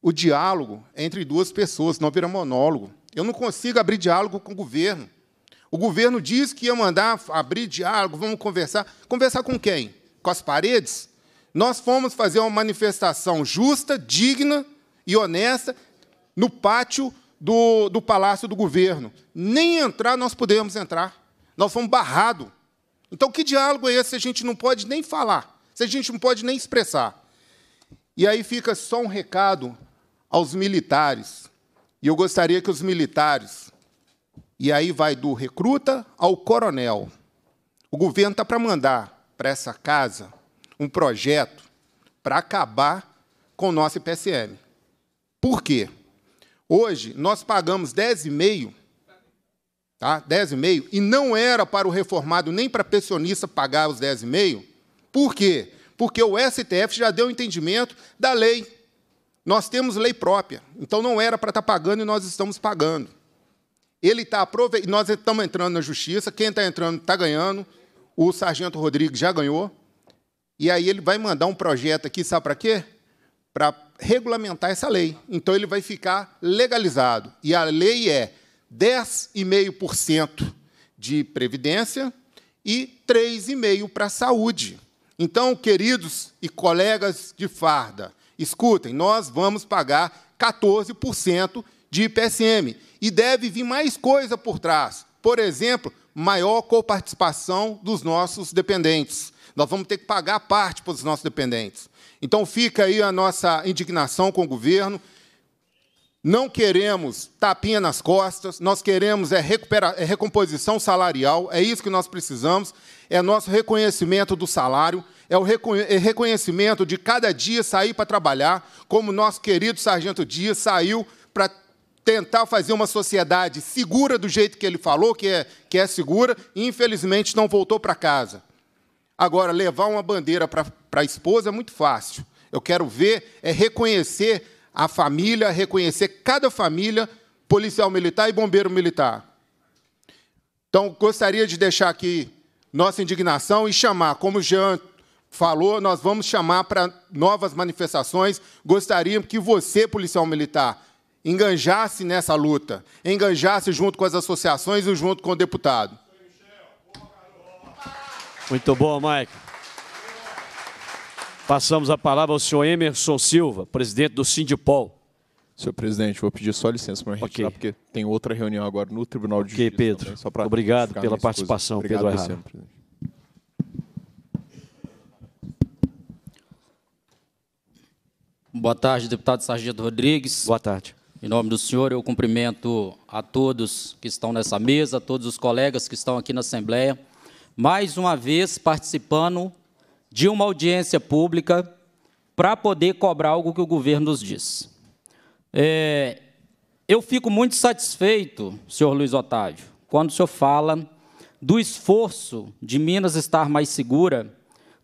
Speaker 14: O diálogo é entre duas pessoas, não vira monólogo. Eu não consigo abrir diálogo com o governo. O governo diz que ia mandar abrir diálogo, vamos conversar. Conversar com quem? Com as paredes? Nós fomos fazer uma manifestação justa, digna e honesta no pátio do, do Palácio do Governo. Nem entrar nós podemos entrar. Nós fomos barrados. Então, que diálogo é esse se a gente não pode nem falar? Se a gente não pode nem expressar. E aí fica só um recado aos militares. E eu gostaria que os militares, e aí vai do recruta ao coronel, o governo está para mandar para essa casa um projeto para acabar com o nosso IPSM. Por quê? Hoje, nós pagamos 10,5%, tá? 10,5%, e não era para o reformado nem para pensionista pagar os 10,5%. Por quê? Porque o STF já deu entendimento da lei. Nós temos lei própria, então não era para estar pagando e nós estamos pagando. Ele está aproveitando, nós estamos entrando na justiça, quem está entrando está ganhando, o sargento Rodrigues já ganhou, e aí ele vai mandar um projeto aqui, sabe para quê? Para regulamentar essa lei. Então ele vai ficar legalizado. E a lei é 10,5% de previdência e 3,5% para a saúde. Então, queridos e colegas de farda, escutem, nós vamos pagar 14% de IPSM. E deve vir mais coisa por trás. Por exemplo, maior coparticipação dos nossos dependentes. Nós vamos ter que pagar parte para os nossos dependentes. Então fica aí a nossa indignação com o governo. Não queremos tapinha nas costas, nós queremos é, recupera é recomposição salarial, é isso que nós precisamos, é nosso reconhecimento do salário, é o é reconhecimento de cada dia sair para trabalhar, como nosso querido Sargento Dias saiu para tentar fazer uma sociedade segura do jeito que ele falou, que é, que é segura, e infelizmente não voltou para casa. Agora, levar uma bandeira para a esposa é muito fácil. Eu quero ver, é reconhecer a família, reconhecer cada família, policial militar e bombeiro militar. Então, gostaria de deixar aqui nossa indignação e chamar, como o Jean falou, nós vamos chamar para novas manifestações. Gostaríamos que você, policial militar, enganjasse nessa luta, enganjasse junto com as associações e junto com o deputado.
Speaker 1: Muito bom, Mike. Passamos a palavra ao senhor Emerson Silva, presidente do Sindipol.
Speaker 9: Senhor presidente, vou pedir só licença para retirar, okay. porque tem outra reunião agora no Tribunal de
Speaker 1: Justiça. Ok, Pedro. Também, Obrigado pela participação, Obrigado, Pedro Errado.
Speaker 3: Boa tarde, deputado Sargento Rodrigues.
Speaker 1: Boa tarde.
Speaker 3: Em nome do senhor, eu cumprimento a todos que estão nessa mesa, a todos os colegas que estão aqui na Assembleia mais uma vez participando de uma audiência pública para poder cobrar algo que o governo nos diz. É, eu fico muito satisfeito, senhor Luiz Otávio, quando o senhor fala do esforço de Minas estar mais segura,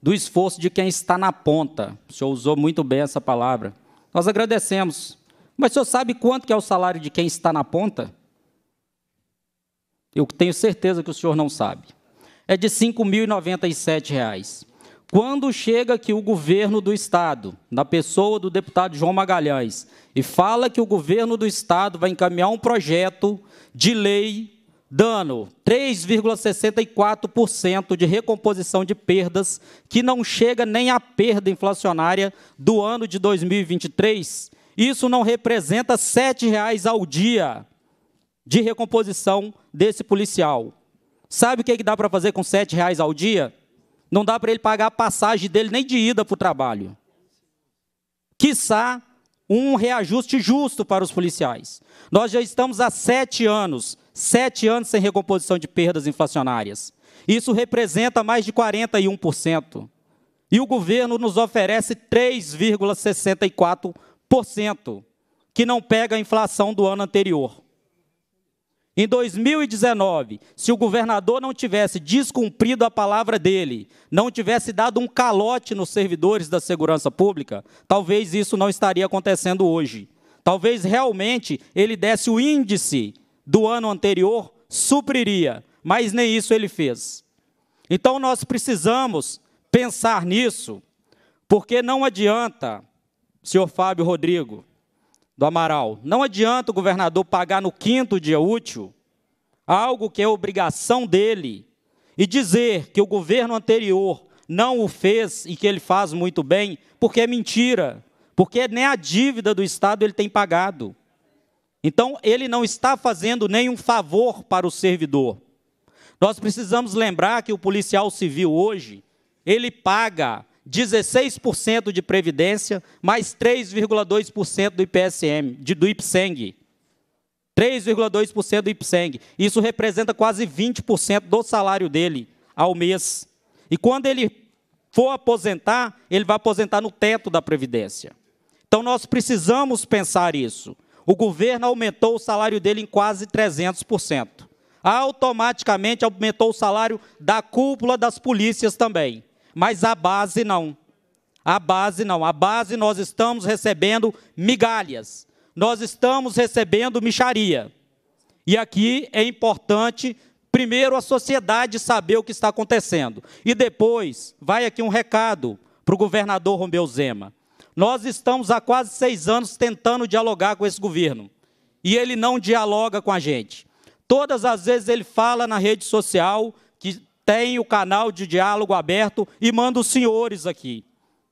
Speaker 3: do esforço de quem está na ponta. O senhor usou muito bem essa palavra. Nós agradecemos. Mas o senhor sabe quanto que é o salário de quem está na ponta? Eu tenho certeza que o senhor não sabe é de R$ 5.097. Quando chega aqui o governo do Estado, na pessoa do deputado João Magalhães, e fala que o governo do Estado vai encaminhar um projeto de lei dando 3,64% de recomposição de perdas, que não chega nem à perda inflacionária do ano de 2023, isso não representa R$ 7,00 ao dia de recomposição desse policial. Sabe o que, que dá para fazer com sete reais ao dia? Não dá para ele pagar a passagem dele nem de ida para o trabalho. Quiçá um reajuste justo para os policiais. Nós já estamos há sete anos, sete anos sem recomposição de perdas inflacionárias. Isso representa mais de 41%. E o governo nos oferece 3,64%, que não pega a inflação do ano anterior. Em 2019, se o governador não tivesse descumprido a palavra dele, não tivesse dado um calote nos servidores da segurança pública, talvez isso não estaria acontecendo hoje. Talvez realmente ele desse o índice do ano anterior, supriria, mas nem isso ele fez. Então nós precisamos pensar nisso, porque não adianta, senhor Fábio Rodrigo, do Amaral. Não adianta o governador pagar no quinto dia útil algo que é obrigação dele e dizer que o governo anterior não o fez e que ele faz muito bem, porque é mentira, porque nem a dívida do Estado ele tem pagado. Então, ele não está fazendo nenhum favor para o servidor. Nós precisamos lembrar que o policial civil hoje, ele paga 16% de previdência, mais 3,2% do IPSM, de, do IPSENG. 3,2% do IPSENG. Isso representa quase 20% do salário dele ao mês. E quando ele for aposentar, ele vai aposentar no teto da Previdência. Então, nós precisamos pensar isso. O governo aumentou o salário dele em quase 300%. Automaticamente aumentou o salário da cúpula das polícias também. Mas a base não. A base não. A base nós estamos recebendo migalhas. Nós estamos recebendo micharia. E aqui é importante, primeiro, a sociedade saber o que está acontecendo. E depois, vai aqui um recado para o governador Romeu Zema. Nós estamos há quase seis anos tentando dialogar com esse governo. E ele não dialoga com a gente. Todas as vezes ele fala na rede social que tem o canal de diálogo aberto e manda os senhores aqui.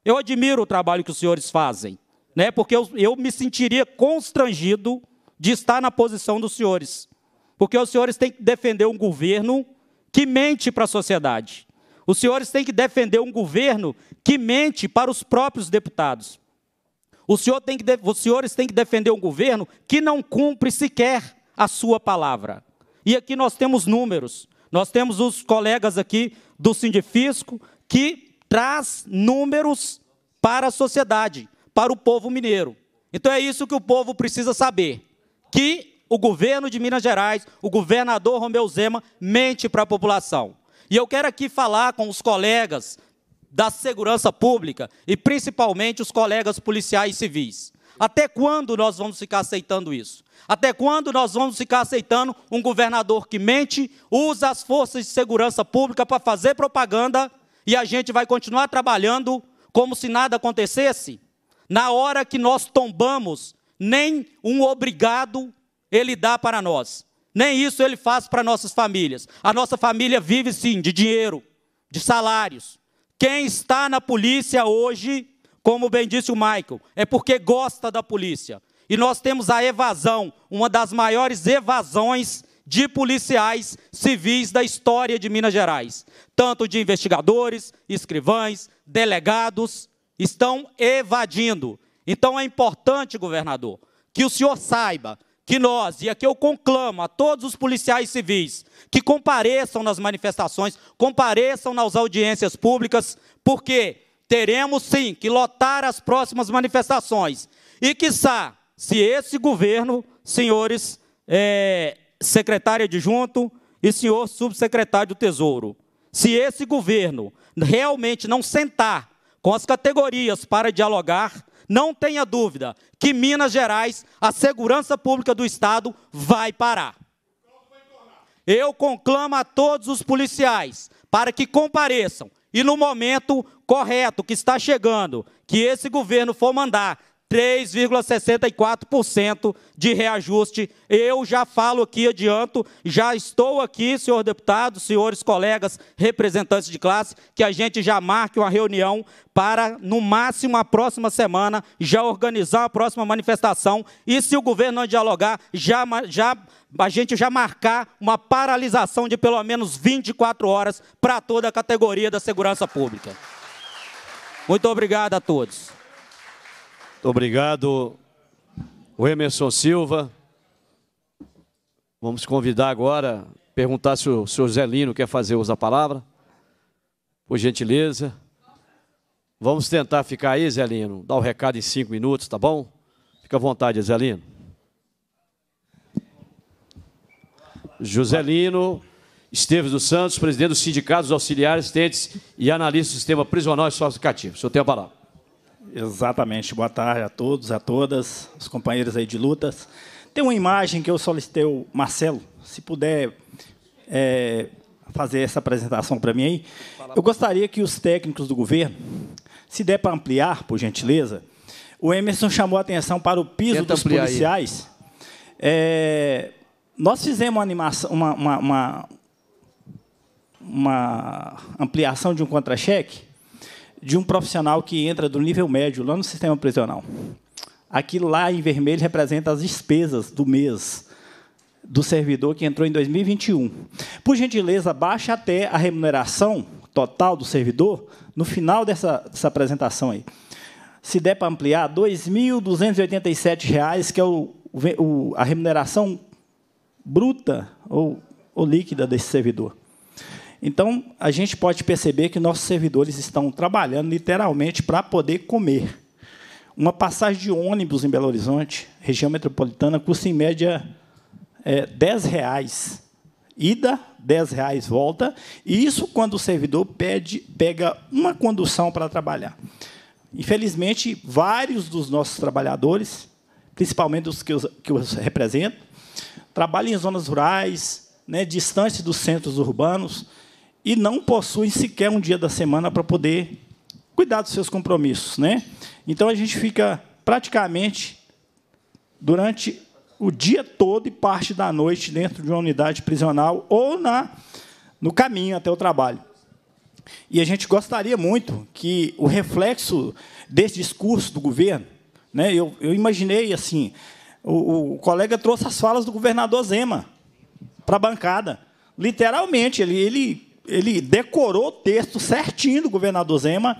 Speaker 3: Eu admiro o trabalho que os senhores fazem, né? porque eu, eu me sentiria constrangido de estar na posição dos senhores. Porque os senhores têm que defender um governo que mente para a sociedade. Os senhores têm que defender um governo que mente para os próprios deputados. Os, senhor tem que, os senhores têm que defender um governo que não cumpre sequer a sua palavra. E aqui nós temos números. Nós temos os colegas aqui do Sindifisco que traz números para a sociedade, para o povo mineiro. Então é isso que o povo precisa saber, que o governo de Minas Gerais, o governador Romeu Zema mente para a população. E eu quero aqui falar com os colegas da segurança pública e principalmente os colegas policiais civis. Até quando nós vamos ficar aceitando isso? Até quando nós vamos ficar aceitando um governador que mente, usa as forças de segurança pública para fazer propaganda e a gente vai continuar trabalhando como se nada acontecesse? Na hora que nós tombamos, nem um obrigado ele dá para nós. Nem isso ele faz para nossas famílias. A nossa família vive sim de dinheiro, de salários. Quem está na polícia hoje, como bem disse o Michael, é porque gosta da polícia. E nós temos a evasão, uma das maiores evasões de policiais civis da história de Minas Gerais. Tanto de investigadores, escrivães, delegados, estão evadindo. Então é importante, governador, que o senhor saiba que nós, e aqui eu conclamo a todos os policiais civis, que compareçam nas manifestações, compareçam nas audiências públicas, porque teremos sim que lotar as próximas manifestações. E quiçá, se esse governo, senhores é, secretário adjunto e senhor subsecretário do Tesouro, se esse governo realmente não sentar com as categorias para dialogar, não tenha dúvida que Minas Gerais, a segurança pública do Estado, vai parar. Eu conclamo a todos os policiais para que compareçam e no momento correto que está chegando, que esse governo for mandar 3,64% de reajuste. Eu já falo aqui, adianto, já estou aqui, senhor deputado, senhores colegas, representantes de classe, que a gente já marque uma reunião para, no máximo, a próxima semana, já organizar a próxima manifestação e, se o governo não dialogar, já, já, a gente já marcar uma paralisação de pelo menos 24 horas para toda a categoria da segurança pública. Muito obrigado a todos.
Speaker 1: Muito obrigado, o Emerson Silva. Vamos convidar agora, perguntar se o senhor Zelino quer fazer uso da palavra. Por gentileza. Vamos tentar ficar aí, Zelino, dar o recado em cinco minutos, tá bom? Fica à vontade, Zelino. Joselino Esteves dos Santos, presidente dos sindicatos auxiliares, assistentes e analista do sistema prisional e socioeducativo. O senhor tem a palavra.
Speaker 15: Exatamente. Boa tarde a todos, a todas, os companheiros aí de lutas. Tem uma imagem que eu solicitei o Marcelo, se puder é, fazer essa apresentação para mim aí. Eu gostaria que os técnicos do governo, se der para ampliar, por gentileza, o Emerson chamou a atenção para o piso Tenta dos policiais. É, nós fizemos uma, animação, uma, uma, uma, uma ampliação de um contra-cheque de um profissional que entra do nível médio lá no sistema prisional. Aquilo lá em vermelho representa as despesas do mês do servidor que entrou em 2021. Por gentileza, baixe até a remuneração total do servidor no final dessa, dessa apresentação aí. Se der para ampliar, R$ 2.287, que é o, o, a remuneração bruta ou, ou líquida desse servidor. Então, a gente pode perceber que nossos servidores estão trabalhando literalmente para poder comer. Uma passagem de ônibus em Belo Horizonte, região metropolitana, custa em média é, 10 reais. Ida, 10 reais volta. E isso quando o servidor pede, pega uma condução para trabalhar. Infelizmente, vários dos nossos trabalhadores, principalmente os que eu, que eu represento, trabalham em zonas rurais, né, distantes dos centros urbanos, e não possuem sequer um dia da semana para poder cuidar dos seus compromissos. Né? Então, a gente fica praticamente durante o dia todo e parte da noite dentro de uma unidade prisional ou na, no caminho até o trabalho. E a gente gostaria muito que o reflexo desse discurso do governo, né, eu, eu imaginei assim, o, o colega trouxe as falas do governador Zema para a bancada. Literalmente, ele, ele, ele decorou o texto certinho do governador Zema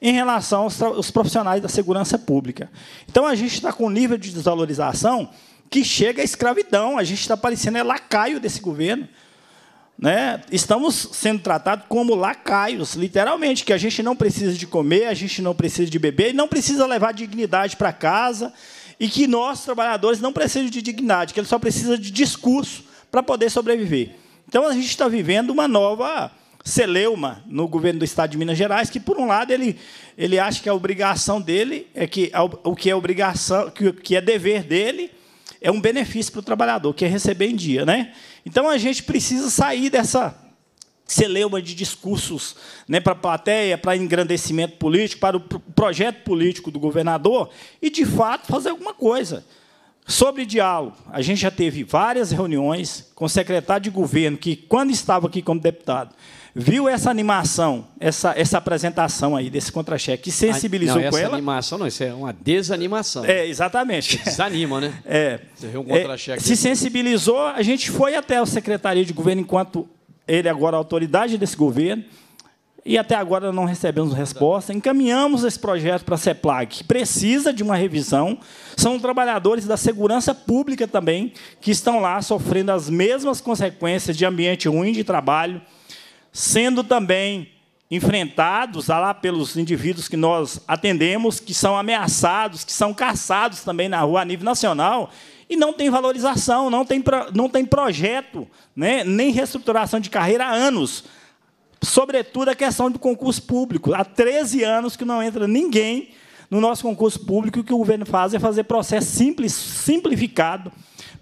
Speaker 15: em relação aos, aos profissionais da segurança pública. Então, a gente está com um nível de desvalorização que chega à escravidão. A gente está parecendo é lacaio desse governo. Né? Estamos sendo tratados como lacaios, literalmente, que a gente não precisa de comer, a gente não precisa de beber, não precisa levar dignidade para casa, e que nós, trabalhadores, não precisamos de dignidade, que ele só precisa de discurso para poder sobreviver. Então, a gente está vivendo uma nova celeuma no governo do Estado de Minas Gerais, que, por um lado, ele, ele acha que a obrigação dele é que o que é obrigação, que é dever dele, é um benefício para o trabalhador, que é receber em dia. Né? Então, a gente precisa sair dessa celeuma de discursos né, para a plateia, para engrandecimento político, para o projeto político do governador, e, de fato, fazer alguma coisa. Sobre diálogo, a gente já teve várias reuniões com o secretário de governo, que, quando estava aqui como deputado, viu essa animação, essa, essa apresentação aí desse contra-cheque, que sensibilizou
Speaker 1: não,
Speaker 15: com ela.
Speaker 1: Essa animação não, isso é uma desanimação.
Speaker 15: É, exatamente.
Speaker 1: Desanima, né?
Speaker 15: É.
Speaker 1: Você viu um contra-cheque.
Speaker 15: É, se sensibilizou, a gente foi até a Secretaria de Governo, enquanto ele agora é a autoridade desse governo, e até agora não recebemos resposta. Encaminhamos esse projeto para a CEPLAG, que precisa de uma revisão. São trabalhadores da segurança pública também, que estão lá sofrendo as mesmas consequências de ambiente ruim de trabalho, sendo também enfrentados lá pelos indivíduos que nós atendemos, que são ameaçados, que são caçados também na rua a nível nacional, e não tem valorização, não tem, não tem projeto, né, nem reestruturação de carreira há anos. Sobretudo a questão do concurso público. Há 13 anos que não entra ninguém no nosso concurso público, o que o governo faz é fazer processo simples, simplificado,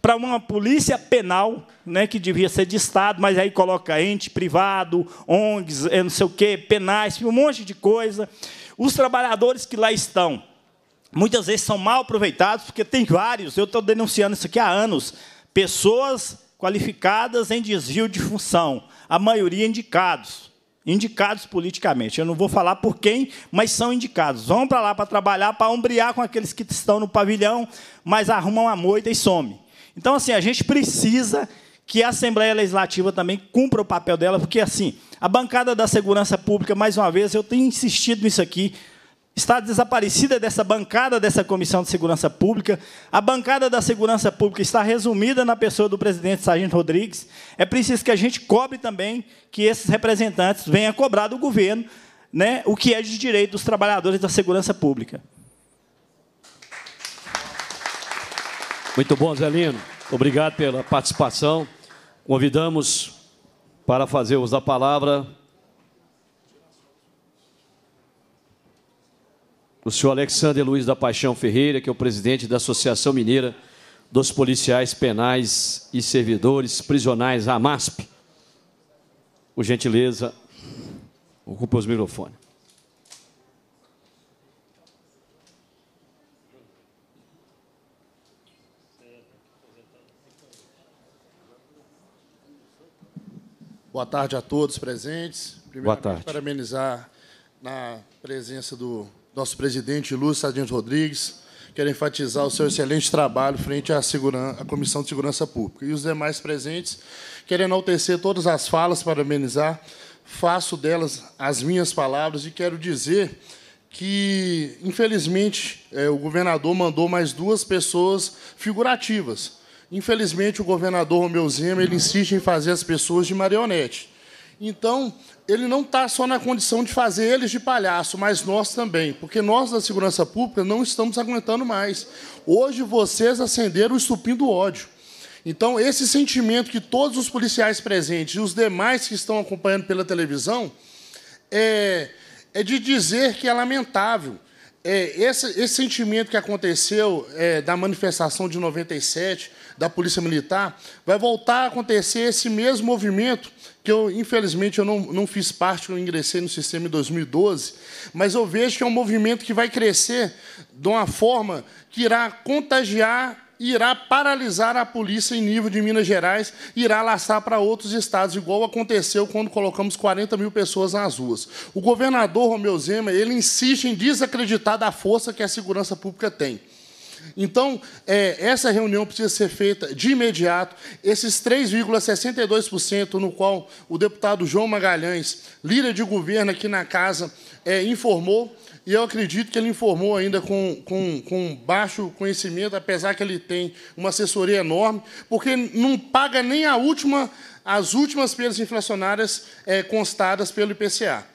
Speaker 15: para uma polícia penal, né, que devia ser de Estado, mas aí coloca ente privado, ONGs, eh, não sei o quê, penais, um monte de coisa. Os trabalhadores que lá estão, muitas vezes são mal aproveitados, porque tem vários, eu estou denunciando isso aqui há anos, pessoas qualificadas em desvio de função, a maioria indicados, indicados politicamente. Eu não vou falar por quem, mas são indicados. Vão para lá para trabalhar, para ombrear com aqueles que estão no pavilhão, mas arrumam a moita e some. Então, assim, a gente precisa que a Assembleia Legislativa também cumpra o papel dela, porque, assim, a bancada da segurança pública, mais uma vez, eu tenho insistido nisso aqui, está desaparecida dessa bancada dessa Comissão de Segurança Pública. A bancada da Segurança Pública está resumida na pessoa do presidente Sargento Rodrigues. É preciso que a gente cobre também que esses representantes venham cobrar do governo né, o que é de direito dos trabalhadores da segurança pública.
Speaker 1: Muito bom, Zelino. Obrigado pela participação. Convidamos para fazer uso da palavra o senhor Alexandre Luiz da Paixão Ferreira, que é o presidente da Associação Mineira dos Policiais Penais e Servidores Prisionais, AMASP. Por gentileza, ocupe os microfones.
Speaker 13: Boa tarde a todos presentes.
Speaker 1: Boa tarde.
Speaker 13: parabenizar na presença do nosso presidente Lúcio Sargento Rodrigues. Quero enfatizar o seu excelente trabalho frente à, à Comissão de Segurança Pública. E os demais presentes, quero enaltecer todas as falas, parabenizar. Faço delas as minhas palavras e quero dizer que, infelizmente, é, o governador mandou mais duas pessoas figurativas Infelizmente, o governador Romeu Zema ele insiste em fazer as pessoas de marionete.
Speaker 16: Então, ele não está só na condição de fazer eles de palhaço, mas nós também, porque nós da segurança pública não estamos aguentando mais. Hoje vocês acenderam o estupim do ódio. Então, esse sentimento que todos os policiais presentes e os demais que estão acompanhando pela televisão é, é de dizer que é lamentável. É, esse, esse, sentimento que aconteceu é, da manifestação de 97 da Polícia Militar vai voltar a acontecer esse mesmo movimento que eu, infelizmente, eu não, não fiz parte, eu ingressei no sistema em 2012, mas eu vejo que é um movimento que vai crescer de uma forma que irá contagiar irá paralisar a polícia em nível de Minas Gerais, irá laçar para outros estados, igual aconteceu quando colocamos 40 mil pessoas nas ruas. O governador Romeu Zema ele insiste em desacreditar da força que a segurança pública tem. Então, é, essa reunião precisa ser feita de imediato. Esses 3,62% no qual o deputado João Magalhães, líder de governo aqui na casa, é, informou, e eu acredito que ele informou ainda com, com, com baixo conhecimento, apesar que ele tem uma assessoria enorme, porque não paga nem a última, as últimas perdas inflacionárias é, constadas pelo IPCA.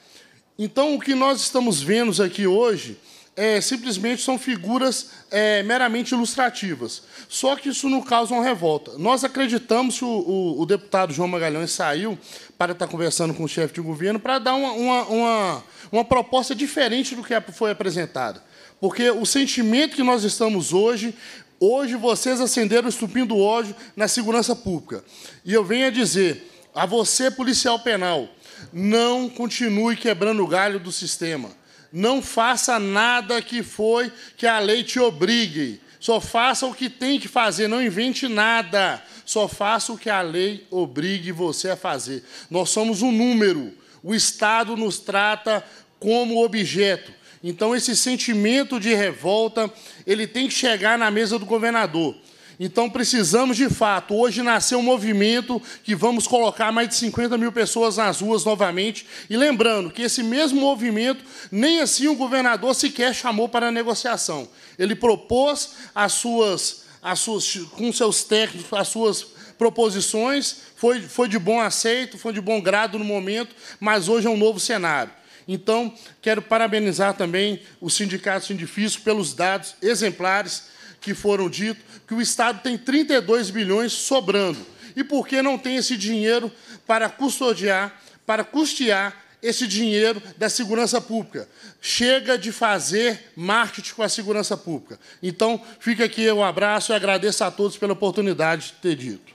Speaker 16: Então, o que nós estamos vendo aqui hoje é, simplesmente são figuras é, meramente ilustrativas. Só que isso não causa uma revolta. Nós acreditamos que o, o, o, deputado João Magalhães saiu para estar conversando com o chefe de governo para dar uma, uma, uma, uma proposta diferente do que foi apresentada. Porque o sentimento que nós estamos hoje, hoje vocês acenderam o estupim do ódio na segurança pública. E eu venho a dizer a você, policial penal, não continue quebrando o galho do sistema não faça nada que foi que a lei te obrigue. Só faça o que tem que fazer, não invente nada. Só faça o que a lei obrigue você a fazer. Nós somos um número. O Estado nos trata como objeto. Então esse sentimento de revolta, ele tem que chegar na mesa do governador. Então precisamos de fato. Hoje nasceu um movimento que vamos colocar mais de 50 mil pessoas nas ruas novamente. E lembrando que esse mesmo movimento, nem assim o governador sequer chamou para a negociação. Ele propôs as suas, as suas com seus técnicos, as suas proposições, foi, foi de bom aceito, foi de bom grado no momento, mas hoje é um novo cenário. Então, quero parabenizar também o Sindicato Sindifício pelos dados exemplares que foram ditos, que o Estado tem 32 bilhões sobrando. E por que não tem esse dinheiro para custodiar, para custear esse dinheiro da segurança pública? Chega de fazer marketing com a segurança pública. Então, fica aqui um abraço e agradeço a todos pela oportunidade de ter dito.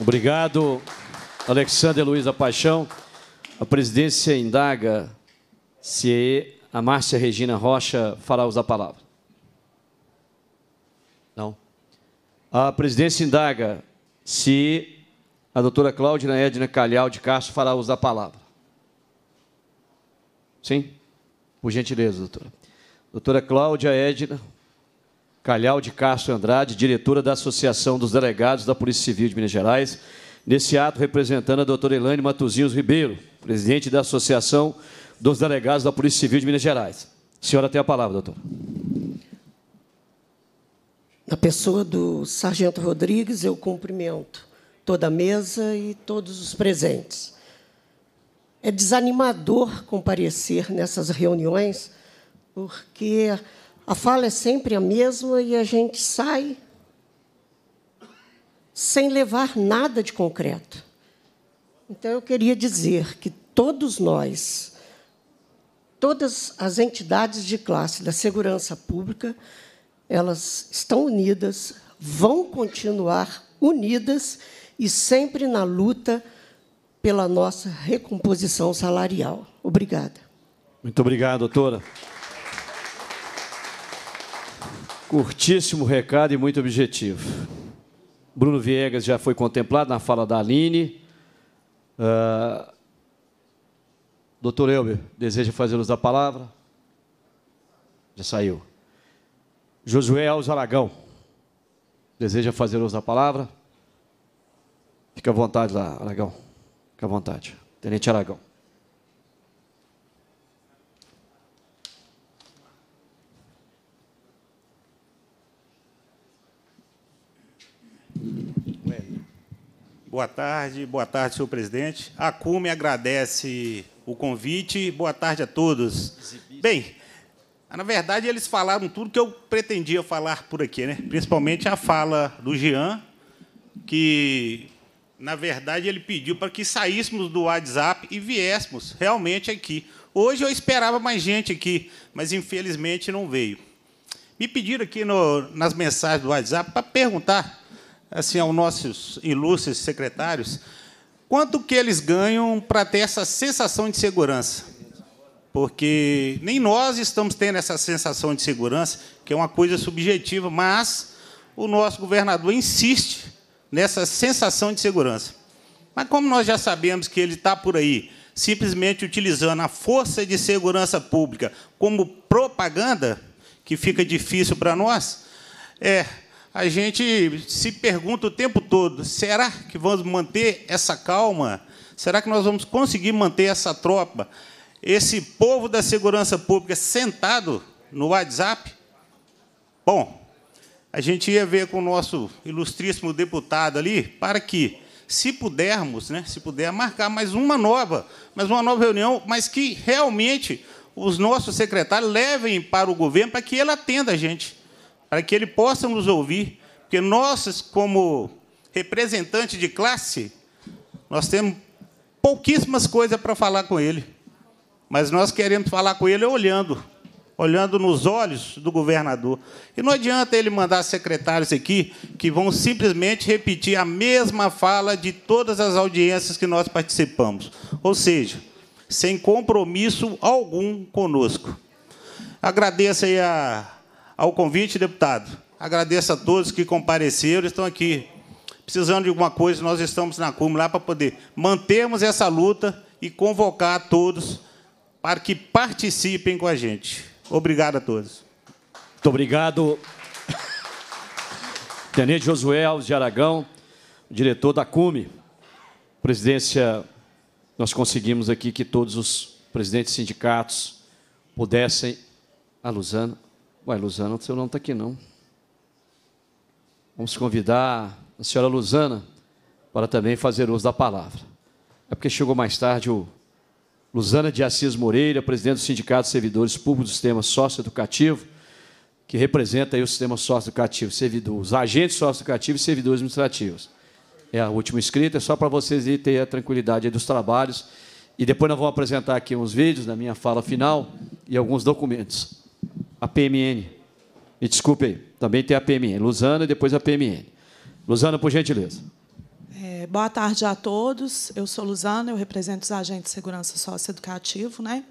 Speaker 1: Obrigado, Alexandre Luiz Paixão. A presidência indaga se a Márcia Regina Rocha fará usar a palavra. Não. A presidência indaga se a doutora Cláudia Edna Calhau de Castro fará uso da palavra. Sim? Por gentileza, doutora. Doutora Cláudia Edna Calhau de Castro Andrade, diretora da Associação dos Delegados da Polícia Civil de Minas Gerais, nesse ato representando a doutora Elaine Matuzinhos Ribeiro, presidente da Associação dos Delegados da Polícia Civil de Minas Gerais. A senhora tem a palavra, doutora
Speaker 17: na pessoa do Sargento Rodrigues, eu cumprimento toda a mesa e todos os presentes. É desanimador comparecer nessas reuniões, porque a fala é sempre a mesma e a gente sai sem levar nada de concreto. Então, eu queria dizer que todos nós, todas as entidades de classe da segurança pública, elas estão unidas, vão continuar unidas e sempre na luta pela nossa recomposição salarial. Obrigada.
Speaker 1: Muito obrigado, doutora. Curtíssimo recado e muito objetivo. Bruno Viegas já foi contemplado na fala da Aline. Uh, doutor Elber, deseja fazer uso da palavra? Já saiu. Josué Alves Aragão. Deseja fazer uso da palavra? Fica à vontade lá, Aragão. Fica à vontade. Tenente Aragão.
Speaker 18: Boa tarde, boa tarde, senhor presidente. A CUME agradece o convite. Boa tarde a todos. Bem, na verdade, eles falaram tudo que eu pretendia falar por aqui, né? principalmente a fala do Jean, que, na verdade, ele pediu para que saíssemos do WhatsApp e viéssemos realmente aqui. Hoje eu esperava mais gente aqui, mas infelizmente não veio. Me pediram aqui no, nas mensagens do WhatsApp para perguntar assim aos nossos ilustres secretários quanto que eles ganham para ter essa sensação de segurança. Porque nem nós estamos tendo essa sensação de segurança, que é uma coisa subjetiva, mas o nosso governador insiste nessa sensação de segurança. Mas como nós já sabemos que ele está por aí, simplesmente utilizando a força de segurança pública como propaganda, que fica difícil para nós, é, a gente se pergunta o tempo todo: será que vamos manter essa calma? Será que nós vamos conseguir manter essa tropa, esse povo da segurança pública sentado no WhatsApp? Bom, a gente ia ver com o nosso ilustríssimo deputado ali, para que, se pudermos, né, se puder, marcar mais uma nova, mais uma nova reunião, mas que realmente os nossos secretários levem para o governo para que ele atenda a gente para que ele possa nos ouvir, porque nós, como representantes de classe, nós temos pouquíssimas coisas para falar com ele, mas nós queremos falar com ele olhando, olhando nos olhos do governador. E não adianta ele mandar secretários aqui que vão simplesmente repetir a mesma fala de todas as audiências que nós participamos, ou seja, sem compromisso algum conosco. Agradeço aí a ao convite, deputado. Agradeço a todos que compareceram, estão aqui. Precisando de alguma coisa, nós estamos na CUM lá para poder mantermos essa luta e convocar a todos para que participem com a gente. Obrigado a todos.
Speaker 1: Muito obrigado. Tenente Josué Alves de Aragão, diretor da CUME. Presidência, nós conseguimos aqui que todos os presidentes de sindicatos pudessem. A Luzana. Ué, Luzana, seu não está aqui não. Vamos convidar a senhora Luzana para também fazer uso da palavra. É porque chegou mais tarde o Luzana de Assis Moreira, presidente do Sindicato de Servidores Públicos do Sistema Socioeducativo, que representa aí o sistema socioeducativo, os agentes socioeducativos e servidores administrativos. É a última escrita, é só para vocês terem a tranquilidade dos trabalhos. E depois nós vamos apresentar aqui uns vídeos da minha fala final e alguns documentos a PMN. Me desculpe também tem a PMN. Luzana e depois a PMN. Luzana, por gentileza.
Speaker 19: É, boa tarde a todos. Eu sou Luzana, eu represento os agentes de segurança socioeducativo. Né?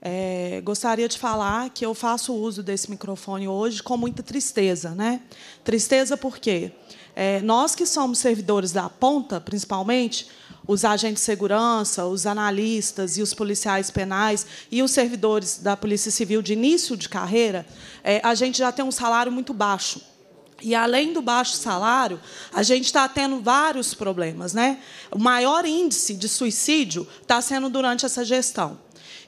Speaker 19: É, gostaria de falar que eu faço uso desse microfone hoje com muita tristeza. Né? Tristeza por quê? É, nós que somos servidores da ponta, principalmente, os agentes de segurança, os analistas e os policiais penais e os servidores da Polícia Civil de início de carreira, é, a gente já tem um salário muito baixo. E além do baixo salário, a gente está tendo vários problemas. Né? O maior índice de suicídio está sendo durante essa gestão.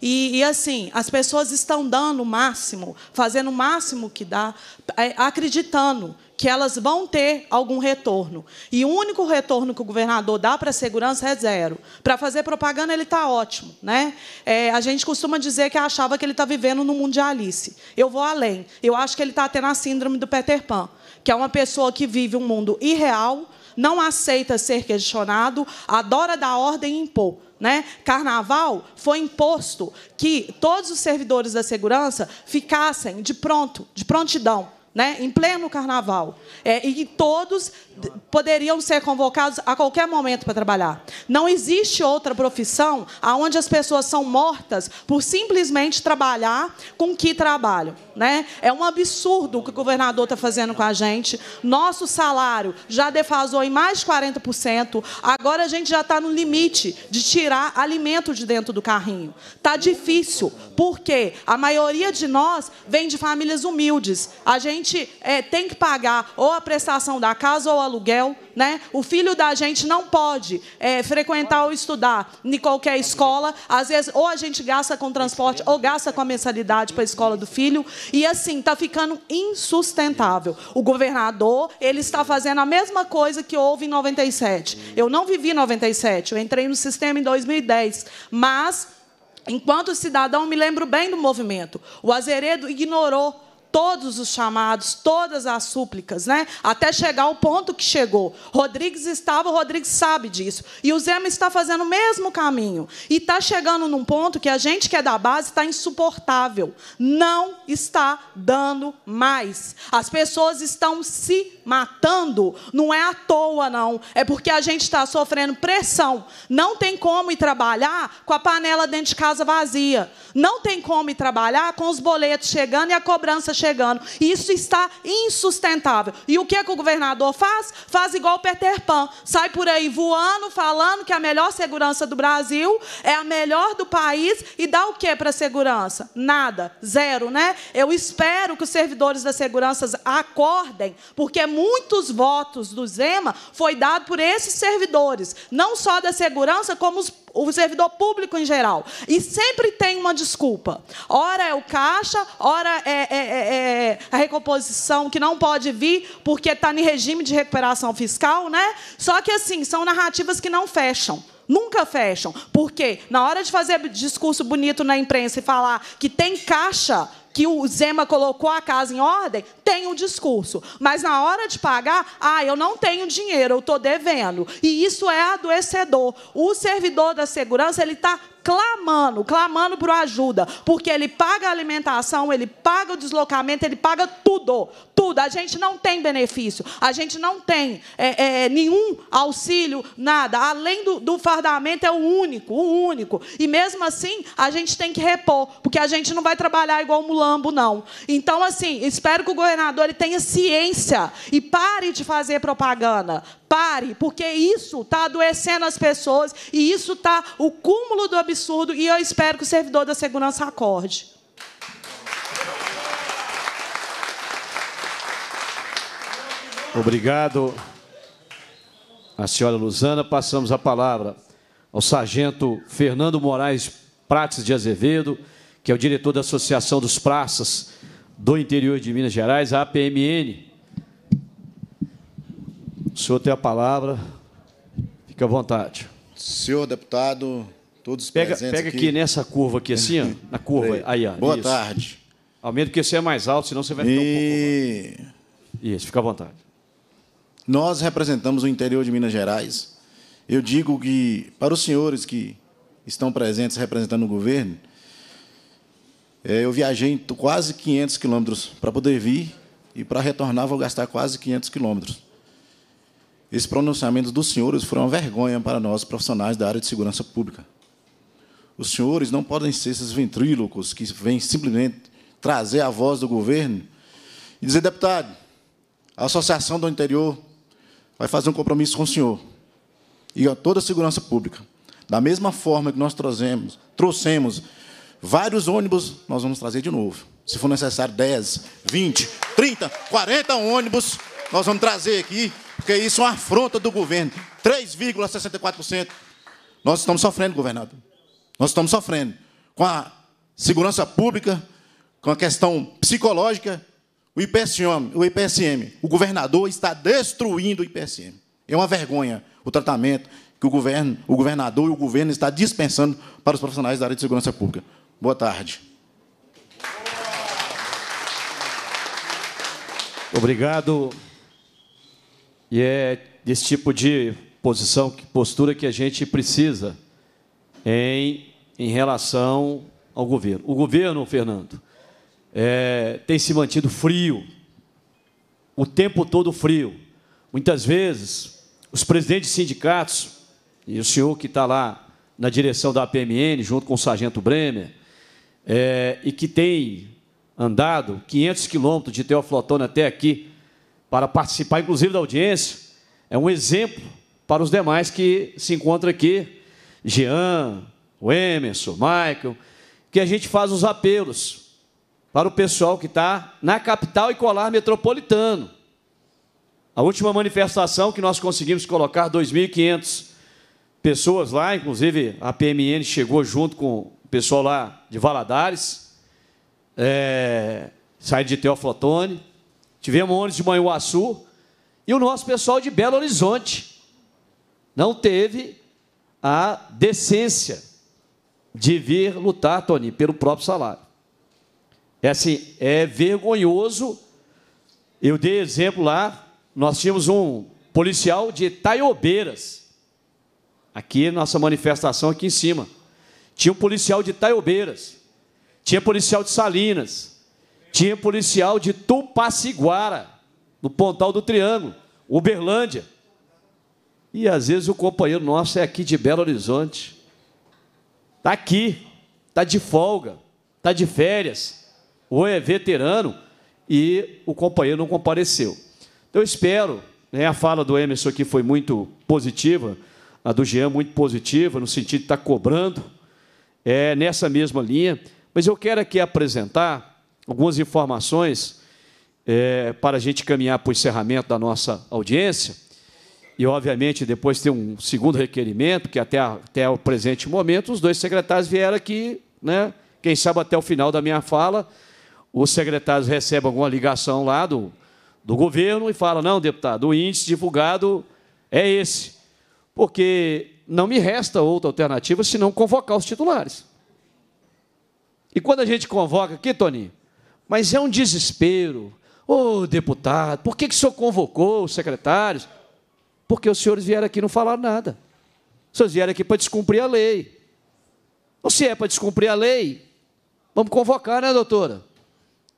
Speaker 19: E, e, assim, as pessoas estão dando o máximo, fazendo o máximo que dá, é, acreditando que elas vão ter algum retorno. E o único retorno que o governador dá para a segurança é zero. Para fazer propaganda, ele está ótimo. Né? É, a gente costuma dizer que achava que ele está vivendo no mundo de Alice. Eu vou além. Eu acho que ele está tendo a síndrome do Peter Pan, que é uma pessoa que vive um mundo irreal, não aceita ser questionado, adora dar ordem e impor. Né? Carnaval foi imposto que todos os servidores da segurança ficassem de pronto, de prontidão né, em pleno carnaval, é, e todos poderiam ser convocados a qualquer momento para trabalhar. Não existe outra profissão onde as pessoas são mortas por simplesmente trabalhar com que trabalham. Né? É um absurdo o que o governador está fazendo com a gente. Nosso salário já defasou em mais de 40%. Agora a gente já está no limite de tirar alimento de dentro do carrinho. Está difícil, porque a maioria de nós vem de famílias humildes. A gente é, tem que pagar ou a prestação da casa ou aluguel, né? O filho da gente não pode é, frequentar ou estudar em qualquer escola. Às vezes, ou a gente gasta com transporte ou gasta com a mensalidade para a escola do filho. E assim, está ficando insustentável. O governador, ele está fazendo a mesma coisa que houve em 97. Eu não vivi em 97, eu entrei no sistema em 2010. Mas Enquanto cidadão, me lembro bem do movimento. O Azeredo ignorou todos os chamados, todas as súplicas, né? Até chegar ao ponto que chegou. Rodrigues estava, Rodrigues sabe disso. E o Zema está fazendo o mesmo caminho. E está chegando num ponto que a gente que é da base está insuportável. Não está dando mais. As pessoas estão se matando. Não é à toa, não. É porque a gente está sofrendo pressão. Não tem como ir trabalhar com a panela dentro de casa vazia. Não tem como ir trabalhar com os boletos chegando e a cobrança chegando isso está insustentável. E o que, é que o governador faz? Faz igual o Peter Pan. Sai por aí voando, falando que a melhor segurança do Brasil é a melhor do país e dá o que para a segurança? Nada. Zero, né? Eu espero que os servidores da segurança acordem, porque muitos votos do Zema foi dado por esses servidores, não só da segurança, como os o servidor público em geral. E sempre tem uma desculpa. Ora é o caixa, ora é, é, é, é a recomposição que não pode vir porque está em regime de recuperação fiscal, né? Só que assim, são narrativas que não fecham. Nunca fecham. Porque na hora de fazer discurso bonito na imprensa e falar que tem caixa que o Zema colocou a casa em ordem, tem um discurso. Mas na hora de pagar, ah, eu não tenho dinheiro, eu estou devendo. E isso é adoecedor. O servidor da segurança, ele está clamando, clamando por ajuda, porque ele paga a alimentação, ele paga o deslocamento, ele paga tudo, tudo. A gente não tem benefício, a gente não tem é, é, nenhum auxílio, nada. Além do, do fardamento, é o único, o único. E mesmo assim, a gente tem que repor, porque a gente não vai trabalhar igual mulambo, não. Então, assim, espero que o governador ele tenha ciência e pare de fazer propaganda. Pare, porque isso está adoecendo as pessoas e isso está o cúmulo do absurdo. E eu espero que o servidor da segurança acorde.
Speaker 1: Obrigado, a senhora Luzana. Passamos a palavra ao sargento Fernando Moraes Prates de Azevedo, que é o diretor da Associação dos Praças do Interior de Minas Gerais, a APMN. O senhor tem a palavra. Fique à vontade.
Speaker 20: Senhor deputado, todos
Speaker 1: pega,
Speaker 20: presentes
Speaker 1: Pega aqui. aqui nessa curva aqui, assim, ó, na curva. Aí, ó,
Speaker 20: Boa
Speaker 1: isso.
Speaker 20: tarde.
Speaker 1: Aumenta porque você é mais alto, senão você vai ficar e... um pouco... Isso, fica à vontade.
Speaker 20: Nós representamos o interior de Minas Gerais. Eu digo que, para os senhores que estão presentes representando o governo, é, eu viajei quase 500 quilômetros para poder vir e para retornar vou gastar quase 500 quilômetros. Esses pronunciamentos dos senhores foram uma vergonha para nós, profissionais da área de segurança pública. Os senhores não podem ser esses ventrílocos que vêm simplesmente trazer a voz do governo e dizer, deputado, a Associação do Interior vai fazer um compromisso com o senhor e a toda a segurança pública. Da mesma forma que nós trouxemos, trouxemos vários ônibus, nós vamos trazer de novo. Se for necessário 10, 20, 30, 40 ônibus, nós vamos trazer aqui porque isso é uma afronta do governo. 3,64%. Nós estamos sofrendo, governador. Nós estamos sofrendo com a segurança pública, com a questão psicológica, o IPSM, o IPSM. O governador está destruindo o IPSM. É uma vergonha o tratamento que o governo, o governador e o governo está dispensando para os profissionais da área de segurança pública. Boa tarde.
Speaker 1: Obrigado. E é desse tipo de posição, postura que a gente precisa em, em relação ao governo. O governo, Fernando, é, tem se mantido frio, o tempo todo frio. Muitas vezes, os presidentes de sindicatos, e o senhor que está lá na direção da APMN, junto com o sargento Bremer, é, e que tem andado 500 quilômetros de Teoflotone até aqui, para participar, inclusive, da audiência, é um exemplo para os demais que se encontram aqui, Jean, o Emerson, Michael, que a gente faz os apelos para o pessoal que está na capital e colar metropolitano. A última manifestação que nós conseguimos colocar 2.500 pessoas lá, inclusive a PMN chegou junto com o pessoal lá de Valadares, é, saiu de Teoflotone, tivemos ônibus de Manhuaçu, e o nosso pessoal de Belo Horizonte não teve a decência de vir lutar, Tony, pelo próprio salário. É assim, é vergonhoso. Eu dei exemplo lá, nós tínhamos um policial de Taiobeiras, aqui nossa manifestação aqui em cima. Tinha um policial de Taiobeiras, tinha policial de Salinas, tinha policial de Tupaciguara, no Pontal do Triângulo, Uberlândia. E às vezes o companheiro nosso é aqui de Belo Horizonte. Está aqui, está de folga, está de férias, ou é veterano e o companheiro não compareceu. Então, eu espero, né, a fala do Emerson aqui foi muito positiva, a do Jean muito positiva, no sentido de estar cobrando, é nessa mesma linha, mas eu quero aqui apresentar algumas informações é, para a gente caminhar para o encerramento da nossa audiência, e, obviamente, depois tem um segundo requerimento, que até, até o presente momento, os dois secretários vieram aqui, né? quem sabe até o final da minha fala, os secretários recebem alguma ligação lá do, do governo e falam, não, deputado, o índice divulgado é esse. Porque não me resta outra alternativa senão convocar os titulares. E quando a gente convoca aqui, Toninho, mas é um desespero. Ô, oh, deputado, por que, que o senhor convocou os secretários? Porque os senhores vieram aqui e não falaram nada. Os senhores vieram aqui para descumprir a lei. Ou se é para descumprir a lei, vamos convocar, né, doutora?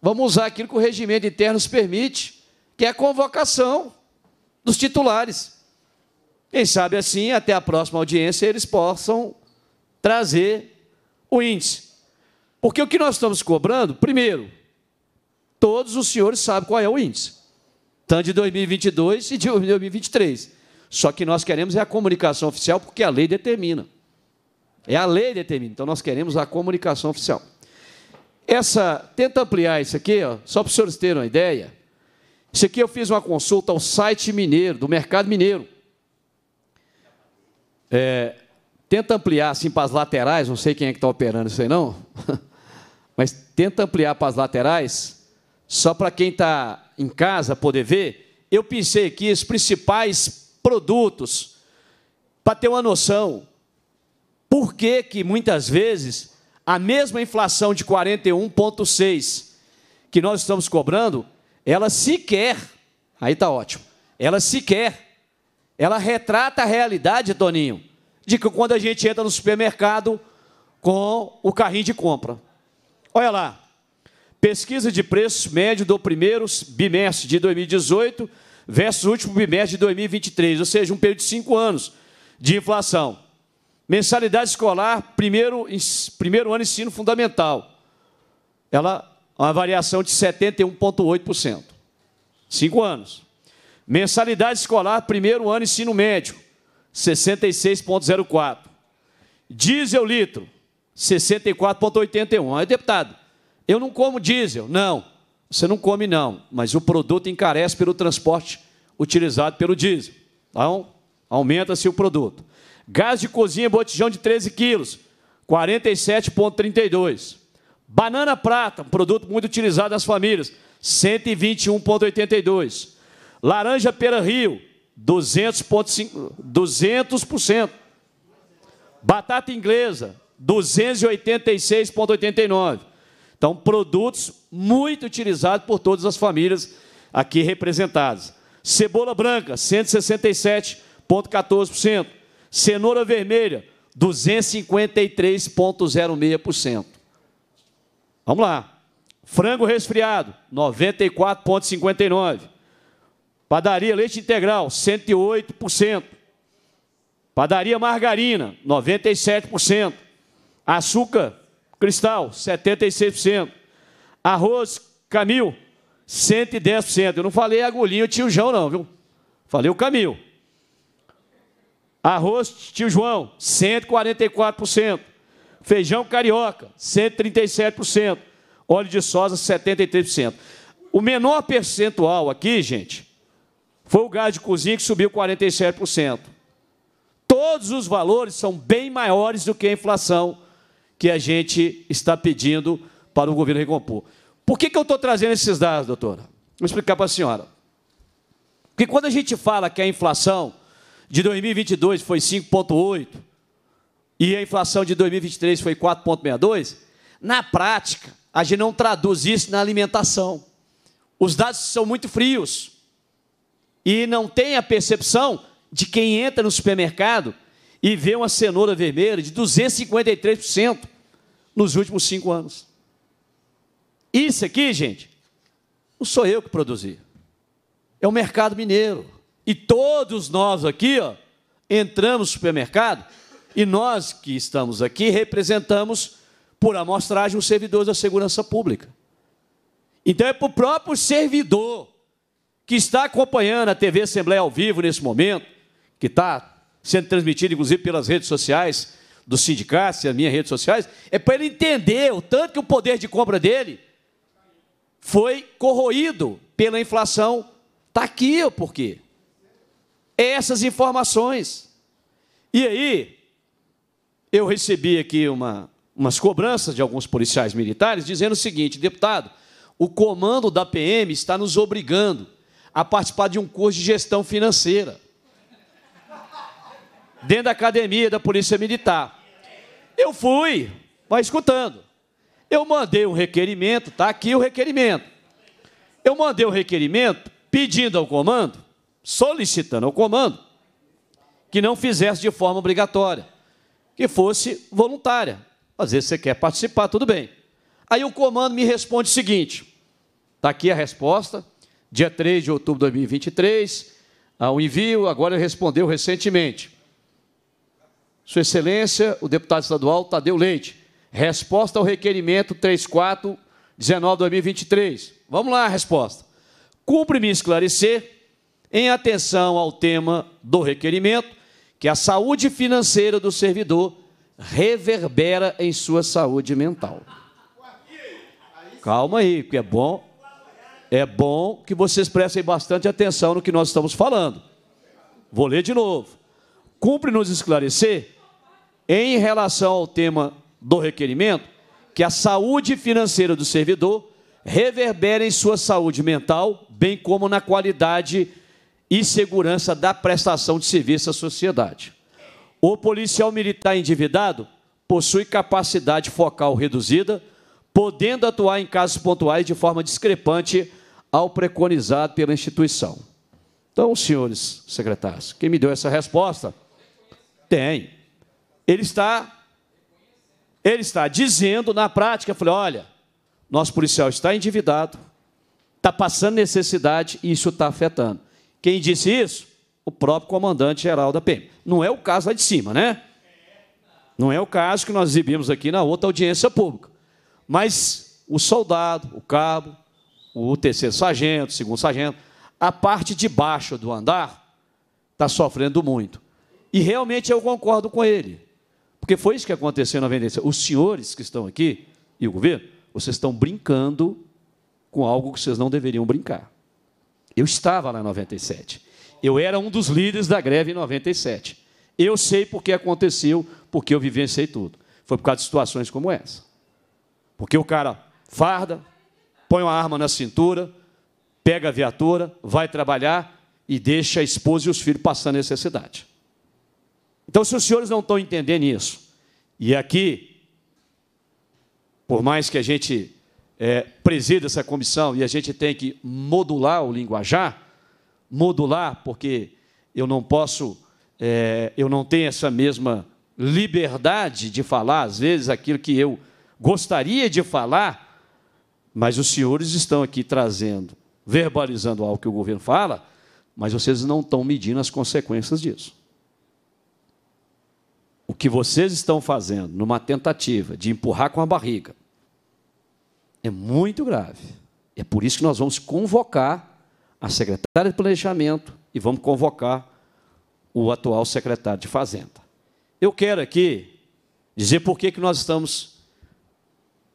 Speaker 1: Vamos usar aquilo que o regimento interno nos permite, que é a convocação dos titulares. Quem sabe assim, até a próxima audiência, eles possam trazer o índice. Porque o que nós estamos cobrando, primeiro, todos os senhores sabem qual é o índice, tanto de 2022 e de 2023. Só que nós queremos é a comunicação oficial, porque a lei determina. É a lei que determina. Então nós queremos a comunicação oficial. Essa, tenta ampliar isso aqui, ó, só para os senhores terem uma ideia. Isso aqui eu fiz uma consulta ao site mineiro, do mercado mineiro. É, tenta ampliar assim para as laterais, não sei quem é que está operando isso aí não, mas tenta ampliar para as laterais, só para quem está em casa poder ver. Eu pensei aqui os principais produtos, para ter uma noção, por que, que muitas vezes a mesma inflação de 41,6 que nós estamos cobrando, ela sequer, aí está ótimo, ela sequer, ela retrata a realidade, Toninho, de que quando a gente entra no supermercado com o carrinho de compra. Olha lá, pesquisa de preços médio do primeiro bimestre de 2018 versus o último bimestre de 2023, ou seja, um período de cinco anos de inflação. Mensalidade escolar, primeiro, primeiro ano ensino fundamental. Ela, uma variação de 71,8%. Cinco anos. Mensalidade escolar, primeiro ano ensino médio, 66,04. Diesel litro, 64,81. Aí, deputado, eu não como diesel. Não. Você não come, não, mas o produto encarece pelo transporte utilizado pelo diesel. Então, aumenta-se o produto. Gás de cozinha, botijão de 13 quilos, 47,32. Banana prata, um produto muito utilizado nas famílias, 121,82. Laranja pera rio, 200%. 200%. Batata inglesa, 286,89. Então, produtos muito utilizados por todas as famílias aqui representadas. Cebola branca, 167,14%. Cenoura vermelha, 253,06%. Vamos lá. Frango resfriado, 94,59%. Padaria leite integral, 108%. Padaria margarina, 97%. Açúcar Cristal, 76%. Arroz Camil, 110%. Eu não falei agulhinho tio João, não, viu? Falei o Camil. Arroz tio João, 144%. Feijão carioca, 137%. Óleo de soja, 73%. O menor percentual aqui, gente, foi o gás de cozinha que subiu 47%. Todos os valores são bem maiores do que a inflação que a gente está pedindo para o governo recompor. Por que, que eu estou trazendo esses dados, doutora? Vou explicar para a senhora. Porque quando a gente fala que a inflação de 2022 foi 5,8 e a inflação de 2023 foi 4,62, na prática, a gente não traduz isso na alimentação. Os dados são muito frios e não tem a percepção de quem entra no supermercado e vê uma cenoura vermelha de 253% nos últimos cinco anos. Isso aqui, gente, não sou eu que produzi. É o mercado mineiro. E todos nós aqui, ó, entramos no supermercado e nós que estamos aqui representamos por amostragem os servidores da segurança pública. Então é para o próprio servidor que está acompanhando a TV Assembleia ao vivo nesse momento, que está sendo transmitido inclusive pelas redes sociais dos sindicatos e as minhas redes sociais, é para ele entender o tanto que o poder de compra dele foi corroído pela inflação. Está aqui o porquê. É essas informações. E aí, eu recebi aqui uma, umas cobranças de alguns policiais militares dizendo o seguinte: deputado, o comando da PM está nos obrigando a participar de um curso de gestão financeira dentro da academia da Polícia Militar. Eu fui, vai escutando. Eu mandei um requerimento, está aqui o requerimento. Eu mandei um requerimento pedindo ao comando, solicitando ao comando, que não fizesse de forma obrigatória, que fosse voluntária. Às vezes você quer participar, tudo bem. Aí o comando me responde o seguinte: está aqui a resposta, dia 3 de outubro de 2023, ao envio, agora respondeu recentemente. Sua Excelência, o deputado estadual Tadeu Leite. Resposta ao requerimento 3419-2023. Vamos lá a resposta. Cumpre-me esclarecer, em atenção ao tema do requerimento, que a saúde financeira do servidor reverbera em sua saúde mental. Calma aí, porque é bom, é bom que vocês prestem bastante atenção no que nós estamos falando. Vou ler de novo. Cumpre nos esclarecer, em relação ao tema do requerimento, que a saúde financeira do servidor reverbera em sua saúde mental, bem como na qualidade e segurança da prestação de serviço à sociedade. O policial militar endividado possui capacidade focal reduzida, podendo atuar em casos pontuais de forma discrepante ao preconizado pela instituição. Então, senhores secretários, quem me deu essa resposta? Tem. Ele está ele está dizendo na prática, falei, olha, nosso policial está endividado, está passando necessidade e isso está afetando. Quem disse isso? O próprio comandante-geral da PM. Não é o caso lá de cima, né? Não é o caso que nós exibimos aqui na outra audiência pública. Mas o soldado, o cabo, o terceiro sargento, o segundo sargento, a parte de baixo do andar está sofrendo muito. E realmente eu concordo com ele. Porque foi isso que aconteceu na Vendência. Os senhores que estão aqui, e o governo, vocês estão brincando com algo que vocês não deveriam brincar. Eu estava lá em 97. Eu era um dos líderes da greve em 97. Eu sei porque aconteceu, porque eu vivenciei tudo. Foi por causa de situações como essa. Porque o cara farda, põe uma arma na cintura, pega a viatura, vai trabalhar e deixa a esposa e os filhos passando necessidade. Então, se os senhores não estão entendendo isso, e aqui, por mais que a gente é, presida essa comissão e a gente tem que modular o linguajar, modular, porque eu não posso, é, eu não tenho essa mesma liberdade de falar, às vezes, aquilo que eu gostaria de falar, mas os senhores estão aqui trazendo, verbalizando algo que o governo fala, mas vocês não estão medindo as consequências disso. O que vocês estão fazendo numa tentativa de empurrar com a barriga é muito grave. É por isso que nós vamos convocar a secretária de Planejamento e vamos convocar o atual secretário de Fazenda. Eu quero aqui dizer por que, que nós estamos.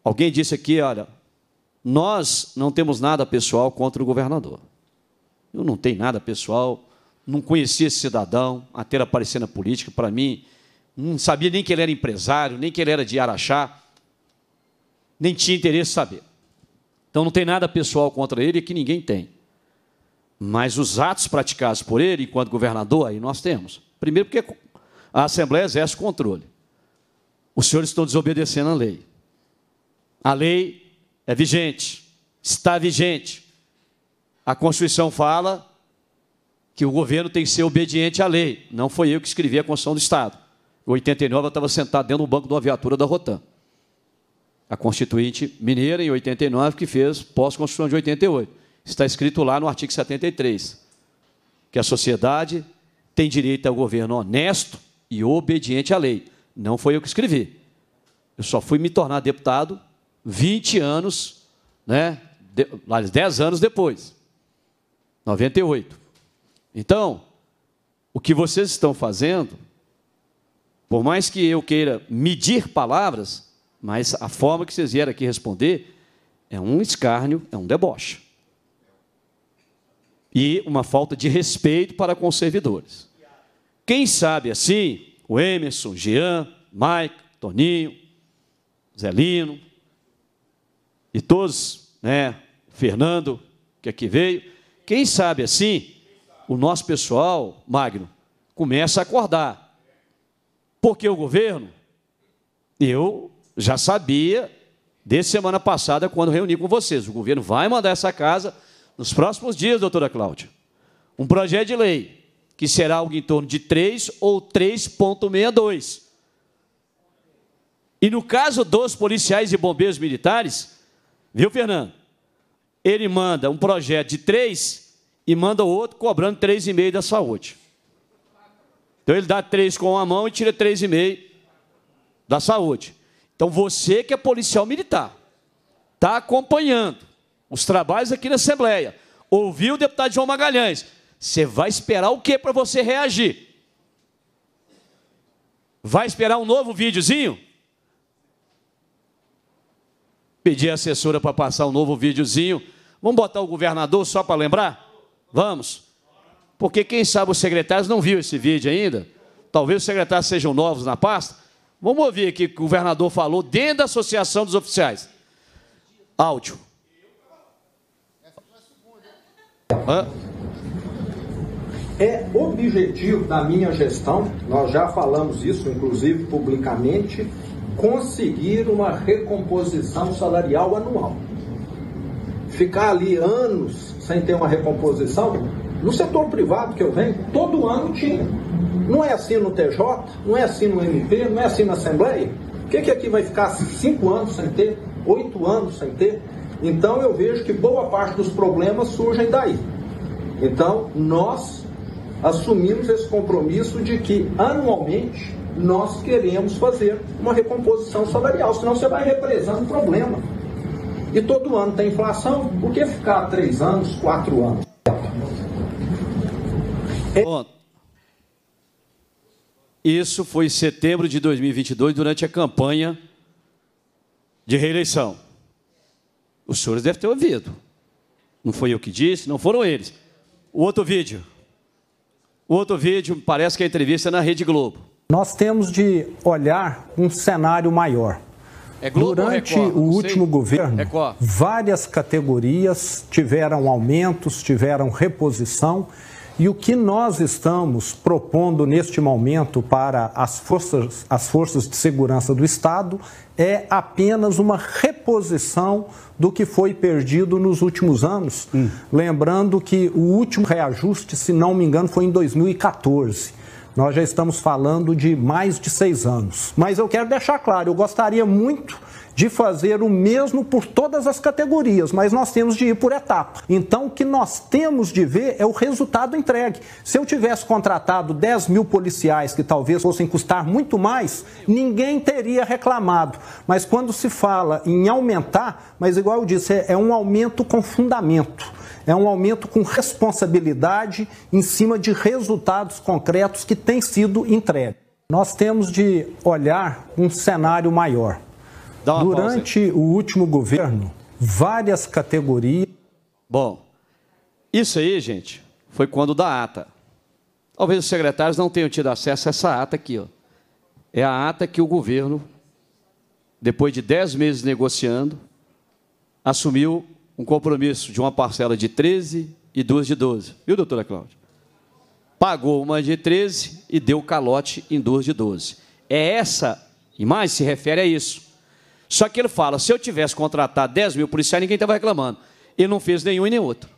Speaker 1: Alguém disse aqui, olha, nós não temos nada pessoal contra o governador. Eu não tenho nada pessoal, não conhecia esse cidadão até ele aparecer na política, para mim, não sabia nem que ele era empresário, nem que ele era de Araxá, nem tinha interesse em saber. Então não tem nada pessoal contra ele que ninguém tem. Mas os atos praticados por ele, enquanto governador, aí nós temos. Primeiro, porque a Assembleia exerce controle. Os senhores estão desobedecendo a lei. A lei é vigente, está vigente. A Constituição fala que o governo tem que ser obediente à lei. Não foi eu que escrevi a Constituição do Estado. Em 89 eu estava sentado dentro do banco de uma viatura da Rotan. A Constituinte Mineira, em 89, que fez pós-Constituição de 88. Está escrito lá no artigo 73, que a sociedade tem direito ao governo honesto e obediente à lei. Não foi eu que escrevi. Eu só fui me tornar deputado 20 anos, né, 10 anos depois. 98. Então, o que vocês estão fazendo, por mais que eu queira medir palavras, mas a forma que vocês vieram aqui responder é um escárnio, é um deboche. E uma falta de respeito para com os servidores. Quem sabe assim, o Emerson, Jean, Mike, Toninho, Zelino, e todos, né, Fernando, que aqui veio, quem sabe assim, o nosso pessoal, Magno, começa a acordar. Porque o governo, eu já sabia desde semana passada, quando reuni com vocês, o governo vai mandar essa casa nos próximos dias, doutora Cláudia, um projeto de lei que será algo em torno de 3 ou 3,62. E no caso dos policiais e bombeiros militares, viu, Fernando? Ele manda um projeto de 3 e manda outro cobrando 3,5 da saúde. Então ele dá 3 com uma mão e tira 3,5 da saúde. Então você que é policial militar, está acompanhando os trabalhos aqui na Assembleia, ouviu o deputado João Magalhães, você vai esperar o que para você reagir? Vai esperar um novo videozinho? Pedir a assessora para passar um novo videozinho. Vamos botar o governador só para lembrar? Vamos. Porque quem sabe os secretários não viu esse vídeo ainda. Talvez os secretários sejam novos na pasta. Vamos ouvir aqui o que o governador falou dentro da Associação dos Oficiais. Áudio.
Speaker 21: Hã? É objetivo da minha gestão, nós já falamos isso, inclusive publicamente, conseguir uma recomposição salarial anual. Ficar ali anos sem ter uma recomposição, no setor privado que eu venho, todo ano tinha. Não é assim no TJ, não é assim no MP, não é assim na Assembleia. O que, que aqui vai ficar cinco anos sem ter, oito anos sem ter? Então eu vejo que boa parte dos problemas surgem daí. Então nós assumimos esse compromisso de que anualmente nós queremos fazer uma recomposição salarial, senão você vai represando problema. E todo ano tem inflação, por que ficar três anos, quatro anos?
Speaker 1: Isso foi em setembro de 2022, durante a campanha de reeleição. Os senhores devem ter ouvido. Não foi eu que disse, não foram eles. O outro vídeo. O outro vídeo parece que é a entrevista na Rede Globo.
Speaker 22: Nós temos de olhar um cenário maior.
Speaker 1: É Globo
Speaker 22: Durante
Speaker 1: Record?
Speaker 22: o
Speaker 1: Não
Speaker 22: último
Speaker 1: sei.
Speaker 22: governo,
Speaker 1: Record.
Speaker 22: várias categorias tiveram aumentos, tiveram reposição. E o que nós estamos propondo neste momento para as forças, as forças de segurança do Estado é apenas uma reposição do que foi perdido nos últimos anos. Lembrando que o último reajuste, se não me engano, foi em 2014. Nós já estamos falando de mais de seis anos. Mas eu quero deixar claro, eu gostaria muito de fazer o mesmo por todas as categorias, mas nós temos de ir por etapa. Então, o que nós temos de ver é o resultado entregue. Se eu tivesse contratado 10 mil policiais, que talvez fossem custar muito mais, ninguém teria reclamado. Mas quando se fala em aumentar, mas igual eu disse, é, é um aumento com fundamento. É um aumento com responsabilidade em cima de resultados concretos que têm sido entregues. Nós temos de olhar um cenário maior. Durante o último governo, várias categorias.
Speaker 1: Bom, Isso aí, gente, foi quando da ata. Talvez os secretários não tenham tido acesso a essa ata aqui. Ó. É a ata que o governo, depois de dez meses negociando, assumiu um compromisso de uma parcela de 13 e duas de 12. Viu, doutora Cláudia? Pagou uma de 13 e deu calote em duas de 12. É essa imagem se refere a isso. Só que ele fala: se eu tivesse contratado 10 mil policiais, ninguém estava reclamando. Ele não fez nenhum e nem outro.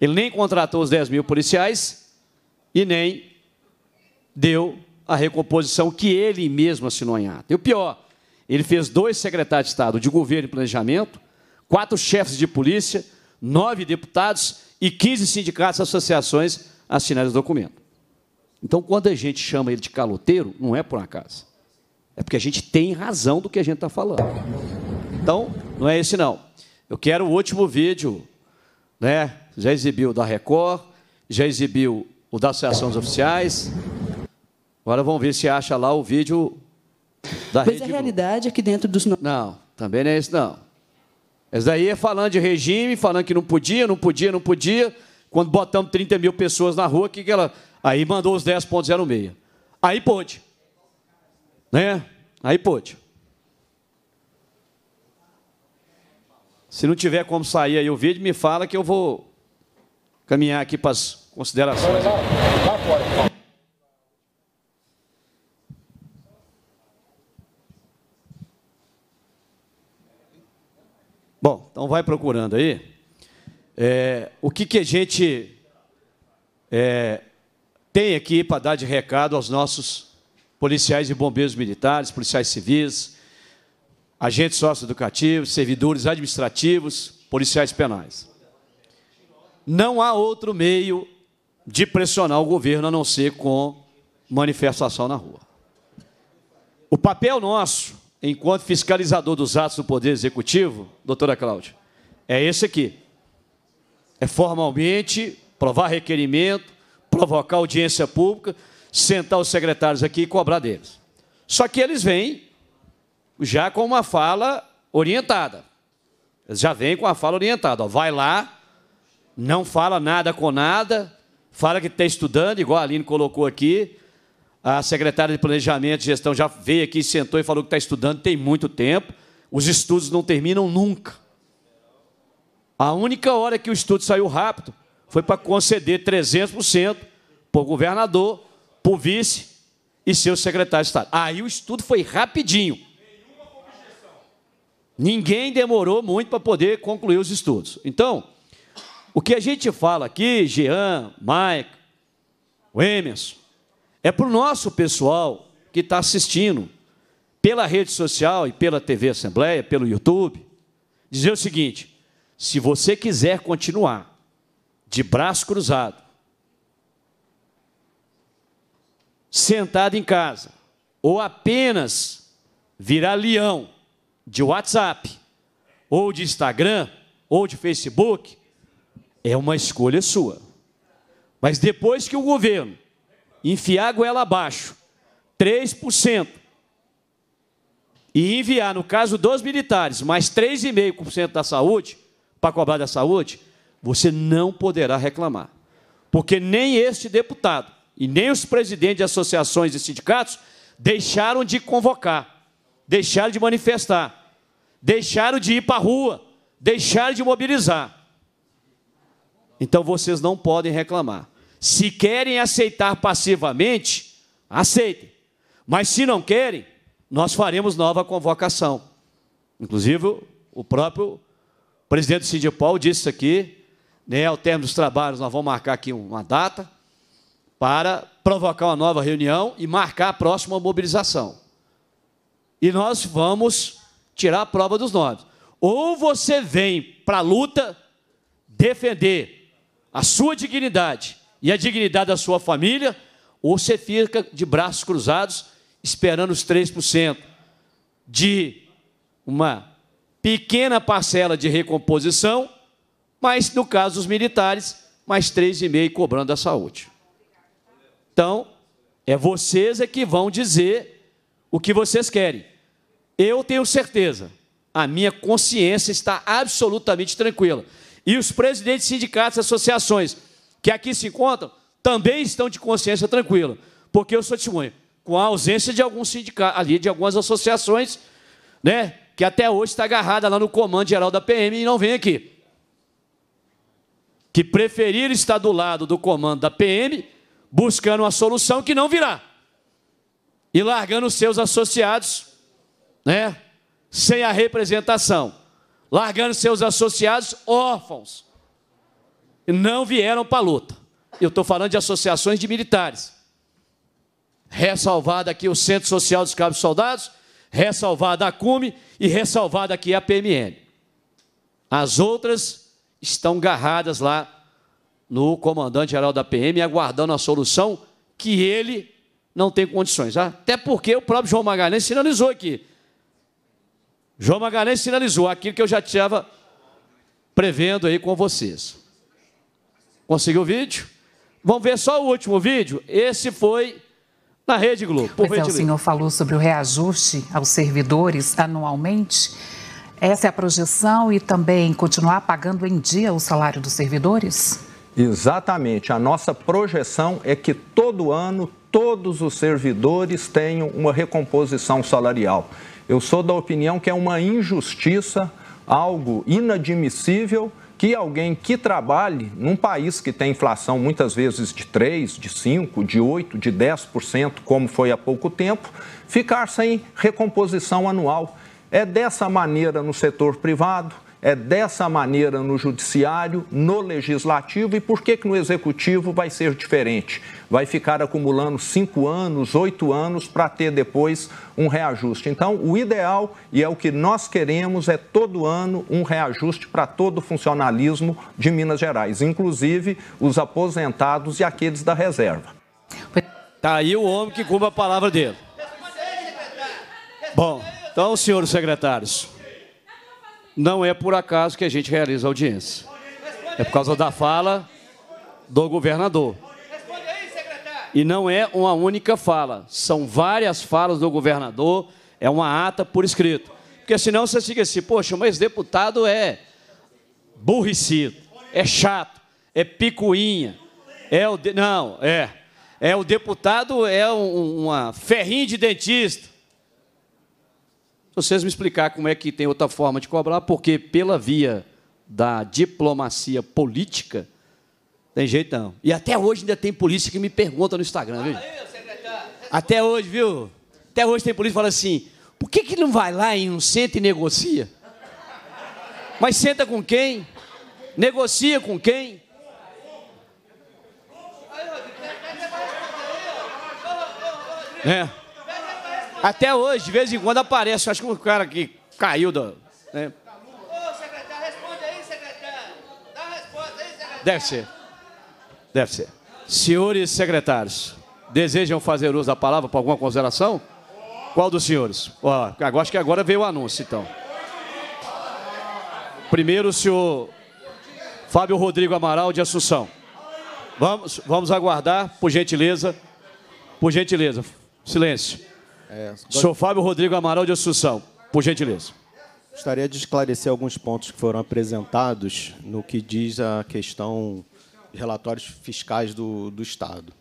Speaker 1: Ele nem contratou os 10 mil policiais e nem deu a recomposição que ele mesmo assinou em ata. E o pior, ele fez dois secretários de Estado de governo e planejamento, quatro chefes de polícia, nove deputados e 15 sindicatos e associações assinaram o documento. Então, quando a gente chama ele de caloteiro, não é por acaso. É porque a gente tem razão do que a gente está falando. Então, não é esse não. Eu quero o último vídeo, né? Já exibiu da Record, já exibiu o da Associação dos Oficiais. Agora vamos ver se acha lá o vídeo da
Speaker 12: Mas
Speaker 1: Rede
Speaker 12: a realidade é que dentro dos...
Speaker 1: Não, também não é isso não. Esse daí é falando de regime, falando que não podia, não podia, não podia. Quando botamos 30 mil pessoas na rua, que, que ela. Aí mandou os 10,06. Aí pôde. Né? Aí pôde. Se não tiver como sair aí o vídeo, me fala que eu vou caminhar aqui para as considerações. Bom, então vai procurando aí. É, o que, que a gente é, tem aqui para dar de recado aos nossos policiais e bombeiros militares, policiais civis, agentes socioeducativos, servidores administrativos, policiais penais. Não há outro meio de pressionar o governo a não ser com manifestação na rua. O papel nosso enquanto fiscalizador dos atos do Poder Executivo, doutora Cláudia, é esse aqui. É formalmente provar requerimento, provocar audiência pública, sentar os secretários aqui e cobrar deles. Só que eles vêm já com uma fala orientada. Eles já vêm com a fala orientada. Ó, vai lá, não fala nada com nada, fala que está estudando, igual a Aline colocou aqui, a secretária de Planejamento e Gestão já veio aqui, sentou e falou que está estudando tem muito tempo. Os estudos não terminam nunca. A única hora que o estudo saiu rápido foi para conceder 300% para o governador, o vice e seus secretários de Estado. Aí o estudo foi rapidinho. Ninguém demorou muito para poder concluir os estudos. Então, o que a gente fala aqui, Jean, Mike, o Emerson, é para o nosso pessoal que está assistindo pela rede social e pela TV Assembleia, pelo YouTube, dizer o seguinte: se você quiser continuar de braço cruzado, sentado em casa, ou apenas virar leão de WhatsApp, ou de Instagram, ou de Facebook, é uma escolha sua. Mas depois que o governo enfiar a goela abaixo 3%, e enviar, no caso dos militares, mais 3,5% da saúde, para cobrar da saúde, você não poderá reclamar. Porque nem este deputado e nem os presidentes de associações e sindicatos deixaram de convocar, deixaram de manifestar, deixaram de ir para a rua, deixaram de mobilizar. Então vocês não podem reclamar. Se querem aceitar passivamente, aceitem. Mas se não querem, nós faremos nova convocação. Inclusive, o próprio presidente do Sindipol disse aqui, né, ao término dos trabalhos, nós vamos marcar aqui uma data para provocar uma nova reunião e marcar a próxima mobilização. E nós vamos tirar a prova dos nomes. Ou você vem para a luta defender a sua dignidade e a dignidade da sua família, ou você fica de braços cruzados esperando os 3% de uma pequena parcela de recomposição, mas no caso dos militares, mais 3,5% cobrando da saúde. Então, é vocês é que vão dizer o que vocês querem. Eu tenho certeza, a minha consciência está absolutamente tranquila. E os presidentes de sindicatos e associações que aqui se encontram também estão de consciência tranquila, porque eu sou testemunha, com a ausência de alguns sindicatos, ali, de algumas associações, né, que até hoje está agarrada lá no comando geral da PM e não vem aqui. Que preferiram estar do lado do comando da PM, buscando uma solução que não virá. E largando os seus associados, né, sem a representação. Largando seus associados órfãos. Não vieram para a luta. Eu estou falando de associações de militares. Ressalvado aqui o Centro Social dos Cabos Soldados, ressalvada a CUME e ressalvada aqui a PMN. As outras estão garradas lá no comandante-geral da PM, aguardando a solução que ele não tem condições. Até porque o próprio João Magalhães sinalizou aqui. João Magalhães sinalizou aquilo que eu já estava prevendo aí com vocês. Conseguiu o vídeo? Vamos ver só o último vídeo. Esse foi na Rede Globo.
Speaker 23: Por pois é, o senhor falou sobre o reajuste aos servidores anualmente. Essa é a projeção e também continuar pagando em dia o salário dos servidores?
Speaker 22: Exatamente. A nossa projeção é que todo ano todos os servidores tenham uma recomposição salarial. Eu sou da opinião que é uma injustiça, algo inadmissível que alguém que trabalhe num país que tem inflação muitas vezes de 3, de 5, de 8, de 10%, como foi há pouco tempo, ficar sem recomposição anual. É dessa maneira no setor privado, é dessa maneira no judiciário, no legislativo e por que, que no executivo vai ser diferente? Vai ficar acumulando cinco anos, oito anos para ter depois um reajuste. Então, o ideal e é o que nós queremos é todo ano um reajuste para todo o funcionalismo de Minas Gerais, inclusive os aposentados e aqueles da reserva.
Speaker 1: Está aí o homem que cumpre a palavra dele. Bom, então, senhores secretários. Não é por acaso que a gente realiza audiência. É por causa da fala do governador. E não é uma única fala, são várias falas do governador, é uma ata por escrito. Porque senão você fica assim, poxa, mas deputado é burricido, é chato, é picuinha, é o. De... Não, é. É o deputado, é um, uma ferrinha de dentista. Se vocês me explicar como é que tem outra forma de cobrar, porque pela via da diplomacia política, tem jeito não. E até hoje ainda tem polícia que me pergunta no Instagram, viu? Até hoje, viu? Até hoje tem polícia que fala assim: por que, que não vai lá em um centro e negocia? Mas senta com quem? Negocia com quem? É. Até hoje, de vez em quando aparece, acho que um cara que caiu da. Né? Ô, secretário, responde aí, secretário. Dá a resposta aí, secretário. Deve ser. Deve ser. Senhores secretários, desejam fazer uso da palavra para alguma consideração? Qual dos senhores? Ó, acho que agora veio o anúncio, então. Primeiro, o senhor Fábio Rodrigo Amaral de Assunção. Vamos, vamos aguardar, por gentileza. Por gentileza. Silêncio. É, Fábio Rodrigo Amaral de Assunção, por gentileza.
Speaker 6: Gostaria de esclarecer alguns pontos que foram apresentados no que diz a questão de relatórios fiscais do, do Estado.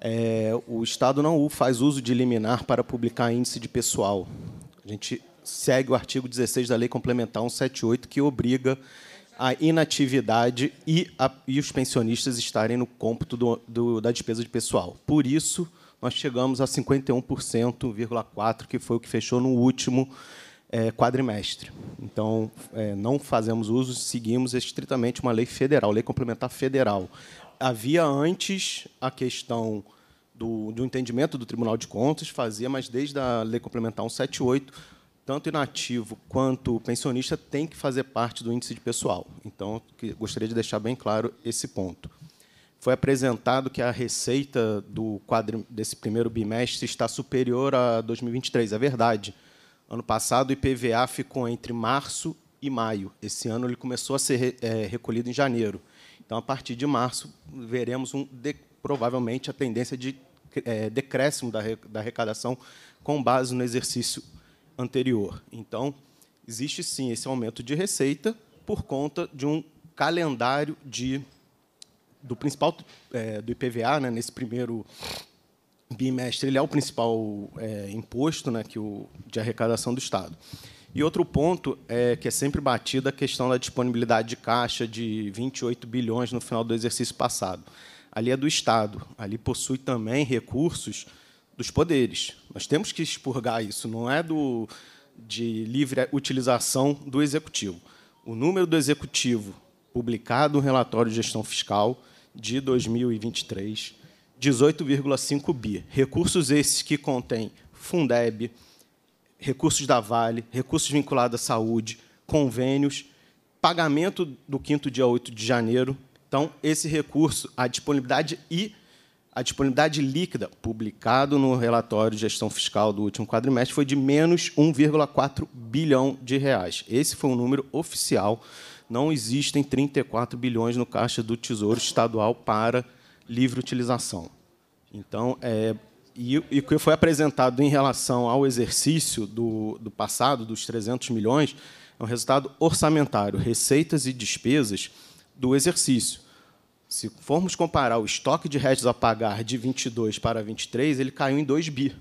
Speaker 6: É, o Estado não faz uso de liminar para publicar índice de pessoal. A gente segue o artigo 16 da Lei Complementar 178, que obriga a inatividade e, a, e os pensionistas estarem no cômputo do, do, da despesa de pessoal. Por isso, nós chegamos a 51,4%, que foi o que fechou no último é, quadrimestre. Então, é, não fazemos uso, seguimos estritamente uma lei federal, lei complementar federal. Havia antes a questão do, do entendimento do Tribunal de Contas, fazia, mas desde a lei complementar 178, tanto inativo quanto pensionista tem que fazer parte do índice de pessoal. Então, gostaria de deixar bem claro esse ponto foi apresentado que a receita do quadro desse primeiro bimestre está superior a 2023. É verdade. Ano passado o IPVA ficou entre março e maio. Esse ano ele começou a ser é, recolhido em janeiro. Então, a partir de março, veremos um, de, provavelmente a tendência de é, decréscimo da, da arrecadação com base no exercício anterior. Então, existe sim esse aumento de receita por conta de um calendário de, do principal é, do IPVA, né, nesse primeiro bimestre, ele é o principal é, imposto né, que o, de arrecadação do Estado. E outro ponto é que é sempre batida a questão da disponibilidade de caixa de 28 bilhões no final do exercício passado. Ali é do Estado, ali possui também recursos dos poderes. Nós temos que expurgar isso, não é do, de livre utilização do Executivo. O número do Executivo publicado no relatório de gestão fiscal de 2023, 18,5 bi. Recursos esses que contêm Fundeb, recursos da Vale, recursos vinculados à saúde, convênios, pagamento do quinto dia 8 de janeiro. Então, esse recurso, a disponibilidade e a disponibilidade líquida, publicado no relatório de gestão fiscal do último quadrimestre, foi de menos 1,4 bilhão de reais. Esse foi um número oficial. Não existem 34 bilhões no caixa do Tesouro Estadual para livre utilização. Então, é, e, o que foi apresentado em relação ao exercício do, do passado, dos 300 milhões, é um resultado orçamentário, receitas e despesas do exercício. Se formos comparar o estoque de rédios a pagar de 22 para 23, ele caiu em 2 bi.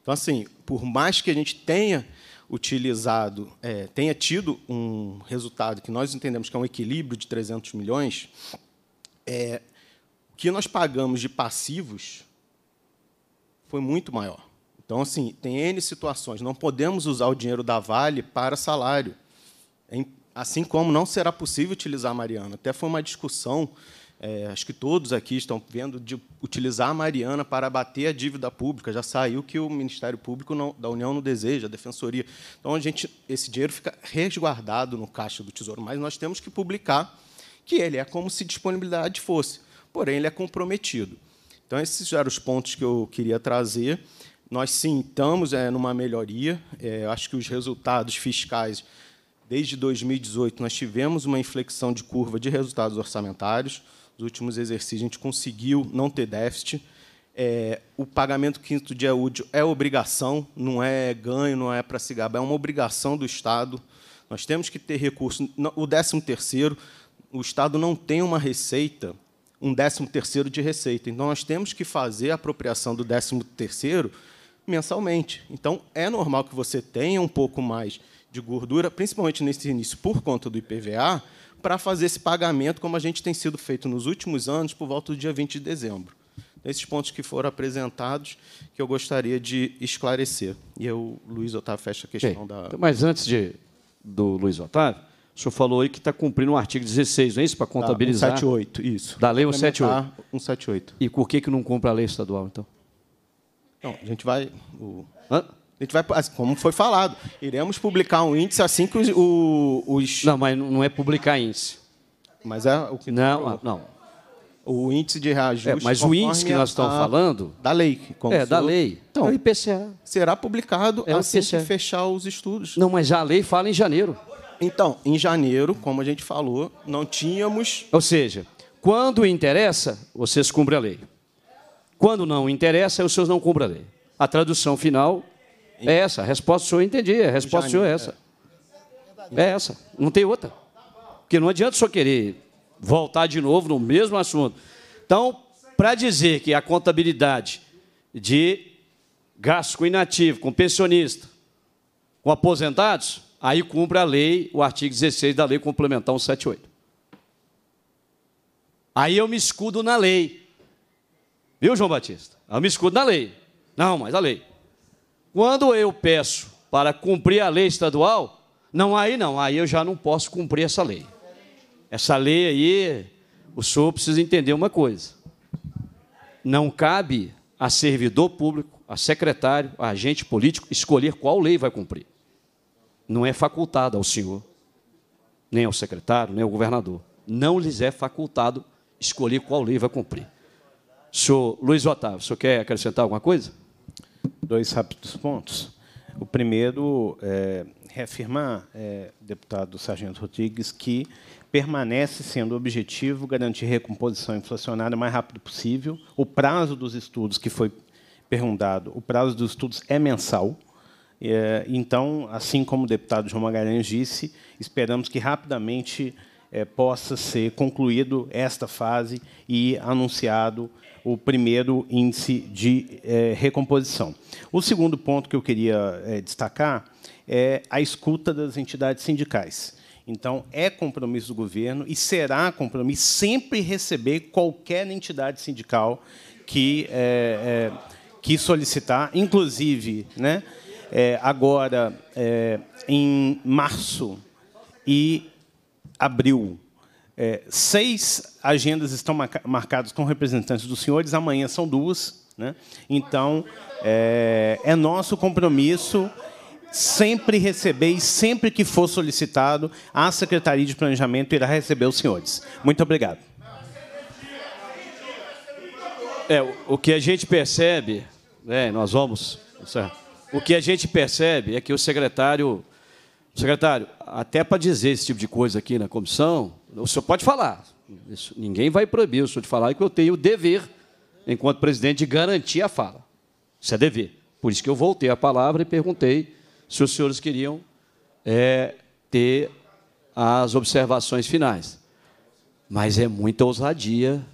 Speaker 6: Então, assim, por mais que a gente tenha utilizado, é, tenha tido um resultado que nós entendemos que é um equilíbrio de 300 milhões, é, o que nós pagamos de passivos foi muito maior. Então, assim, tem N situações. Não podemos usar o dinheiro da Vale para salário. Assim como não será possível utilizar a Mariana. Até foi uma discussão, é, acho que todos aqui estão vendo, de utilizar a Mariana para abater a dívida pública. Já saiu que o Ministério Público não, da União não deseja, a Defensoria. Então, a gente, esse dinheiro fica resguardado no caixa do Tesouro, mas nós temos que publicar que ele é como se disponibilidade fosse, porém, ele é comprometido. Então, esses eram os pontos que eu queria trazer. Nós, sim, estamos é, numa melhoria. É, acho que os resultados fiscais, desde 2018, nós tivemos uma inflexão de curva de resultados orçamentários. Nos últimos exercícios, a gente conseguiu não ter déficit. É, o pagamento quinto dia útil é obrigação, não é ganho, não é para se gabar, é uma obrigação do Estado. Nós temos que ter recurso. O décimo terceiro, o Estado não tem uma receita um décimo terceiro de receita. Então, nós temos que fazer a apropriação do décimo terceiro mensalmente. Então, é normal que você tenha um pouco mais de gordura, principalmente nesse início, por conta do IPVA, para fazer esse pagamento, como a gente tem sido feito nos últimos anos, por volta do dia 20 de dezembro. Esses pontos que foram apresentados, que eu gostaria de esclarecer. E eu, Luiz Otávio, fecha a questão
Speaker 1: okay.
Speaker 6: da...
Speaker 1: Então, mas antes de, do Luiz Otávio, o senhor falou aí que está cumprindo o artigo 16, não é isso? Para contabilizar.
Speaker 6: Ah, 178, isso.
Speaker 1: Da lei 178.
Speaker 6: 178.
Speaker 1: E por que, que não cumpre a lei estadual, então?
Speaker 6: Não, a gente vai. O, a gente vai, assim, como foi falado, iremos publicar um índice assim que os. os...
Speaker 1: Não, mas não é publicar índice.
Speaker 6: Mas é o que.
Speaker 1: Não, não.
Speaker 6: O índice de reajuste.
Speaker 1: É, mas o índice que nós estamos
Speaker 6: a,
Speaker 1: falando.
Speaker 6: Da lei.
Speaker 1: é, da lei.
Speaker 6: Então,
Speaker 1: é o IPCA.
Speaker 6: Será publicado é assim IPCA. que fechar os estudos.
Speaker 1: Não, mas a lei fala em janeiro.
Speaker 6: Então, em janeiro, como a gente falou, não tínhamos.
Speaker 1: Ou seja, quando interessa, vocês cumprem a lei. Quando não interessa, os senhores não cumprem a lei. A tradução final é essa. A resposta do senhor eu entendi. A resposta do senhor é essa. É essa. Não tem outra. Porque não adianta o senhor querer voltar de novo no mesmo assunto. Então, para dizer que a contabilidade de gasto com inativo, com pensionista, com aposentados, aí cumpre a lei, o artigo 16 da lei complementar 178. Aí eu me escudo na lei. Viu, João Batista? Eu me escudo na lei. Não, mas a lei. Quando eu peço para cumprir a lei estadual, não, aí não, aí eu já não posso cumprir essa lei. Essa lei aí, o senhor precisa entender uma coisa. Não cabe a servidor público, a secretário, a agente político escolher qual lei vai cumprir não é facultado ao senhor, nem ao secretário, nem ao governador. Não lhes é facultado escolher qual lei vai cumprir. Senhor Luiz Otávio, o senhor quer acrescentar alguma coisa?
Speaker 24: Dois rápidos pontos. O primeiro é reafirmar, é, deputado Sargento Rodrigues, que permanece sendo objetivo garantir recomposição inflacionária o mais rápido possível. O prazo dos estudos que foi perguntado, o prazo dos estudos é mensal. É, então, assim como o deputado João Magalhães disse, esperamos que rapidamente
Speaker 5: é, possa ser concluído esta fase e anunciado o primeiro índice de é, recomposição. O segundo ponto que eu queria é, destacar é a escuta das entidades sindicais. Então, é compromisso do governo e será compromisso sempre receber qualquer entidade sindical que, é, que solicitar, inclusive, né, agora, em março e abril, é, seis agendas estão marcadas com representantes dos senhores, amanhã são duas. Né? Então, é, é nosso compromisso sempre receber e sempre que for solicitado, a Secretaria de Planejamento irá receber os senhores. Muito obrigado.
Speaker 1: É, o que a gente percebe, né, nós vamos, o que a gente percebe é que o secretário, secretário, até para dizer esse tipo de coisa aqui na comissão, o senhor pode falar. Isso, ninguém vai proibir o senhor de falar que eu tenho o dever, enquanto presidente, de garantir a fala. Isso é dever. Por isso que eu voltei a palavra e perguntei se os senhores queriam é, ter as observações finais. Mas é muita ousadia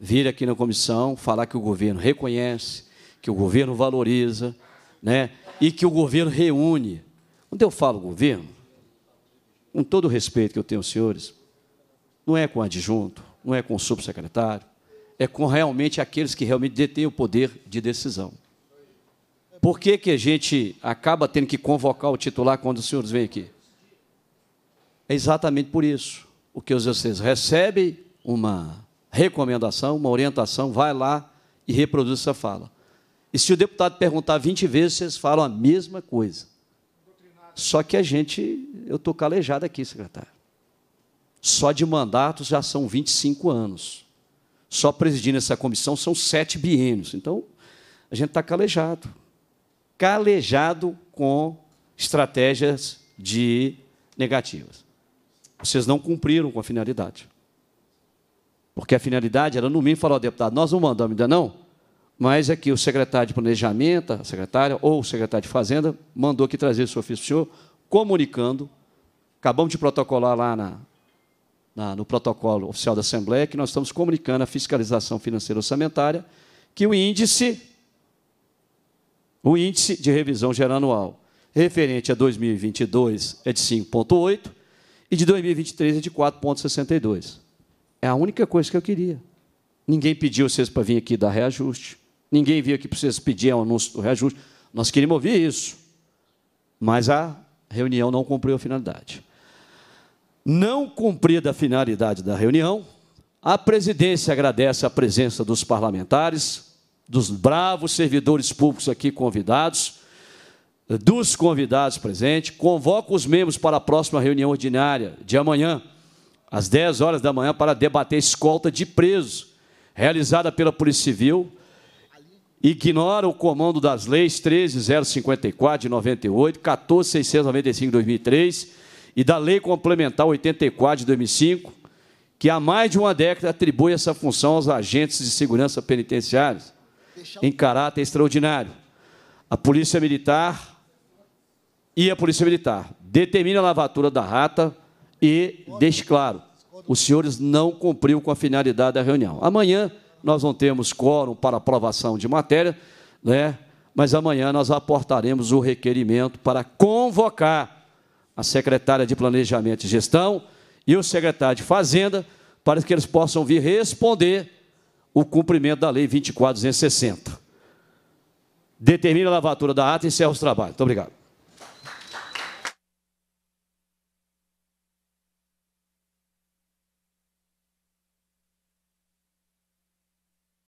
Speaker 1: vir aqui na comissão falar que o governo reconhece, que o governo valoriza, né, e que o governo reúne. Quando eu falo governo, com todo o respeito que eu tenho aos senhores, não é com o adjunto, não é com o subsecretário, é com realmente aqueles que realmente detêm o poder de decisão. Por que, que a gente acaba tendo que convocar o titular quando os senhores vêm aqui? É exatamente por isso. O que vocês recebem uma recomendação, uma orientação, vai lá e reproduz essa fala. E se o deputado perguntar 20 vezes, vocês falam a mesma coisa. Só que a gente, eu estou calejado aqui, secretário. Só de mandatos já são 25 anos. Só presidindo essa comissão são sete biênios. Então, a gente está calejado calejado com estratégias de negativas. Vocês não cumpriram com a finalidade. Porque a finalidade era, no mínimo, falar ao deputado, nós não mandamos ainda não, mas é que o secretário de Planejamento, a secretária, ou o secretário de Fazenda, mandou aqui trazer esse ofício para o senhor, comunicando, acabamos de protocolar lá na, na, no protocolo oficial da Assembleia, que nós estamos comunicando a fiscalização financeira orçamentária, que o índice o índice de revisão geral anual referente a 2022 é de 5,8 e de 2023 é de 4,62. É a única coisa que eu queria. Ninguém pediu vocês para vir aqui dar reajuste. Ninguém veio aqui para vocês pedir o anúncio do reajuste. Nós queríamos ouvir isso. Mas a reunião não cumpriu a finalidade. Não cumprida a finalidade da reunião, a presidência agradece a presença dos parlamentares, dos bravos servidores públicos aqui convidados, dos convidados presentes, convoco os membros para a próxima reunião ordinária de amanhã, às 10 horas da manhã, para debater escolta de presos, realizada pela Polícia Civil, ignora o comando das leis 13.054 de 98, 14.695 de 2003 e da Lei Complementar 84 de 2005, que há mais de uma década atribui essa função aos agentes de segurança penitenciários em caráter extraordinário. A Polícia Militar e a Polícia Militar determina a lavatura da rata e deixe claro, os senhores não cumpriu com a finalidade da reunião. Amanhã nós não temos quórum para aprovação de matéria, né? mas amanhã nós aportaremos o requerimento para convocar a secretária de Planejamento e Gestão e o secretário de Fazenda para que eles possam vir responder o cumprimento da Lei 24.260. Determina a lavatura da ata e encerra os trabalhos. Muito obrigado.